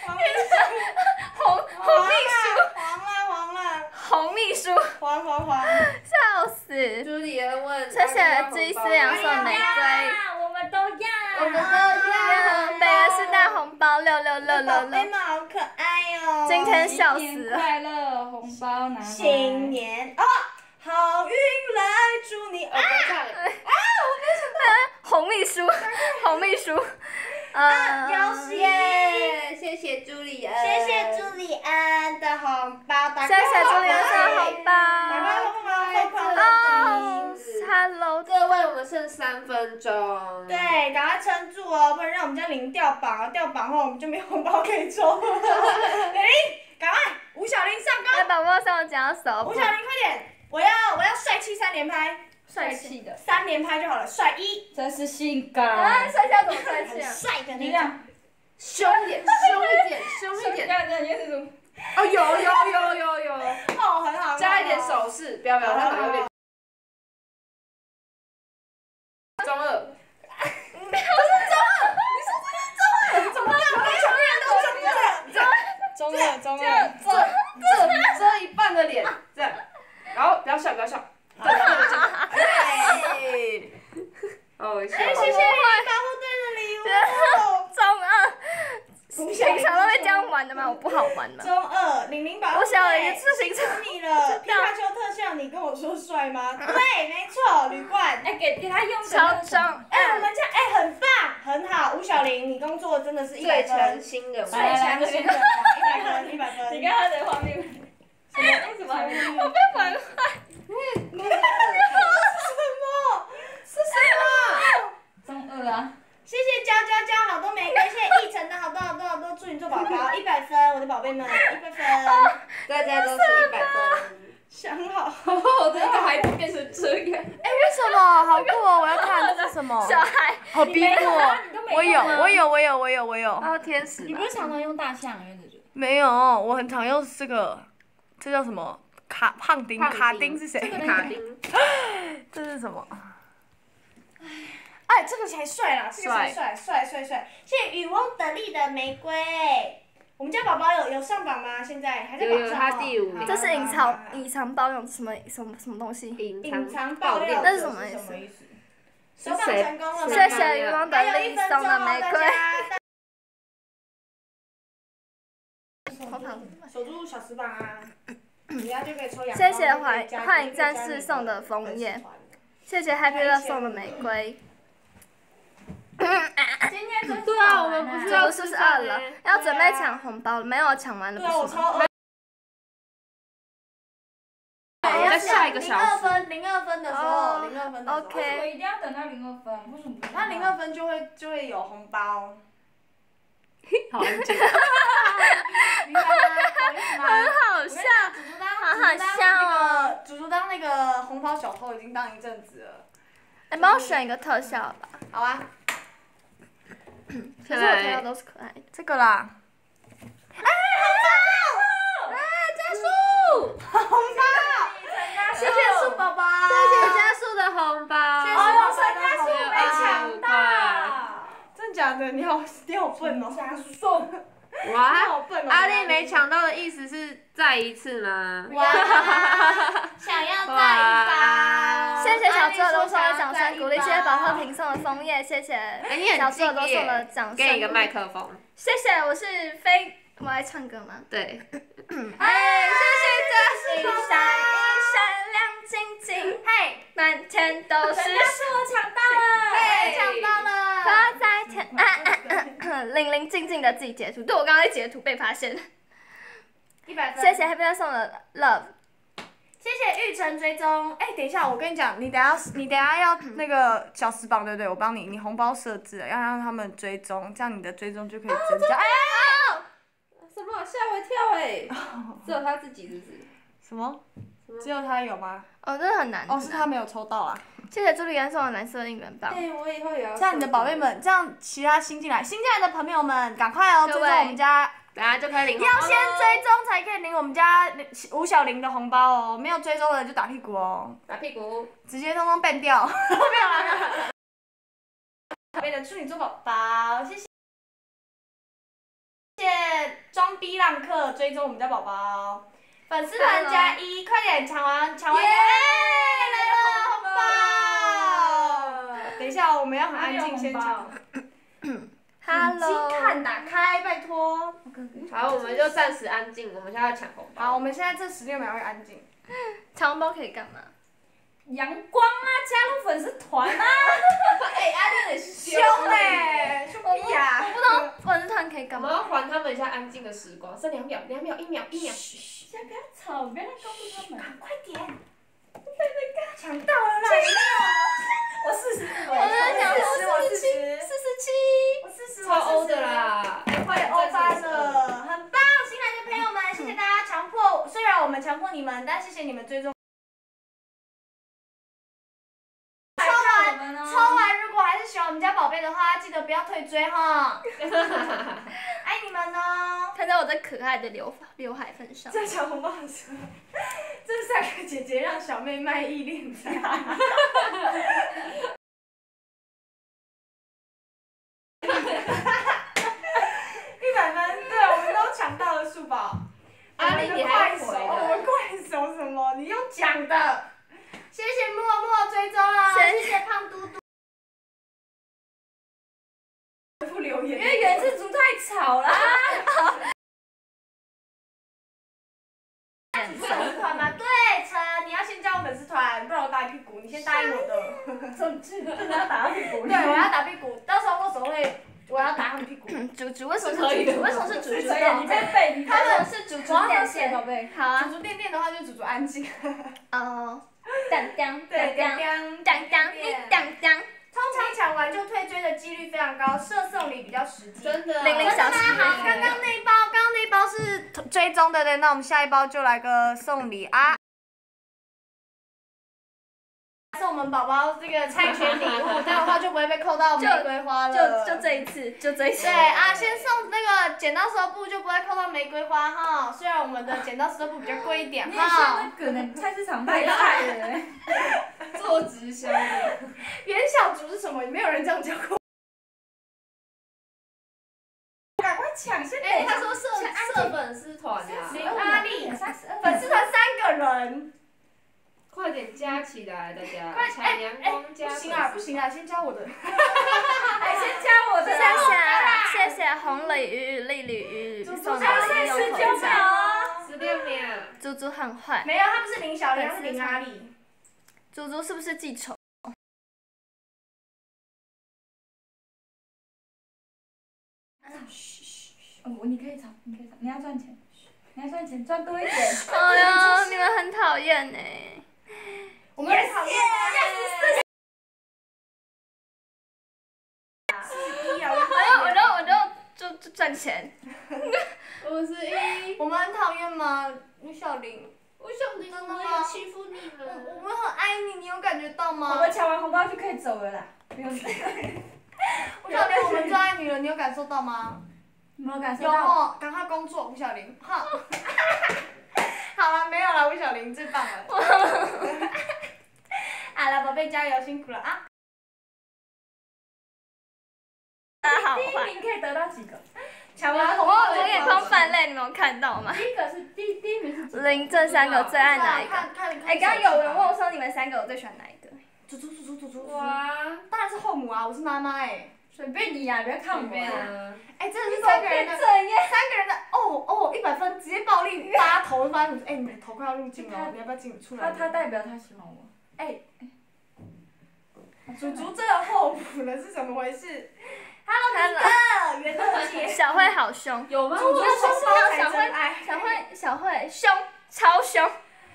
Speaker 2: 黄秘书，
Speaker 1: 红红秘书，
Speaker 2: 黄了黄了
Speaker 1: 红秘书，
Speaker 2: 黄黄黄，
Speaker 1: 笑死，
Speaker 5: 朱丽恩问。
Speaker 1: 谢谢鸡丝羊送玫瑰。
Speaker 4: 我们都要。
Speaker 5: 我们都要。
Speaker 1: 每人是大红包六六六六六，
Speaker 2: 们好可爱哦。
Speaker 1: 今天笑死了。
Speaker 4: 新年快乐，红包拿来。
Speaker 2: 新年哦，好运来祝你啊！
Speaker 1: 红秘书，红秘书，呃，
Speaker 2: 有喜
Speaker 5: 耶！谢谢朱丽恩。
Speaker 2: 谢谢朱丽安的红包，打
Speaker 1: 谢
Speaker 2: 开
Speaker 1: 谢朱丽安的
Speaker 2: 红
Speaker 1: 红
Speaker 2: 包，打开
Speaker 1: 包。
Speaker 2: 红包，疯狂
Speaker 1: 哦
Speaker 2: 暴击。
Speaker 1: ，Hello，
Speaker 5: 各位，我们剩三分钟。
Speaker 2: 对，赶快撑住哦，不然让我们家零掉榜啊！掉榜后我们就没有红包可以抽。玲 玲，赶快，吴小玲上
Speaker 1: 哎，
Speaker 2: 钩，
Speaker 1: 宝宝送我奖手
Speaker 2: 吴小玲快点，我要我要帅气三连拍，
Speaker 4: 帅气的，
Speaker 2: 三连拍就好了，帅一，
Speaker 4: 真是性
Speaker 1: 啊，
Speaker 4: 感。
Speaker 1: 帅气要怎么帅气啊？
Speaker 2: 很帅的那种。
Speaker 4: 你亮，
Speaker 5: 凶一点，凶一点，凶一点。
Speaker 4: 看这也是什么？
Speaker 5: 哦，有有有有有，
Speaker 2: 哦，很好。
Speaker 5: 加一点手势，不要不要，它可能会变。中二。
Speaker 2: 中二中
Speaker 5: 这
Speaker 2: 二。
Speaker 5: 这这遮一半的脸，这样，然后不要笑，不要笑。对对对对。哦，谢
Speaker 2: 谢谢你保护队的礼物。
Speaker 1: 中二，平常都会这样玩的吗？我不好玩吗？
Speaker 2: 中二，玲玲保护队。
Speaker 1: 我想了一个自行车
Speaker 2: 出你了，皮卡丘特效，你跟我说帅吗？对，没错，铝罐。
Speaker 4: 哎，给给他用
Speaker 1: 超中，
Speaker 2: 哎，我们家哎很棒，很好，吴小玲，你工作真的是一百
Speaker 5: 最
Speaker 2: 分，
Speaker 5: 诚心的，
Speaker 2: 最强心的，一百分，一百分。
Speaker 4: 你看他的画面，为什么？还没有？
Speaker 1: 我被玩坏。
Speaker 2: 是什么？
Speaker 4: 中二啊！
Speaker 2: 谢谢娇娇娇好多玫瑰，谢谢奕晨的好多好多好多，祝你做宝宝一百分，我的宝贝们一百分，
Speaker 5: 大家都是一百分。
Speaker 2: 想好。
Speaker 5: 我的一个孩子变成这样。
Speaker 2: 哎，为什么？好酷哦！我要看这是什么？
Speaker 1: 小孩，
Speaker 2: 好逼迫哦！
Speaker 4: 你都没
Speaker 2: 我有，我有，我有，我有，我有。
Speaker 1: 哦天使
Speaker 4: 你不是常常用大象？
Speaker 2: 没有，我很常用这个，这叫什么？卡胖丁，卡丁是谁？
Speaker 5: 卡丁。
Speaker 2: 这是什么？哎，这个才帅啦！这个才帅，帅帅帅！谢谢渔翁得利的玫瑰。我们家宝宝有有上榜吗？现在还在榜上
Speaker 5: 有有他第五名
Speaker 1: 这是隐藏隐藏包用什么什么什么东西？
Speaker 5: 隐
Speaker 2: 隐藏爆料，
Speaker 1: 这是什么意思
Speaker 2: 思？收榜成功了，
Speaker 1: 谢谢渔翁
Speaker 2: 还
Speaker 1: 的丽
Speaker 2: 有一分钟
Speaker 1: 送的玫
Speaker 2: 哦，
Speaker 1: 瑰。
Speaker 2: 大家。守住小石榜啊！等下就可以抽阳光
Speaker 1: 谢谢幻幻影战士送的枫叶，谢谢 Happy Love 送的玫瑰。
Speaker 4: 今天真
Speaker 5: 对啊，我们不是
Speaker 1: 这不是
Speaker 5: 要吃
Speaker 1: 是二了，要准备抢红包了，没有抢完了
Speaker 2: 对啊，我
Speaker 1: 不是吗？
Speaker 2: 超饿。
Speaker 5: 好在下一个小时。
Speaker 2: 零二分，零二分的时候，
Speaker 1: 哦
Speaker 2: 零二分的时候
Speaker 1: OK
Speaker 4: 我一定要等到零二分，为什么？
Speaker 2: 那零二分就会就会有红包。
Speaker 5: 好安静。
Speaker 2: 明白吗？懂意思吗？
Speaker 1: 很好笑，
Speaker 2: 祖祖当，
Speaker 1: 好好笑哦
Speaker 2: 祖祖当那个红包小偷已经当一阵子了。
Speaker 1: 哎，帮我选一个特效吧。
Speaker 2: 好啊，
Speaker 1: 可是我听到都是可爱的。
Speaker 2: 这个啦。红包，谢谢树宝宝，
Speaker 5: 谢谢加速的红包。
Speaker 2: 谢谢
Speaker 4: 哦，
Speaker 2: 陈家树
Speaker 4: 没抢到。
Speaker 2: 真假的？你好，你好笨哦！
Speaker 4: 送。
Speaker 2: 你
Speaker 5: 哇，
Speaker 2: 好笨哦！
Speaker 5: 阿丽没抢到的意思是再一次吗？
Speaker 2: 哇，想要再一包。
Speaker 1: 谢谢小猪耳朵送的掌声鼓励，谢谢宝鹤瓶送的枫叶，谢谢
Speaker 5: 哎，你很
Speaker 1: 小猪耳
Speaker 5: 敬
Speaker 1: 朵送的
Speaker 5: 业。
Speaker 1: 掌声。
Speaker 5: 给你一个麦克风。
Speaker 1: 谢谢，我是飞，我爱唱歌吗？
Speaker 5: 对。
Speaker 1: 哎，谢谢这一闪一闪亮晶晶，嘿，满天都是
Speaker 4: 人家是我抢到了。
Speaker 1: 嘿，抢到了！发在天，零零静静的自己截图，对我刚刚在截图被发现。
Speaker 2: 一百分。
Speaker 1: 谢谢 Happy 送的 Love，
Speaker 2: 谢谢玉成追踪。哎、等一下，我跟你讲，你等下你等下要那个小时榜，对不对？我帮你，你红包设置了，要让他们追踪，这样你的追踪就可以增加。哎、
Speaker 5: 什么？吓我一跳哎！只有他自己是不是？
Speaker 2: 什么？只有他有吗？
Speaker 1: 哦，真的很难。
Speaker 2: 哦，是他没有抽到啊。
Speaker 1: 谢谢朱莉安送的蓝色应援棒。
Speaker 5: 对，我以后也要。
Speaker 2: 这样你的宝贝，们，这样其他新进来、新进来的朋友们，赶快哦，追踪我们家，
Speaker 5: 等下就可以领红包
Speaker 2: 要先追踪才可以领我们家吴小玲的红包哦。没有追踪的就打屁股哦，
Speaker 5: 打屁股。
Speaker 2: 直接通通 ban 掉。没有啦，没有啦。宝贝的处女座宝宝，谢谢。谢谢装逼浪客追踪我们家宝宝，粉丝团加一，快点抢完抢完，耶！来了红包。等一下，我们要很安静先抢。眼
Speaker 1: Hello，
Speaker 2: 睛看打开，拜托。
Speaker 5: 好，我们就暂时安静，我们现在要抢红包。
Speaker 2: 好，我们现在这十六秒会安静。
Speaker 1: 抢红包可以干嘛？
Speaker 4: 阳光啊，加入粉丝团啊！
Speaker 5: 哎，阿丽很 凶
Speaker 2: 凶哎，凶屁呀！
Speaker 1: 我不懂粉丝团可以干嘛？
Speaker 5: 我要还他们一下安静的时光，剩两秒，两秒，一秒，一秒。
Speaker 4: 先不要吵，不要再告诉他们。
Speaker 2: 快点！抢到了啦！我四十，我
Speaker 1: 我在想
Speaker 2: 四十，我四十，
Speaker 1: 四十七。
Speaker 2: 我四十，
Speaker 5: 超欧的。啦！
Speaker 2: 快欧翻了，很棒！新来的朋友们，谢谢大家强迫，虽然我们强迫你们，但谢谢你们追踪。
Speaker 4: 抽完
Speaker 2: 抽完，如果还是喜欢我们们家宝贝的话，记得不要退追哈。爱你们哦。
Speaker 1: 看在我这可爱的刘刘海份上，
Speaker 2: 在小红包的时候，这三个姐姐让小妹卖艺练才。一百分，对，我们都抢到了数宝。
Speaker 5: 阿丽你还回
Speaker 2: 我
Speaker 5: 了，
Speaker 2: 们快手什么？你用讲的。谢谢默默追踪啊，
Speaker 1: 谢
Speaker 2: 谢谢胖嘟嘟。回复留言。
Speaker 4: 因为原字族太吵啦。
Speaker 2: 粉丝团吗？对，陈，你要先加我粉丝团，不然我打你屁股。你先答应我的。
Speaker 4: 真真的要打到屁股里。
Speaker 2: 对，我要打屁股，到时候握手会，我要打他们屁股。
Speaker 1: 主主为什么
Speaker 5: 是
Speaker 1: 主主？为什么是主主
Speaker 4: 可以，你
Speaker 1: 电？
Speaker 4: 被背，你
Speaker 1: 他们是主主电线
Speaker 4: 宝贝。
Speaker 1: 好啊
Speaker 2: 主，主垫垫的话就主主安静。
Speaker 1: 哦，当当
Speaker 2: 对，
Speaker 1: 当
Speaker 2: 当
Speaker 1: 当当当当，
Speaker 2: 通常抢完就退追的几率非常高，设送礼比较实际。
Speaker 5: 真的。
Speaker 1: 零零小
Speaker 2: 好，刚刚那一包，刚刚那一包是追踪的，对，那我们下一包就来个送礼啊。送我们宝宝这个猜拳礼物，这样的话就不会被扣到玫瑰花了。
Speaker 1: 就就这一次，就这一次。
Speaker 2: 对啊，先送那个剪刀石头布就不会扣到玫瑰花哈。虽然我们的剪刀石头布比较贵一点
Speaker 4: 你也像
Speaker 2: 哈。
Speaker 4: 那个，菜市场卖菜的。
Speaker 5: 做直销的，
Speaker 2: 元小竹是什么？没有人这样叫过。
Speaker 4: 赶快抢！先
Speaker 2: 哎，
Speaker 4: 在
Speaker 2: 他说设
Speaker 5: 设粉丝团啊，
Speaker 2: 林阿丽，
Speaker 4: 三
Speaker 2: 粉丝团三个人。
Speaker 5: 快点加起来，大家
Speaker 2: 快！
Speaker 5: 抢
Speaker 2: 哎哎，
Speaker 5: 阳光加
Speaker 2: 不行啊，不行啊，先加我的。
Speaker 4: 哎，先加我的
Speaker 1: 谢。谢谢谢红鲤鱼、绿鲤鱼送的
Speaker 4: 十九秒
Speaker 1: 口罩，
Speaker 4: 啊！
Speaker 5: 十六秒，
Speaker 1: 猪猪很坏，
Speaker 2: 没有，他不是林小玲，他是林阿丽。
Speaker 1: 猪猪是不是记仇？
Speaker 4: 哦，你可以吵，你可以吵，你要赚钱，你要赚钱，赚多一点。
Speaker 1: 哎呀，你们很讨厌呢。
Speaker 2: 我们讨厌。
Speaker 1: 我就我就就赚钱。
Speaker 5: 五十一，
Speaker 2: 我们很讨厌吗？吴小玲，
Speaker 3: 我想你
Speaker 2: 真的吗
Speaker 3: 我也欺负你
Speaker 2: 我
Speaker 3: 们。
Speaker 2: 我们很爱你，你有感觉到吗我？
Speaker 4: 们抢完红包就可以走了啦，不用。
Speaker 2: 吴小玲，我们最爱你了，你有感受到吗？
Speaker 4: 没有感受
Speaker 2: 有
Speaker 4: 到？
Speaker 2: 哦，赶快工作，吴小玲。哈。好了，没有了，吴小玲最棒了。好了，宝贝，加油，辛苦了啊！
Speaker 1: 好。
Speaker 4: 第一名可以得到几个？
Speaker 2: 抢完
Speaker 1: 我我眼眶泛泪，你们有看到吗？
Speaker 4: 第一个是第第一名是？
Speaker 1: 零这三个最爱哪一个？
Speaker 2: 看看
Speaker 1: 哎，刚刚有人问我说你们三个我最喜欢哪一个？
Speaker 2: 猪猪猪猪猪猪。
Speaker 5: 哇，
Speaker 2: 当然是后母啊，我是妈妈哎。
Speaker 4: 随便你呀，不要看我
Speaker 5: 随便
Speaker 4: 啊。
Speaker 5: 啊，
Speaker 2: 哎，真的是三个人的。三个人的哦哦，一百分直接暴力 扒头，发现哎，你的头快要入镜了，你要不要进出来？
Speaker 4: 他他代表他喜欢我。
Speaker 2: 哎，猪猪这个后补了是怎么回事？Hello，尼克，袁
Speaker 1: 小慧好凶，
Speaker 5: 有吗？
Speaker 2: 猪猪
Speaker 1: 说
Speaker 2: 红包才
Speaker 1: 小慧。小慧小慧凶，超凶。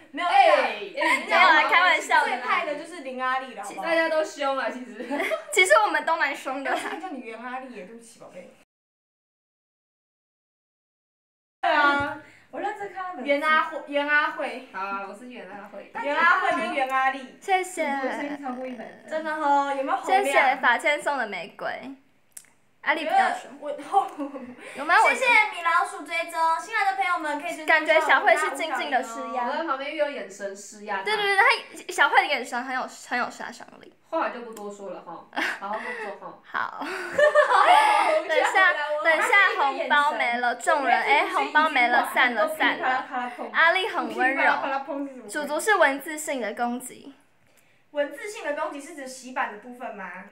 Speaker 2: 没有
Speaker 5: 哎，
Speaker 1: 没有啊开玩笑的
Speaker 2: 最派的就是林阿丽了，好不好
Speaker 5: 大？家都凶啊，其实。
Speaker 1: 其实我们都蛮凶的
Speaker 2: 叫你袁阿丽耶，对不起，宝贝。对啊，
Speaker 4: 我认真看他的。
Speaker 2: 袁阿慧，袁阿慧，
Speaker 5: 好，我是袁阿慧。
Speaker 2: 袁阿慧跟袁阿丽，
Speaker 1: 谢谢。
Speaker 2: 真的哦，有没有红
Speaker 1: 谢谢？法千送的玫瑰。阿丽比较凶，
Speaker 2: 我后，
Speaker 1: 有
Speaker 2: 谢谢米老鼠追踪，新来的朋友们可以追
Speaker 1: 感觉小慧是静静的施压
Speaker 5: 我在旁边又有眼神施压。
Speaker 1: 对对对，他小慧的眼神很有很有杀伤力。
Speaker 5: 话就不多说了哈，好好工作哈。
Speaker 1: 好，等下等下红包没了，众人哎红包没了散了散了。阿丽很温柔，主
Speaker 2: 主
Speaker 1: 族是文字性的攻击。
Speaker 2: 文字性的攻击是指洗版的部分吗？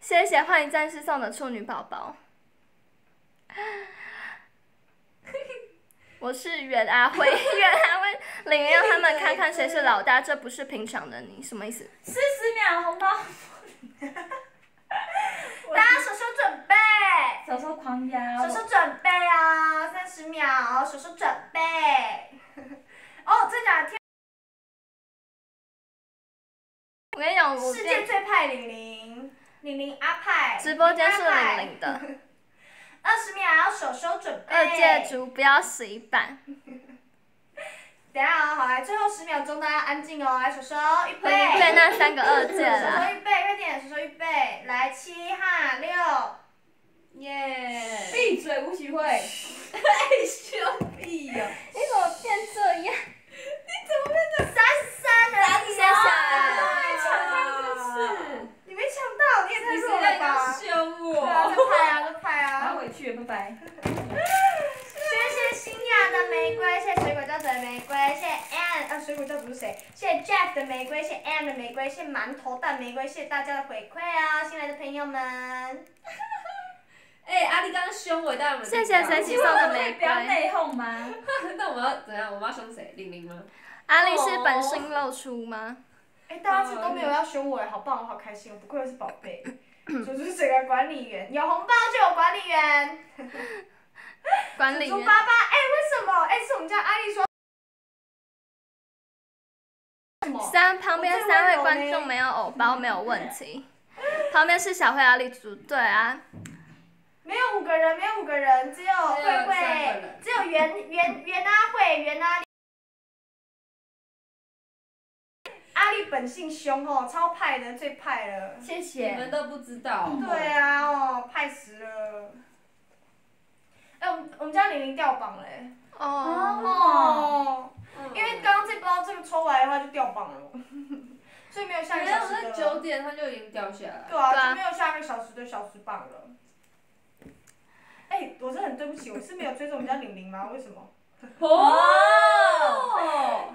Speaker 1: 谢谢幻影战士送的处女宝宝。我是袁阿辉，袁阿辉，领让他们看看谁是老大，这不是平常的你，什么意思？
Speaker 4: 四十秒红包，
Speaker 2: 大家手手准备，
Speaker 4: 手手狂摇。
Speaker 2: 手手准备啊，三十秒，手手准备。哦，真假的天，
Speaker 1: 我跟你讲，我
Speaker 2: 世界最派玲玲，玲玲阿派，
Speaker 1: 直播间是玲玲的。
Speaker 2: 二十秒，手手准备。
Speaker 1: 二界竹不要死 一
Speaker 2: 半，等下啊，好来，最后十秒钟大家安静哦，来手手预备，
Speaker 1: 被那三个二届
Speaker 2: 手手
Speaker 1: 了。
Speaker 2: 预备，快点，手手预备，来七哈六，
Speaker 5: 耶！
Speaker 4: 闭嘴，吴启慧。
Speaker 5: 兄弟呀！
Speaker 1: 你怎么变这样？
Speaker 2: 三十三了，
Speaker 1: 三十三
Speaker 2: 没抢到，你没抢到，你也太
Speaker 5: 你
Speaker 2: 弱
Speaker 5: 现在要
Speaker 2: 了吧？
Speaker 5: 凶
Speaker 2: 对啊，
Speaker 5: 我？
Speaker 2: 这派啊，这派
Speaker 4: 拿
Speaker 2: 啊。
Speaker 4: 回去，拜拜。
Speaker 2: 谢谢新雅的玫瑰，谢谢水果教主的玫瑰，谢谢 Ann，呃，水果教主是谁？谢谢 Jeff 的玫瑰，谢谢 Ann 的玫瑰，谢谢馒头蛋玫瑰，谢谢大家的回馈啊，新来的朋友们。
Speaker 5: 哎，阿丽刚刚凶我，但我们
Speaker 1: 谢谢神奇送的玫
Speaker 4: 不要
Speaker 1: 瑰？
Speaker 4: 内讧吗？
Speaker 5: 那我们要怎样？我们要凶谁？玲玲吗？
Speaker 1: 阿丽是本性露出吗？
Speaker 2: 哎，大家是都没有要凶我，好棒，我好开心，我不愧是宝贝。叔叔是个管理员，有红包就有管理员。
Speaker 1: 管理员。
Speaker 2: 猪爸爸，哎，为什么？哎，是我们家阿丽说。
Speaker 1: 三旁边三位观众没有偶包没有问题，旁边是小慧阿丽组队啊，
Speaker 2: 没有五个人，没有五个人，只有慧慧，只有袁袁袁阿慧，袁阿本性凶哦，超派的，最派了。
Speaker 4: 谢谢
Speaker 5: 你们。都不知道。
Speaker 2: 对啊，哦，派死了。哎、我们我们家玲玲掉榜嘞、
Speaker 1: 哦，
Speaker 2: 哦，
Speaker 5: 嗯
Speaker 2: 因为刚刚这包这个抽来的话就掉榜了，所以没有下
Speaker 5: 没有，
Speaker 2: 个小时的
Speaker 5: 那九点他就已经掉下来。
Speaker 2: 对啊，
Speaker 1: 对啊
Speaker 2: 就没有下个小时的小时榜了。哎、我是很对不起，我是没有追踪我们家玲玲吗？为什么？
Speaker 5: 哦。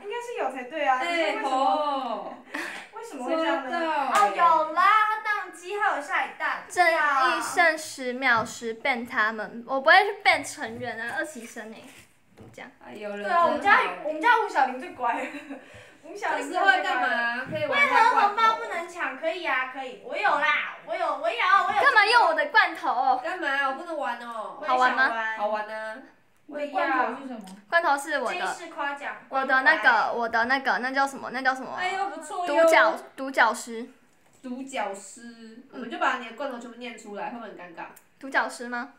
Speaker 2: 应该是有才对啊，只是
Speaker 5: 哎
Speaker 2: 为什么？为什么会这样呢？哦，有啦，他当机还有下一弹。
Speaker 1: 正义剩十秒时 ban 他们，我不会去 ban 成员啊，二期生诶，这样。
Speaker 5: 哎有人
Speaker 2: 对啊，我们家我们家吴小玲最乖。吴小
Speaker 5: 这
Speaker 2: 玲
Speaker 5: 时候会干？嘛？可以
Speaker 2: 为何红包不能抢？可以啊，可以，我有啦，我有，我有，我有。
Speaker 1: 干嘛用我的罐头？
Speaker 5: 干嘛？我不能玩哦
Speaker 1: 好玩吗
Speaker 5: 好玩啊！
Speaker 2: 我也
Speaker 4: 罐头
Speaker 2: 要。
Speaker 4: 是什么？
Speaker 1: 罐头是我的，
Speaker 2: 夸奖。
Speaker 1: 我的那个，我的那个，那叫什么？那叫什么？
Speaker 4: 哎呦，不错哟。
Speaker 1: 独角独角狮，
Speaker 5: 独角狮，我们就把你的罐头全部念出来，会不会很尴尬？
Speaker 1: 独角狮吗？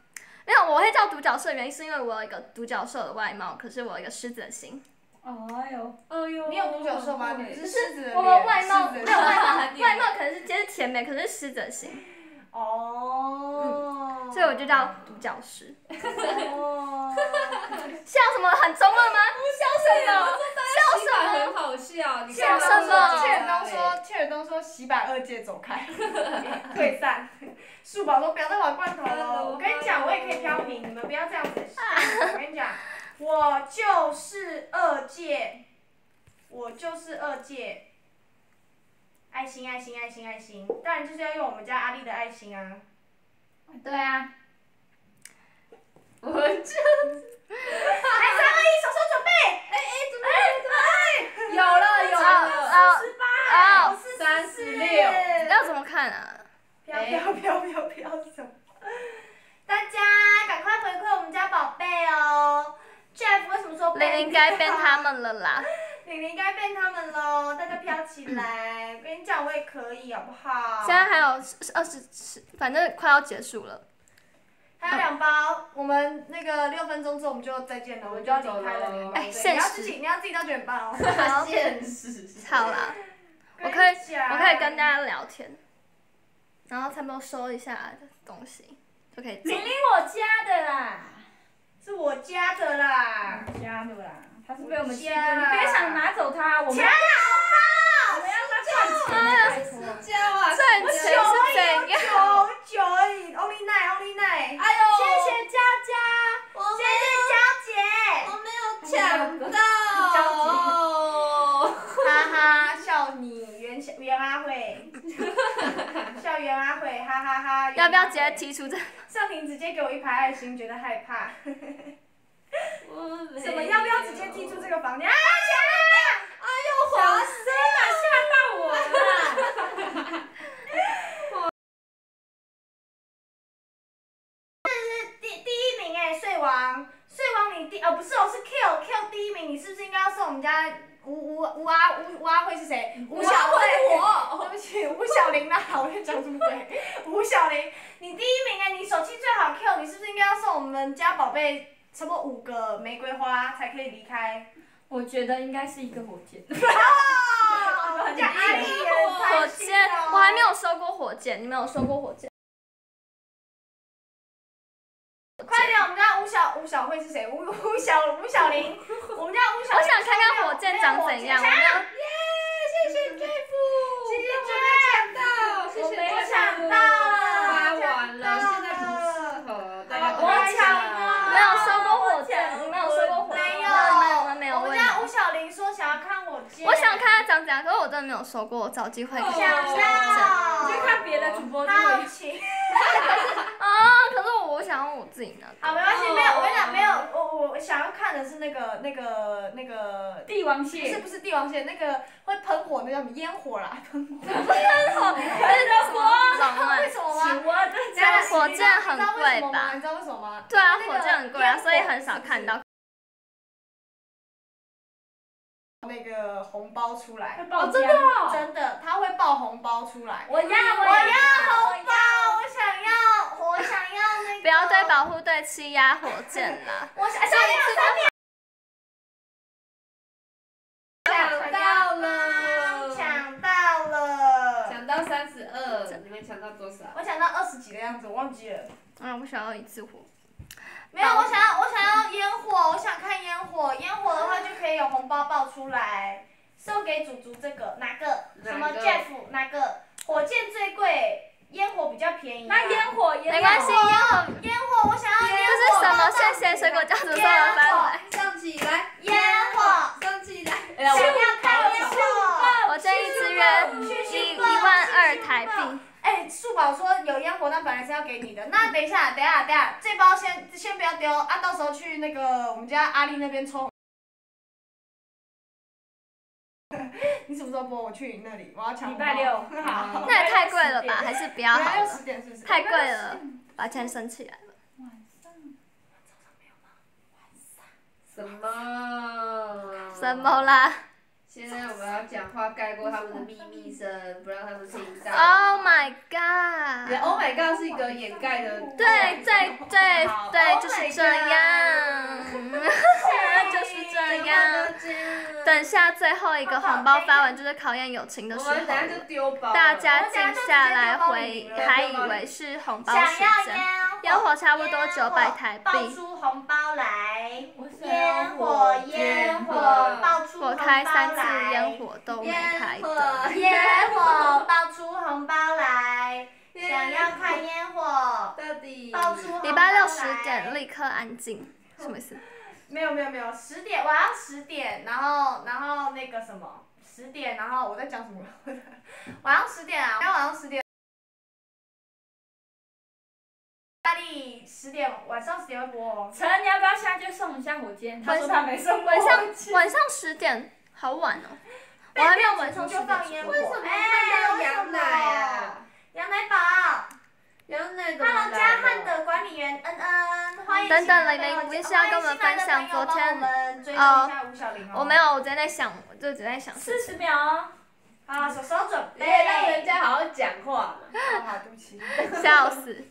Speaker 1: 没有，我会叫独角兽的原因是因为我有一个独角兽的外貌，可是我有一个狮子的心。
Speaker 4: 哎呦，
Speaker 5: 哎呦
Speaker 2: 你有独角兽吗？你是狮子的脸。
Speaker 1: 我们外貌没有外貌，外貌可能是接甜美，可是狮子的心，
Speaker 2: 哦。
Speaker 1: 所以我就叫独角狮。
Speaker 2: 哦。
Speaker 1: 笑什么？很中二吗？笑什么？笑什么？
Speaker 5: 很好笑，你
Speaker 1: 笑
Speaker 5: 看
Speaker 1: 什么
Speaker 2: 切尔东说，切尔东说洗白二界走开，退散。树宝说不要再玩罐头了。我跟你讲，我也可以飘屏，你们不要这样子。我跟你讲，我就是二界，我就是二界。爱心，爱心，爱心，爱心，当然就是要用我们家阿丽的爱心啊。
Speaker 4: 对啊。
Speaker 5: 我就
Speaker 2: 来，三二一，手手准备。哎哎，准备，准备。
Speaker 5: 有了有
Speaker 1: 哦
Speaker 5: 了，
Speaker 2: 十八，
Speaker 1: 哦
Speaker 5: 三十六，
Speaker 1: 要怎么看啊？
Speaker 2: 飘飘飘飘飘什么？大家赶快回馈我们家宝贝哦！Jeff 为什么说
Speaker 1: 玲玲该变他？们了啦。
Speaker 2: 玲玲该变他们喽！大家飘起来！我跟你讲，我也可以，好不好？
Speaker 1: 现在还有二十十，反正快要结束了。
Speaker 2: 还有两包，我们那个六分钟之后我们就再见了，我们就要离开了。
Speaker 1: 哎
Speaker 2: 对
Speaker 1: 现实
Speaker 2: 你要自己，你要自己到九点半哦。
Speaker 1: 好，
Speaker 5: 现实。
Speaker 1: 好啦，我可以我可以跟大家聊天，然后差不多收一下的东西，就可以走
Speaker 4: 玲。玲我家的啦。
Speaker 2: 是我家的啦。
Speaker 4: 家的啦，他是被我们欺负，你别想拿走他，我们
Speaker 2: 钱
Speaker 4: 我们要他赚钱，拜托。
Speaker 5: 交啊，
Speaker 1: 赚钱是怎样？
Speaker 2: 九九而已，Only nine，Only nine。
Speaker 5: 哎呦，
Speaker 2: 谢谢佳佳，谢谢娇姐。
Speaker 5: 我没有抢到，
Speaker 2: 哈哈，笑你袁小袁阿慧，笑袁阿慧，哈哈哈。
Speaker 1: 要不要直接踢出这？
Speaker 2: 上庭直接给我一排爱心，觉得害怕。
Speaker 5: 什
Speaker 2: 什么？要不要直接踢出这个房间？啊，抢！
Speaker 5: 哎呦，滑死！
Speaker 4: 吓到我了。
Speaker 2: 这是第第一名哎，睡王，睡王你第哦不是哦是 Q Q 第一名，你是不是应该要送我们家吴吴吴阿吴吴阿慧是谁？吴小慧
Speaker 5: 我，
Speaker 2: 对不起，吴小玲啦，我在讲什么鬼？吴小玲，你第一名哎，你手气最好 Q，你是不是应该要送我们家宝贝差不多五个玫瑰花才可以离开？
Speaker 4: 我觉得应该是一个火箭。
Speaker 2: 我家阿丽也
Speaker 1: 火箭，
Speaker 2: 哦
Speaker 1: 我还没有收过火箭，你们有收过火箭？
Speaker 2: 快点，我们家吴小吴小慧是谁？吴吴小吴小林，我们家吴小。
Speaker 1: 我想看看火箭长怎样。
Speaker 2: 耶！谢谢 Jeff，谢谢 Jeff，
Speaker 5: 到，谢谢
Speaker 2: 我
Speaker 5: 大家
Speaker 2: 抢到了，
Speaker 5: 发完了，现在不适合，大家都
Speaker 2: 我
Speaker 5: 在
Speaker 2: 抢
Speaker 5: 家
Speaker 2: 了
Speaker 1: 没有收过火箭，你们有收过火箭？
Speaker 2: 没有，
Speaker 1: 没有，我们没有。
Speaker 2: 我们
Speaker 1: 我也没有
Speaker 2: 家吴小玲说想要看火箭，
Speaker 1: 我想看可是我真的没有收过，我找机会看。
Speaker 2: 想
Speaker 1: 火箭
Speaker 2: 到，
Speaker 4: 去看别的主播的
Speaker 2: 好
Speaker 4: 会。
Speaker 2: 奇。
Speaker 1: 啊！可是我想要我自己那
Speaker 2: 好，
Speaker 1: 个。
Speaker 2: 没关系，没有，我跟你讲，没有，我我想要看的是那个那个那个。
Speaker 4: 帝王蟹
Speaker 2: 不是，不是帝王蟹，那个会喷火，那叫什么烟火啦，喷火。
Speaker 1: 龙啊
Speaker 2: 为！什么
Speaker 1: 火箭很贵吧
Speaker 2: 你知道为什么吗？你知道为什么吗？
Speaker 1: 对啊，火箭很贵啊，所以很少看到。
Speaker 2: 那个红包出来
Speaker 4: 哦。
Speaker 5: 真的哦，
Speaker 2: 真的，他会爆红包出来。
Speaker 4: 我要，我
Speaker 2: 我要红包，我想要，我想要那个。
Speaker 1: 不要对保护队欺压火箭啦！
Speaker 2: 我想上面上面
Speaker 5: 抢到了，
Speaker 2: 抢到了，
Speaker 5: 抢到三十二，你们抢到多少？
Speaker 2: 我抢到二十几的样子，我忘记了。
Speaker 1: 啊，我想要一次火。
Speaker 2: 没有，我想要我想要烟火，我想看烟火，烟火的话就可以有红包爆出来，送给祖祖这个哪个？什么 Jeff 哪个？火箭最贵，烟火比较便宜啊。
Speaker 4: 那烟火，烟火
Speaker 1: 没关系，烟火
Speaker 2: 烟火，我想要烟
Speaker 1: 这
Speaker 2: 火。
Speaker 1: 是什么？谢谢水果教主送的番来。
Speaker 5: 上起来，
Speaker 2: 烟火，
Speaker 5: 上起来，
Speaker 2: 想要看烟火。
Speaker 1: 我建议支援一一万二台币。
Speaker 2: 哎，树宝说有烟火，那本来是要给你的。那等一下，等一下，等一下，这包先先不要丢啊，到时候去那个我们家阿丽那边抽。你什么时候播？我去你那里，我要抢。
Speaker 4: 礼拜六
Speaker 2: 好。
Speaker 1: 那也太贵了吧？还是不要好了，
Speaker 2: 十点是不是？
Speaker 1: 太贵了，把钱省起来了。
Speaker 4: 晚上
Speaker 5: 什么？
Speaker 1: 什？么啦
Speaker 5: 现在我们要讲话盖过他们的秘密声，不让他们听到。
Speaker 1: ？Oh my
Speaker 5: god！，Oh my god 是一个掩盖的。
Speaker 1: 对对对对
Speaker 2: ，Oh
Speaker 1: 就是这样，就是这样。等下最后一个红包发完，就是考验友情的时候
Speaker 5: 等下就
Speaker 1: 了。
Speaker 5: 丢包。
Speaker 1: 大家静下来回，还以为是红包时
Speaker 2: 要
Speaker 1: 间。
Speaker 2: 烟
Speaker 1: 烟火差不多九百台币
Speaker 2: 爆出红包来！烟火烟火，爆出
Speaker 1: 我
Speaker 2: 红包
Speaker 1: 开三次
Speaker 2: 来
Speaker 1: 烟火都没开的。
Speaker 2: 烟火爆出红包来，想要看烟火，
Speaker 5: 到底
Speaker 2: 爆出红包来
Speaker 1: 礼拜六十点立刻安静，什么意思？
Speaker 2: 没有没有没有，十点晚上十点，然后然后那个什么十点，然后我在讲什么？晚上十点啊，今天晚上十点。大力十点，晚上十点会播哦。
Speaker 4: 陈，你要不要现在就送一下火箭？他说他没送过
Speaker 1: 晚上。晚上十点，好晚哦。我还没有晚上十
Speaker 2: 就放
Speaker 1: 点出
Speaker 2: 烟火。
Speaker 5: 为什么
Speaker 2: 哎
Speaker 5: 看到
Speaker 2: 为什么
Speaker 5: 羊奶啊？
Speaker 2: 羊奶宝，Hello，
Speaker 5: 来
Speaker 2: 家汉的管理员恩恩，欢迎
Speaker 1: 等等
Speaker 2: 新来的
Speaker 1: 玲玲
Speaker 2: 朋友
Speaker 1: 不是要跟我们分享昨天
Speaker 2: 欢迎新来的朋友帮我们追踪一下吴小玲哦。
Speaker 1: 我没有，我昨天在想，我就只在想。
Speaker 4: 四十秒哦。
Speaker 2: 好，手手准备。
Speaker 5: 你也让人家好好讲话嘛。
Speaker 2: 好好，对不起。
Speaker 1: 笑死！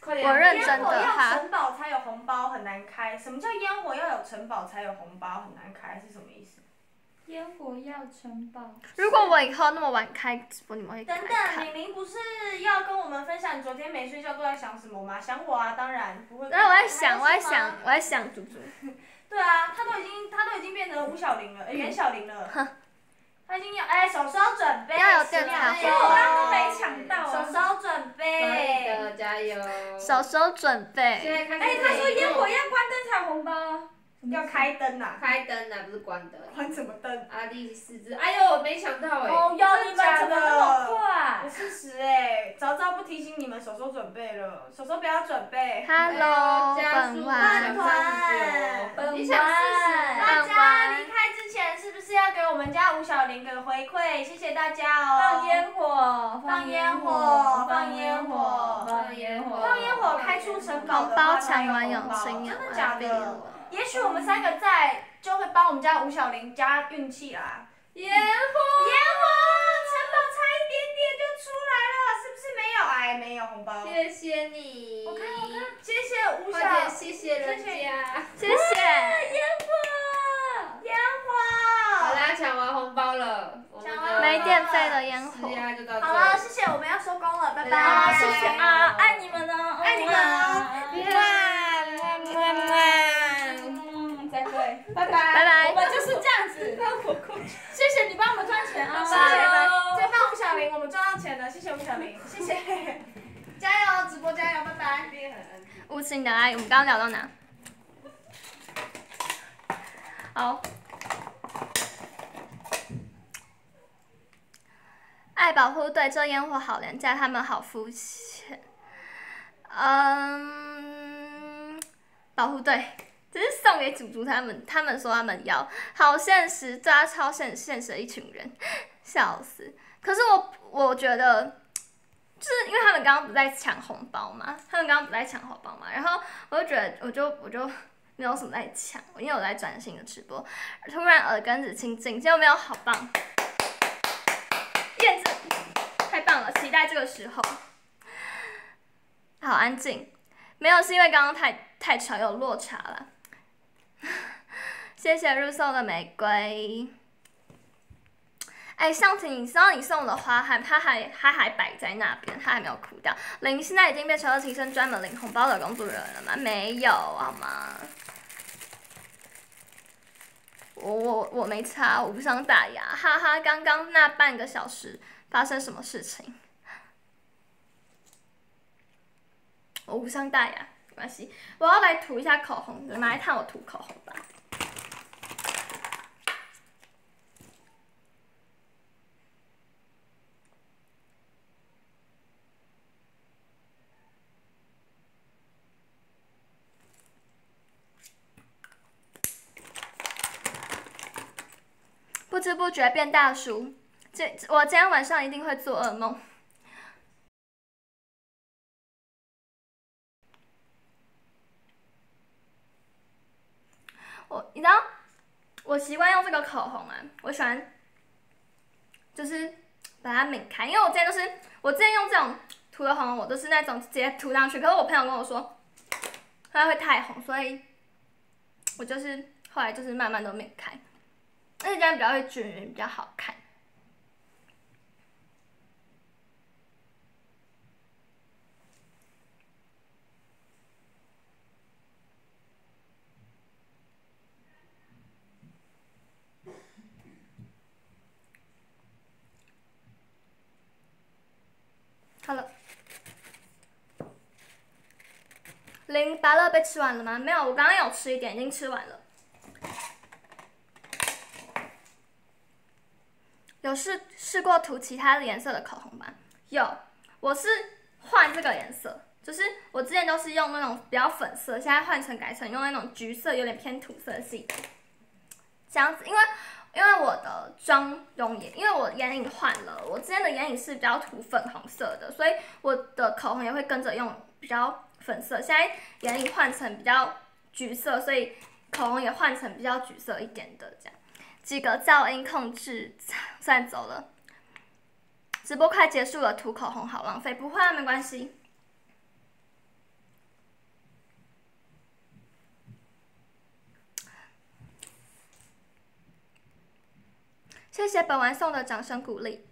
Speaker 5: 快点。
Speaker 1: 我认真
Speaker 2: 烟火要
Speaker 1: 的哈
Speaker 2: 城堡才有红包，很难开。什么叫烟火要有城堡才有红包，很难开是什么意思？
Speaker 4: 烟火要城堡。
Speaker 1: 如果我以后那么晚开直播，你们会
Speaker 2: 等等，
Speaker 1: 看？
Speaker 2: 玲玲不是要跟我们分享你昨天没睡觉都在想什么吗？想我啊，当然不会。
Speaker 1: 然后我在想，我在想，我在想猪猪。
Speaker 2: 对啊，他都已经他都已经变成吴小玲了，呃袁小玲了。他已经要哎，手手准备，
Speaker 1: 要有电茶
Speaker 2: 十
Speaker 1: 壶
Speaker 2: 秒
Speaker 4: 我刚刚都没抢到啊
Speaker 2: 手手准
Speaker 5: 可以
Speaker 2: 备。
Speaker 5: 的，加油。
Speaker 1: 手手准
Speaker 5: 现
Speaker 1: 备，
Speaker 5: 在开始。
Speaker 4: 哎，他说烟火要关灯抢红包啊。
Speaker 2: 要开灯呐、
Speaker 5: 开灯啊，不是关灯。
Speaker 2: 关什么灯？
Speaker 5: 阿力四只，哎呦，没想到哎。
Speaker 4: 哦哟，你们怎么那么快
Speaker 2: 我？事实哎，早知道不提醒你们，手手准备了，手手不要准备。
Speaker 1: Hello，本
Speaker 5: 加速
Speaker 1: 晚
Speaker 2: 团
Speaker 5: 你想四十？
Speaker 2: 大家离开之前是不是要给我们家吴小玲个回馈？谢谢大家哦。
Speaker 4: 放烟火，
Speaker 2: 放烟火放烟火
Speaker 4: 放烟火，
Speaker 2: 放烟火开出城堡的话
Speaker 1: 包抢完
Speaker 2: 有真的假的？也许我们三个在就会帮我们家吴小玲加运气啦。
Speaker 5: 烟花，
Speaker 2: 烟花，城堡差一点点就出来了，是不是没有？哎，没有红包。
Speaker 5: 谢谢你。
Speaker 2: 我看，我看，谢谢吴小，
Speaker 5: 谢谢人家，
Speaker 1: 谢谢。
Speaker 2: 谢
Speaker 1: 谢烟花，烟火。
Speaker 5: 好啦，抢完红包了。没电费的烟火。
Speaker 2: 好了，谢谢，我们要收工了，拜拜。
Speaker 5: 谢谢
Speaker 4: 啊，爱你们呢，
Speaker 2: 爱你们
Speaker 4: 啊，
Speaker 2: 么么么。
Speaker 5: 拜拜。
Speaker 1: 拜拜
Speaker 4: 我。们就是这样子。谢谢你帮我们赚钱啊！
Speaker 2: 谢谢，再帮吴小玲，我们赚到钱了，谢谢吴小玲，谢谢，加油，直播加油，拜拜。
Speaker 1: 无情的爱，我们刚刚聊到哪？好，爱保护队这烟火好廉价，他们好肤浅。嗯，保护队，这是送给祖祖他们，他们说他们要，好现实，抓，超现现实的一群人，笑死。可是我我觉得。就是因为他们刚刚不在抢红包嘛，他们刚刚不在抢红包嘛，然后我就觉得，我就我就没有什么在抢，因为我在专心的直播，突然耳根子清净，结果没有好棒，燕子太棒了，期待这个时候，好安静，没有是因为刚刚太太吵有落差了，谢谢入送的玫瑰。哎，上次，你知道你送我的花还它还它还摆在那边，它还没有枯掉。林现在已经变成了提升专门领红包的工作人员了吗？没有，好吗？我我我没擦，我不想打牙，哈哈。刚刚那半个小时发生什么事情？我无伤大雅，关系。我要来涂一下口红，你来看我涂口红吧。不知不觉变大叔，这我今天晚上一定会做噩梦。我你知道，我习惯用这个口红啊，我喜欢就是把它抿开，因为我之前都是我之前用这种涂的红，我都是那种直接涂上去，可是我朋友跟我说它会太红，所以我就是后来就是慢慢都抿开。而且这样比较会均匀，比较好看。好了，被吃完了吗？没有，我刚刚有吃一点，已经吃完了。有试试过涂其他的颜色的口红吗？有，我是换这个颜色，就是我之前都是用那种比较粉色，现在换成改成用那种橘色，有点偏土色系，这样子，因为因为我的妆容也，因为我眼影换了，我之前的眼影是比较涂粉红色的，所以我的口红也会跟着用比较粉色，现在眼影换成比较橘色，所以口红也换成比较橘色一点的这样。几个噪音控制算走了，直播快结束了，涂口红好浪费，不会啊，没关系。谢谢本丸送的掌声鼓励。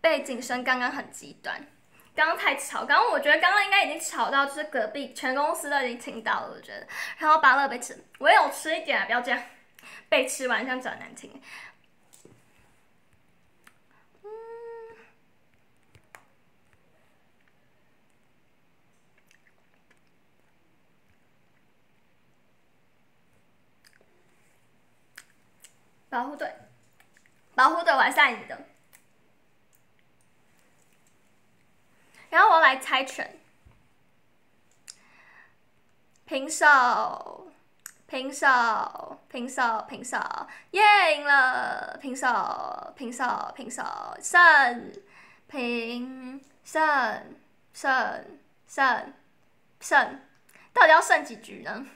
Speaker 1: 背景声刚刚很极端，刚刚太吵，刚刚我觉得刚刚应该已经吵到，就是隔壁全公司都已经听到了，我觉得。然后芭乐被吃，我也有吃一点啊，不要这样，被吃完这样讲难听。嗯，保护队，保护队完赛你的。然后我来猜拳，平手，平手，平手，平手，耶，赢了，平手，平手，平手，胜，平，胜，胜，胜，胜，到底要胜几局呢？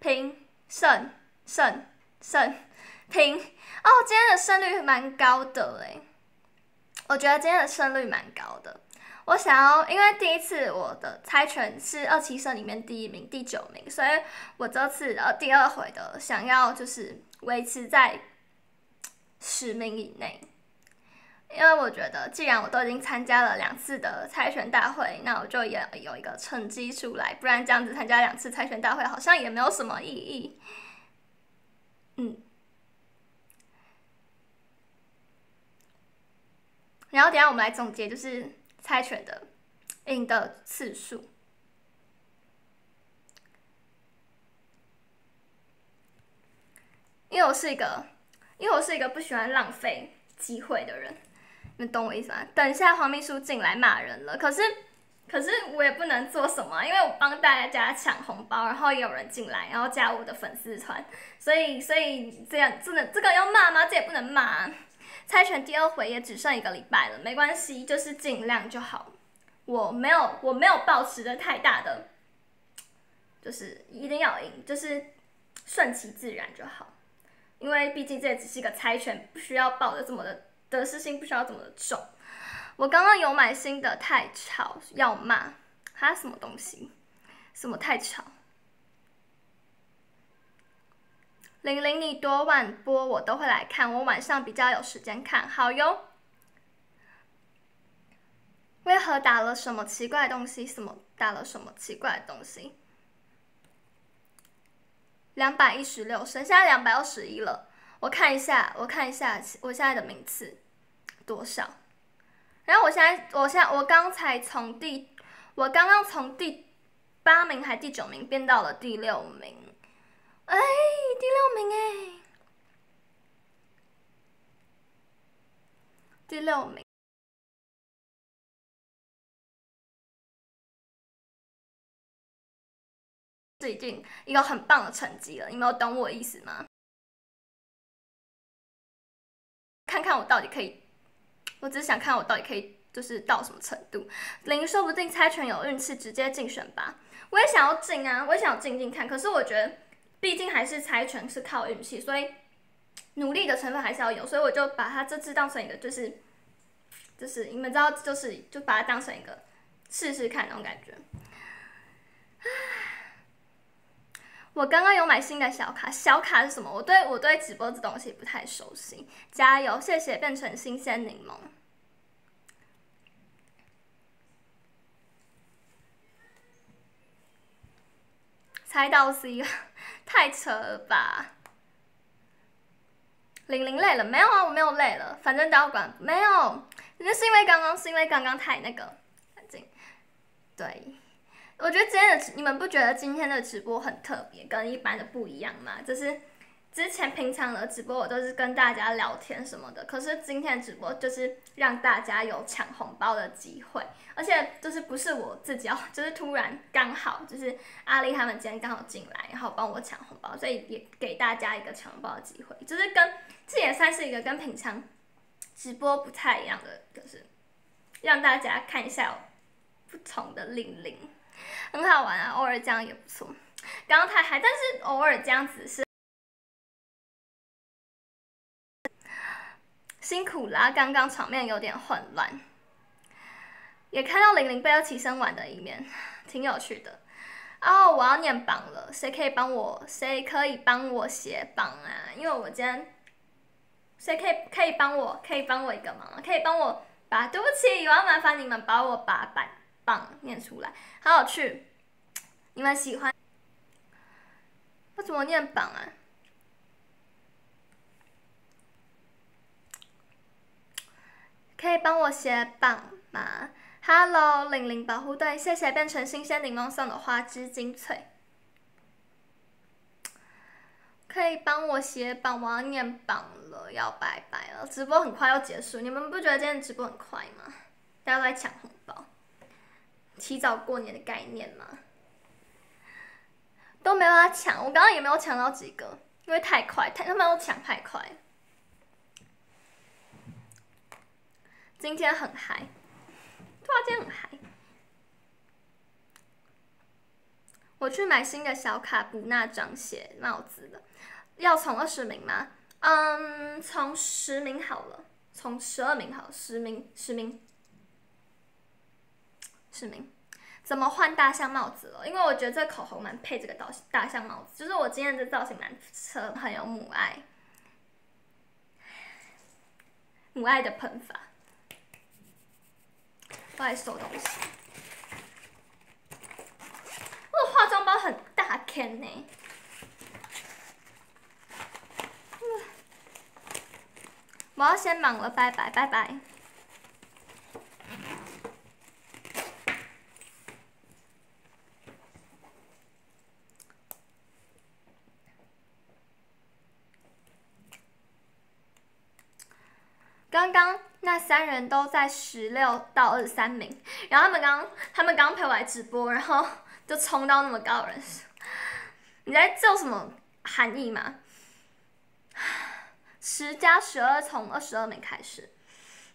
Speaker 1: 平，胜，胜，胜，平，哦，今天的胜率蛮高的嘞，我觉得今天的胜率蛮高的。我想要，因为第一次我的猜拳是二七社里面第一名、第九名，所以我这次呃第二回的想要就是维持在十名以内。因为我觉得，既然我都已经参加了两次的猜拳大会，那我就也有一个成绩出来，不然这样子参加两次猜拳大会好像也没有什么意义。嗯。然后等下我们来总结，就是猜拳的赢的次数。因为我是一个，因为我是一个不喜欢浪费机会的人。你们懂我意思吗？等一下黄秘书进来骂人了，可是可是我也不能做什么，因为我帮大家抢红包，然后也有人进来，然后加我的粉丝团，所以所以这样真的这个要骂吗？这也不能骂。猜拳第二回也只剩一个礼拜了，没关系，就是尽量就好。我没有我没有抱持的太大的，就是一定要赢，就是顺其自然就好。因为毕竟这只是一个猜拳，不需要抱的这么的。得失心不需要这么的重。我刚刚有买新的，太吵要骂，哈什么东西？什么太吵？玲玲，你多晚播我都会来看，我晚上比较有时间看，好哟。为何打了什么奇怪东西？什么打了什么奇怪的东西？两百一十六，剩下两百二十一了。我看一下，我看一下我现在的名次多少。然后我现在，我现在，我刚才从第，我刚刚从第八名还第九名变到了第六名，哎，第六名哎，第六名，是已经一个很棒的成绩了。你们有懂我意思吗？看看我到底可以，我只是想看我到底可以，就是到什么程度。零说不定猜拳有运气，直接竞选吧。我也想要进啊，我也想进进看。可是我觉得，毕竟还是猜拳是靠运气，所以努力的成分还是要有。所以我就把它这次当成一个，就是就是你们知道，就是就把它当成一个试试看那种感觉。我刚刚有买新的小卡，小卡是什么？我对我对直播这东西不太熟悉。加油，谢谢变成新鲜柠檬。猜到 C 了，太扯了吧！玲玲累了没有啊？我没有累了，反正都要管。没有，那是因为刚刚是因为刚刚太那个，对。我觉得今天的你们不觉得今天的直播很特别，跟一般的不一样吗？就是之前平常的直播我都是跟大家聊天什么的，可是今天直播就是让大家有抢红包的机会，而且就是不是我自己要，就是突然刚好就是阿丽他们今天刚好进来，然后帮我抢红包，所以也给大家一个抢红包的机会，就是跟这也算是一个跟平常直播不太一样的，就是让大家看一下不同的玲玲。很好玩啊，偶尔这样也不错。刚刚太嗨，但是偶尔这样子是辛苦啦。刚刚场面有点混乱，也看到玲玲被要起身玩的一面，挺有趣的。哦，我要念榜了，谁可以帮我？谁可以帮我写榜啊？因为我今天，谁可以可以帮我？可以帮我一个忙？可以帮我把？对不起，我要麻烦你们把我把榜。念出来，好有趣！你们喜欢？我怎么念榜啊？可以帮我写榜吗？Hello，零零保护队，谢谢变成新鲜柠檬送的花枝精粹。可以帮我写榜，我要念榜了，要拜拜了。直播很快要结束，你们不觉得今天直播很快吗？大家都在抢红包。提早过年的概念吗？都没有他抢，我刚刚也没有抢到几个，因为太快，太他们都抢太快。今天很嗨，突然间很嗨。我去买新的小卡补那张写帽子的，要从二十名吗？嗯，从十名好了，从十二名好，十名，十名。十名，怎么换大象帽子了？因为我觉得这口红蛮配这个大大象帽子，就是我今天这造型蛮车，很有母爱。母爱的喷法。我来收东西。我的化妆包很大 can 呢。我要先忙了，拜拜拜拜。刚刚那三人都在十六到二十三名，然后他们刚他们刚陪我来直播，然后就冲到那么高人数。你在这有什么含义吗？十加十二从二十二名开始，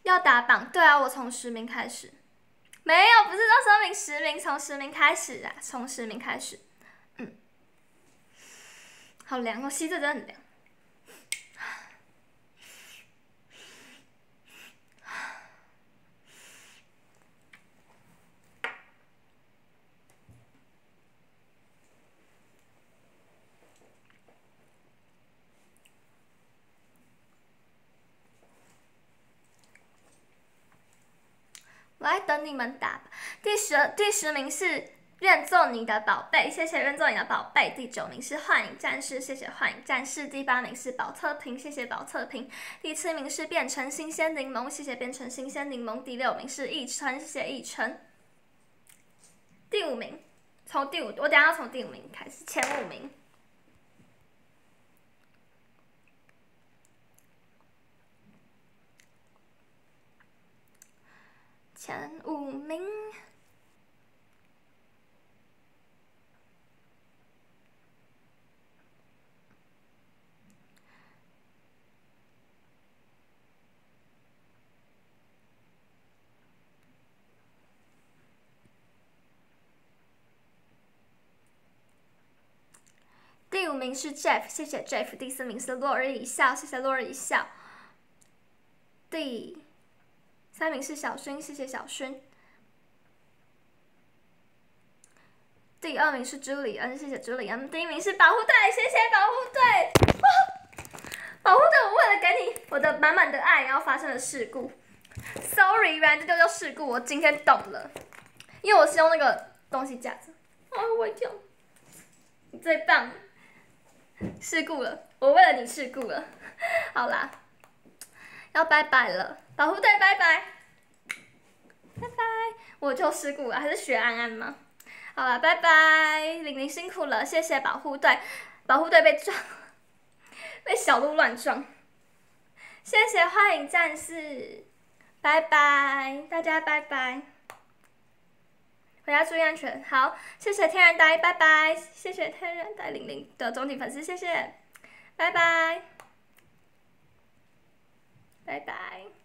Speaker 1: 要打榜。对啊，我从十名开始，没有，不是二十二名，十名从十名开始啊，从十名开始。嗯，好凉哦，吸着真的很凉。我在等你们打。第十第十名是愿做你的宝贝，谢谢愿做你的宝贝。第九名是幻影战士，谢谢幻影战士。第八名是宝特瓶，谢谢宝特瓶。第七名是变成新鲜柠檬，谢谢变成新鲜柠檬。第六名是逸琛，谢谢逸琛。第五名，从第五，我等下要从第五名开始，前五名。前五名，第五名是 Jeff，谢谢 Jeff。第四名是落日一笑，谢谢落日一笑。第。三名是小薰，谢谢小薰。第二名是朱里恩，谢谢朱里恩。第一名是保护队，谢谢保护队。保护队，我为了给你我的满满的爱，然后发生了事故。Sorry，原来这就叫事故，我今天懂了。因为我是用那个东西架着。啊，我跳。你最棒。事故了，我为了你事故了。好啦，要拜拜了。保护队，拜拜，拜拜，我就事故了，还是学安安吗？好了，拜拜，玲玲辛苦了，谢谢保护队，保护队被撞，被小鹿乱撞，谢谢幻影战士，拜拜，大家拜拜，回家注意安全，好，谢谢天然呆，拜拜，谢谢天然呆玲玲的终极粉丝，谢谢，拜拜，拜拜。